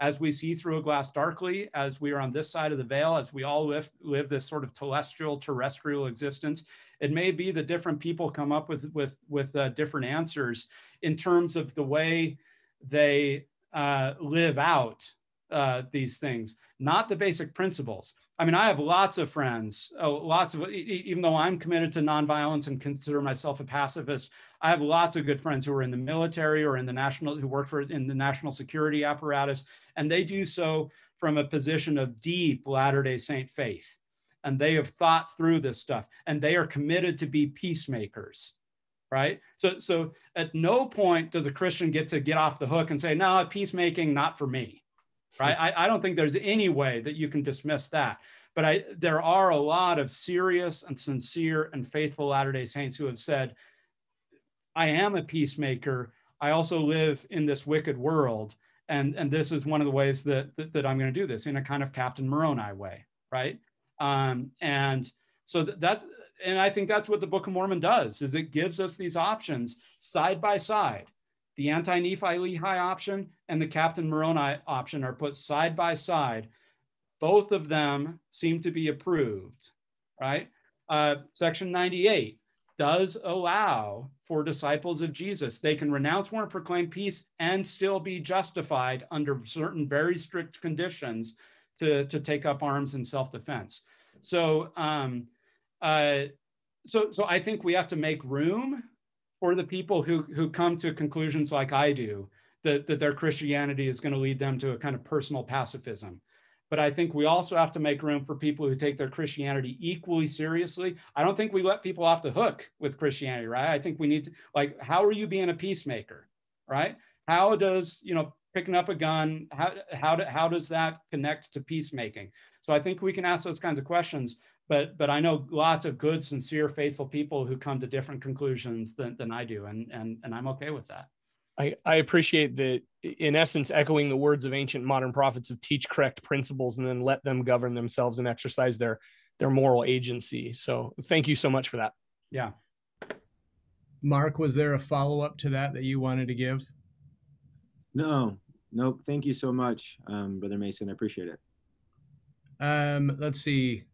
C: as we see through a glass darkly, as we are on this side of the veil, as we all live, live this sort of telestial, terrestrial existence, it may be that different people come up with, with, with uh, different answers in terms of the way they uh, live out uh, these things, not the basic principles. I mean, I have lots of friends, oh, lots of, even though I'm committed to nonviolence and consider myself a pacifist, I have lots of good friends who are in the military or in the national, who work for in the national security apparatus, and they do so from a position of deep Latter-day Saint faith. And they have thought through this stuff and they are committed to be peacemakers right so so at no point does a christian get to get off the hook and say no peacemaking not for me right? I, I don't think there's any way that you can dismiss that. But I, there are a lot of serious and sincere and faithful Latter day Saints who have said, I am a peacemaker. I also live in this wicked world. And, and this is one of the ways that, that, that I'm going to do this in a kind of Captain Moroni way, right? Um, and so that, that's, and I think that's what the Book of Mormon does, is it gives us these options side by side the anti-Nephi Lehi option and the Captain Moroni option are put side by side. Both of them seem to be approved, right? Uh, section 98 does allow for disciples of Jesus. They can renounce war and proclaim peace and still be justified under certain very strict conditions to, to take up arms in self-defense. So, um, uh, so, so I think we have to make room for the people who, who come to conclusions like I do, that, that their Christianity is going to lead them to a kind of personal pacifism. But I think we also have to make room for people who take their Christianity equally seriously. I don't think we let people off the hook with Christianity, right? I think we need to, like, how are you being a peacemaker, right? How does, you know, picking up a gun, how, how, do, how does that connect to peacemaking? So I think we can ask those kinds of questions but but I know lots of good, sincere, faithful people who come to different conclusions than, than I do, and and and I'm okay with that.
E: I, I appreciate that in essence echoing the words of ancient modern prophets of teach correct principles and then let them govern themselves and exercise their their moral agency. So thank you so much for that.
C: Yeah.
A: Mark, was there a follow up to that that you wanted to give?
F: No, nope. Thank you so much, um, Brother Mason. I appreciate it.
A: Um, let's see.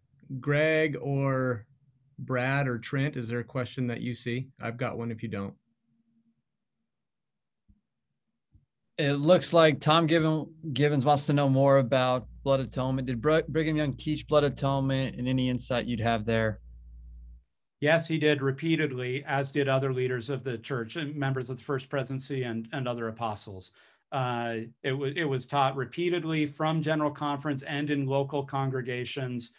A: Greg or Brad or Trent, is there a question that you see? I've got one if you don't.
G: It looks like Tom Gibbons wants to know more about blood atonement. Did Brigham Young teach blood atonement and any insight you'd have there?
C: Yes, he did repeatedly, as did other leaders of the church and members of the first presidency and, and other apostles. Uh, it, w- it was taught repeatedly from General Conference and in local congregations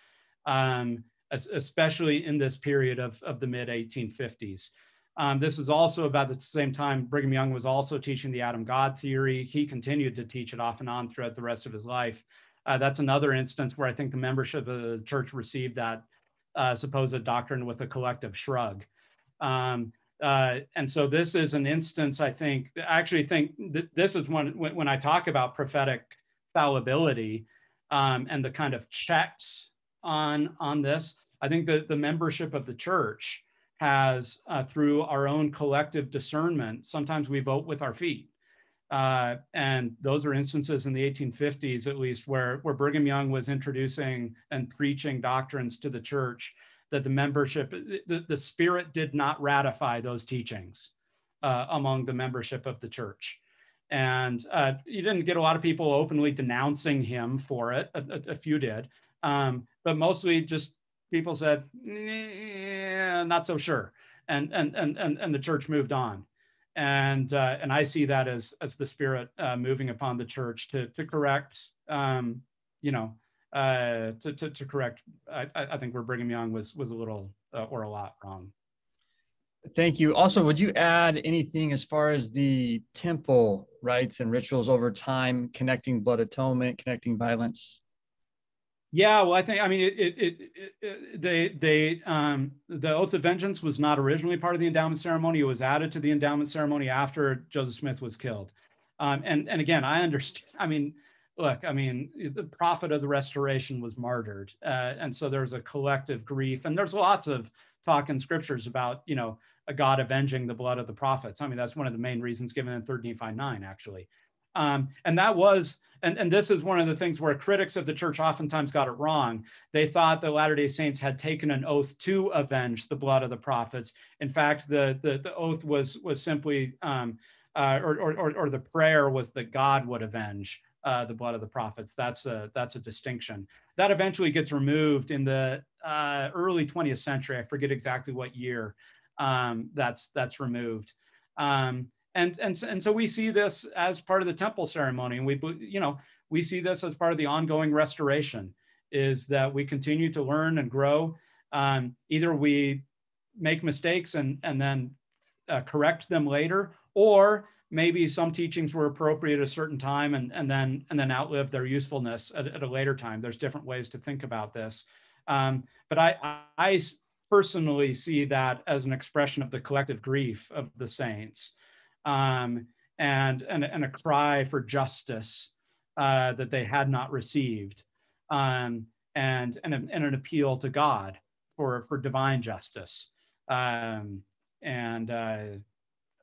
C: um, especially in this period of, of the mid 1850s. Um, this is also about the same time Brigham Young was also teaching the Adam God theory. He continued to teach it off and on throughout the rest of his life. Uh, that's another instance where I think the membership of the church received that uh, supposed doctrine with a collective shrug. Um, uh, and so this is an instance, I think, I actually think that this is when, when I talk about prophetic fallibility um, and the kind of checks on on this. I think that the membership of the church has, uh, through our own collective discernment, sometimes we vote with our feet. Uh, and those are instances in the 1850s, at least, where, where Brigham Young was introducing and preaching doctrines to the church that the membership, the, the spirit did not ratify those teachings uh, among the membership of the church. And uh, you didn't get a lot of people openly denouncing him for it. A, a, a few did, um, but mostly just people said, not so sure. And, and, and, and, and the church moved on. And, uh, and I see that as, as the spirit uh, moving upon the church to, to correct, um, you know, uh, to, to, to correct, I, I think where Brigham Young was, was a little uh, or a lot wrong.
G: Thank you. Also, would you add anything as far as the temple rites and rituals over time, connecting blood atonement, connecting violence?
C: Yeah, well, I think I mean it. It, it, it they they um, the oath of vengeance was not originally part of the endowment ceremony. It was added to the endowment ceremony after Joseph Smith was killed. Um, and and again, I understand. I mean, look, I mean, the prophet of the restoration was martyred, uh, and so there's a collective grief, and there's lots of talk in scriptures about you know a God avenging the blood of the prophets. I mean, that's one of the main reasons given in 3 Nephi 9, actually. Um, and that was, and, and this is one of the things where critics of the church oftentimes got it wrong. They thought the Latter day Saints had taken an oath to avenge the blood of the prophets. In fact, the, the, the oath was, was simply, um, uh, or, or, or, the prayer was that God would avenge uh, the blood of the prophets. That's a, that's a distinction. That eventually gets removed in the uh, early 20th century. I forget exactly what year um, that's, that's removed. Um, and and and so we see this as part of the temple ceremony. And we you know we see this as part of the ongoing restoration is that we continue to learn and grow. Um, either we make mistakes and and then uh, correct them later or maybe some teachings were appropriate at a certain time and, and then and then outlive their usefulness at, at a later time. There's different ways to think about this. Um, but I, I personally see that as an expression of the collective grief of the saints um, and, and, and a cry for justice uh, that they had not received, um, and, and, a, and an appeal to God for, for divine justice. Um, and uh,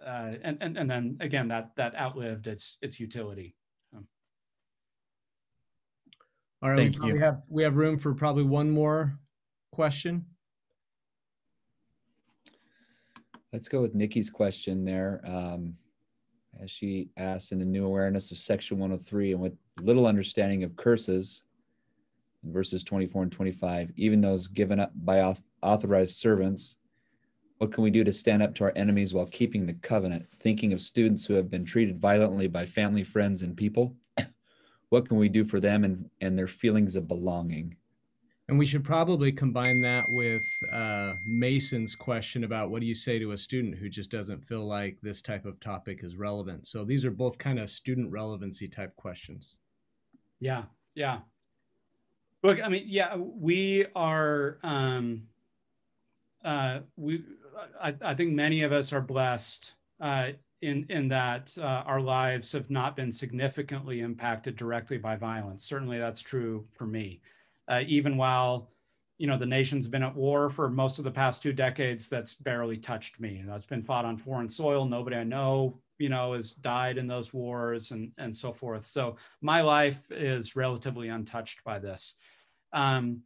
C: uh, and, and and then again that that outlived its its utility.
A: All right,
G: Thank
A: we
G: you.
A: have we have room for probably one more question.
H: Let's go with Nikki's question there. Um, as she asks, in a new awareness of Section 103 and with little understanding of curses, in verses 24 and 25, even those given up by authorized servants, what can we do to stand up to our enemies while keeping the covenant? Thinking of students who have been treated violently by family, friends, and people, what can we do for them and, and their feelings of belonging?
A: And we should probably combine that with uh, Mason's question about what do you say to a student who just doesn't feel like this type of topic is relevant. So these are both kind of student relevancy type questions.
C: Yeah, yeah. Look, I mean, yeah, we are. Um, uh, we, I, I think many of us are blessed uh, in in that uh, our lives have not been significantly impacted directly by violence. Certainly, that's true for me. Uh, even while you know the nation's been at war for most of the past two decades, that's barely touched me. You know, it's been fought on foreign soil. Nobody I know, you know, has died in those wars and and so forth. So my life is relatively untouched by this. Um,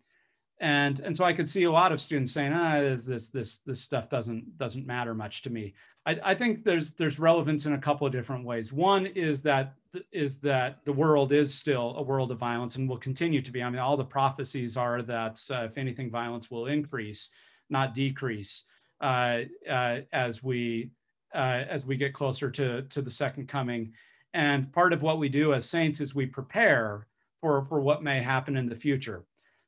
C: and and so I could see a lot of students saying, "Ah, this this this, this stuff doesn't doesn't matter much to me." I, I think there's there's relevance in a couple of different ways. One is that is that the world is still a world of violence and will continue to be. I mean, all the prophecies are that uh, if anything, violence will increase, not decrease, uh, uh, as we uh, as we get closer to to the second coming. And part of what we do as saints is we prepare for for what may happen in the future.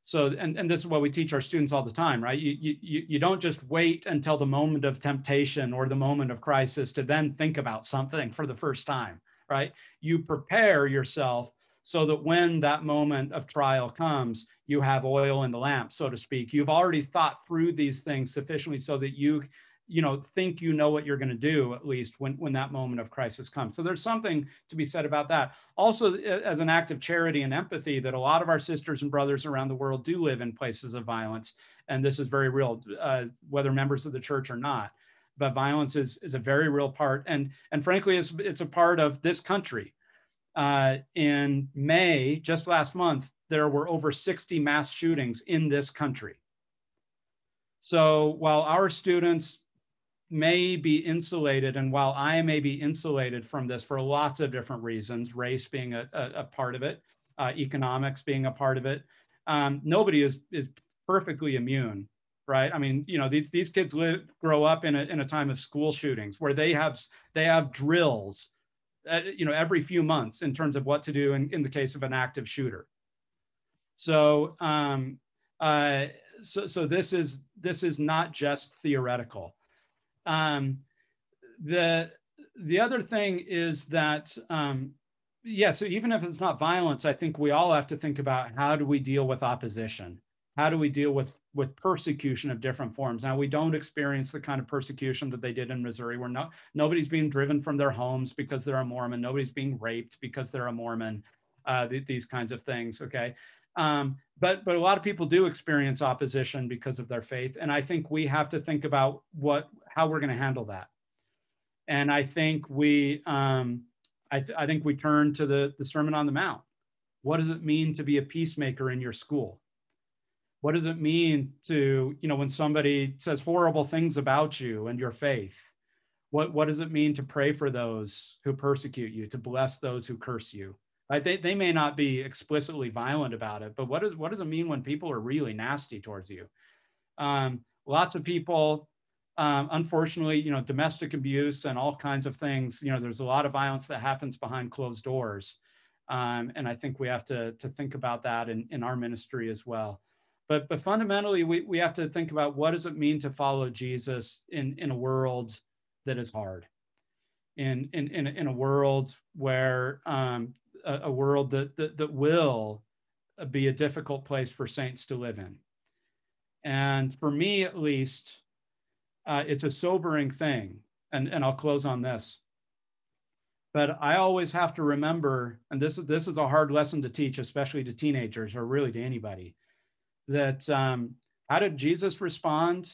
C: So, and, and this is what we teach our students all the time, right? You, you, you don't just wait until the moment of temptation or the moment of crisis to then think about something for the first time, right? You prepare yourself so that when that moment of trial comes, you have oil in the lamp, so to speak. You've already thought through these things sufficiently so that you you know think you know what you're going to do at least when when that moment of crisis comes. So there's something to be said about that. Also as an act of charity and empathy that a lot of our sisters and brothers around the world do live in places of violence and this is very real uh, whether members of the church or not. But violence is is a very real part and and frankly it's it's a part of this country. Uh, in may just last month there were over 60 mass shootings in this country. So while our students may be insulated and while i may be insulated from this for lots of different reasons race being a, a, a part of it uh, economics being a part of it um, nobody is is perfectly immune right? I mean you know these these kids live grow up in a, in a time of school shootings where they have they have drills uh, you know every few months in terms of what to do in, in the case of an active shooter. So um, uh, so so this is this is not just theoretical um, the the other thing is that um, yeah, so even if it's not violence, I think we all have to think about how do we deal with opposition? How do we deal with with persecution of different forms? Now we don't experience the kind of persecution that they did in Missouri, where no nobody's being driven from their homes because they're a Mormon, nobody's being raped because they're a Mormon, uh, th- these kinds of things. Okay, um, but but a lot of people do experience opposition because of their faith, and I think we have to think about what how we're going to handle that. And I think we um, I, th- I think we turn to the the Sermon on the Mount. What does it mean to be a peacemaker in your school? What does it mean to you know when somebody says horrible things about you and your faith? What what does it mean to pray for those who persecute you, to bless those who curse you? Right? They, they may not be explicitly violent about it, but what, is, what does it mean when people are really nasty towards you? Um, lots of people, um, unfortunately, you know, domestic abuse and all kinds of things, you know, there's a lot of violence that happens behind closed doors. Um, and I think we have to, to think about that in, in our ministry as well. But, but fundamentally, we, we have to think about what does it mean to follow Jesus in, in a world that is hard, in, in, in, in a world where um, a, a world that, that, that will be a difficult place for saints to live in. And for me, at least, uh, it's a sobering thing. And, and I'll close on this. But I always have to remember, and this, is, this is a hard lesson to teach, especially to teenagers or really to anybody, that um, how did Jesus respond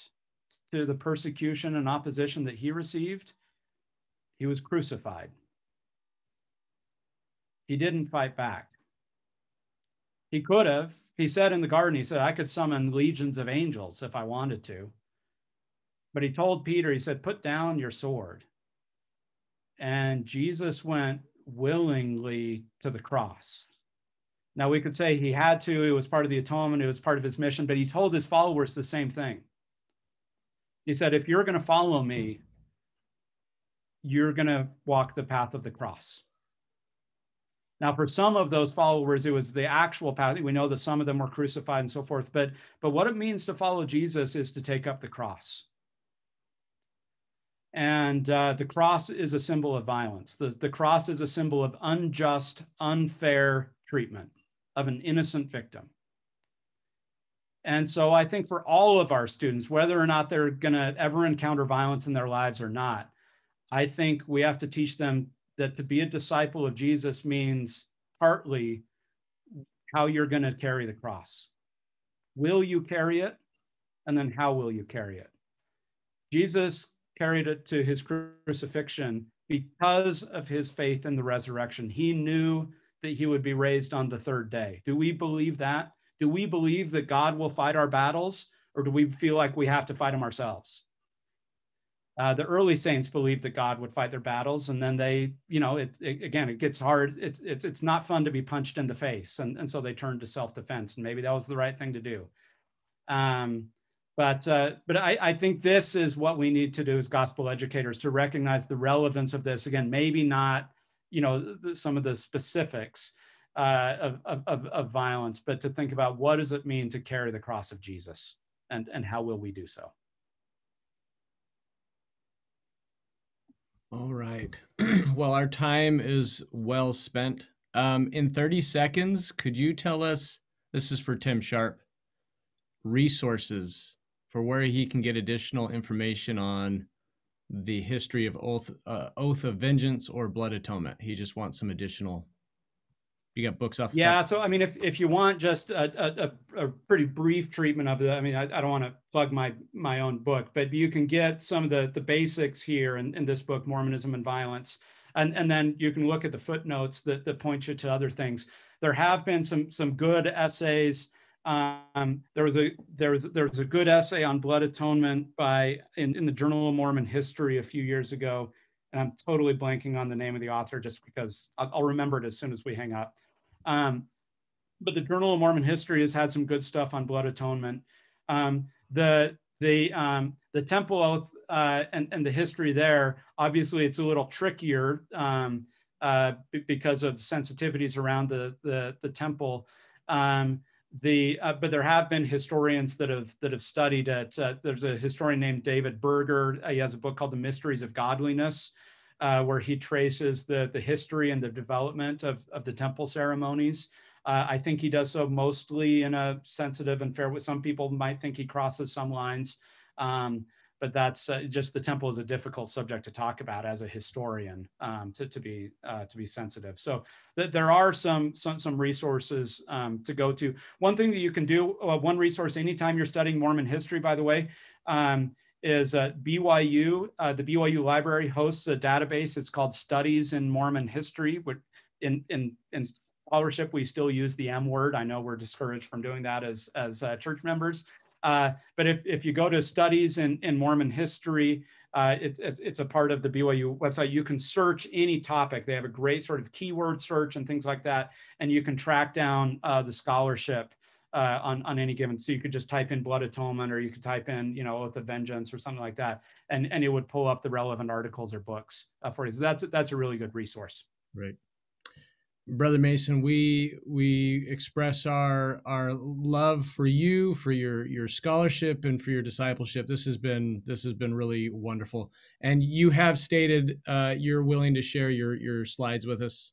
C: to the persecution and opposition that he received? He was crucified. He didn't fight back. He could have. He said in the garden, he said, I could summon legions of angels if I wanted to. But he told Peter, he said, put down your sword. And Jesus went willingly to the cross. Now, we could say he had to, it was part of the atonement, it was part of his mission, but he told his followers the same thing. He said, If you're going to follow me, you're going to walk the path of the cross. Now, for some of those followers, it was the actual path. We know that some of them were crucified and so forth. But, but what it means to follow Jesus is to take up the cross. And uh, the cross is a symbol of violence. The, the cross is a symbol of unjust, unfair treatment of an innocent victim. And so I think for all of our students, whether or not they're going to ever encounter violence in their lives or not, I think we have to teach them that to be a disciple of Jesus means partly how you're going to carry the cross. Will you carry it? And then how will you carry it? Jesus carried it to his crucifixion because of his faith in the resurrection. He knew that he would be raised on the third day. Do we believe that? Do we believe that God will fight our battles, or do we feel like we have to fight them ourselves? Uh, the early saints believed that God would fight their battles, and then they, you know, it, it, again, it gets hard. It's it's it's not fun to be punched in the face, and and so they turned to self defense, and maybe that was the right thing to do. Um, but uh, but I, I think this is what we need to do as gospel educators to recognize the relevance of this. Again, maybe not, you know, some of the specifics, uh, of, of, of violence, but to think about what does it mean to carry the cross of Jesus and, and how will we do so?
A: All right. well, our time is well spent. Um, in 30 seconds, could you tell us this is for Tim Sharp resources for where he can get additional information on the history of oath, uh, oath of vengeance or blood atonement? He just wants some additional you got books off
C: yeah top? so i mean if, if you want just a, a, a pretty brief treatment of it i mean i, I don't want to plug my my own book but you can get some of the the basics here in, in this book mormonism and violence and and then you can look at the footnotes that, that point you to other things there have been some some good essays um, there was a there was there was a good essay on blood atonement by in, in the journal of mormon history a few years ago and i'm totally blanking on the name of the author just because i'll, I'll remember it as soon as we hang up um, but the Journal of Mormon History has had some good stuff on blood atonement. Um, the the um, the temple oath uh, and, and the history there, obviously, it's a little trickier um, uh, because of sensitivities around the the, the temple. Um, the uh, but there have been historians that have that have studied it. Uh, there's a historian named David Buerger. he has a book called The Mysteries of Godliness, uh, where he traces the, the history and the development of, of the temple ceremonies. Uh, I think he does so mostly in a sensitive and fair way. Some people might think he crosses some lines, um, but that's uh, just the temple is a difficult subject to talk about as a historian um, to, to be uh, to be sensitive. So th- there are some some, some resources um, to go to. One thing that you can do, uh, one resource anytime you're studying Mormon history, by the way, um, is uh, BYU. Uh, the BYU library hosts a database. It's called Studies in Mormon History. In, in, in scholarship, we still use the M word. I know we're discouraged from doing that as, as uh, church members. Uh, but if, if you go to Studies in, in Mormon History, uh, it, it's, it's a part of the BYU website. You can search any topic. They have a great sort of keyword search and things like that. And you can track down uh, the scholarship uh, on, on any given. So you could just type in blood atonement or you could type in, you know, oath of vengeance or something like that. And, and it would pull up the relevant articles or books uh, for you. So that's, that's a really good resource.
A: Right. Brother Mason, we we express our our love for you, for your your scholarship, and for your discipleship. This has been this has been really wonderful. And you have stated uh, you're willing to share your your slides with us.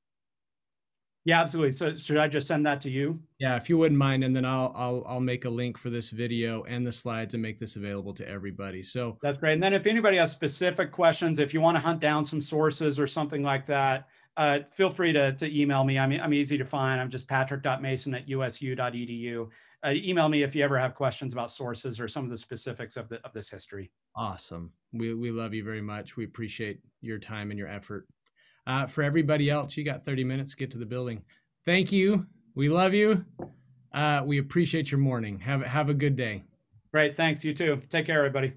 C: Yeah, absolutely. So should I just send that to you?
A: Yeah, if you wouldn't mind, and then I'll I'll I'll make a link for this video and the slides and make this available to everybody. So
C: that's great. And then if anybody has specific questions, if you want to hunt down some sources or something like that, uh, feel free to, to email me. I'm, I'm easy to find. I'm just patrick.mason at usu.edu. Uh, email me if you ever have questions about sources or some of the specifics of the of this history.
A: Awesome. We we love you very much. We appreciate your time and your effort. Uh, for everybody else, you got 30 minutes to get to the building. Thank you. We love you. Uh, we appreciate your morning. Have have a good day.
C: Great. Thanks. You too. Take care, everybody.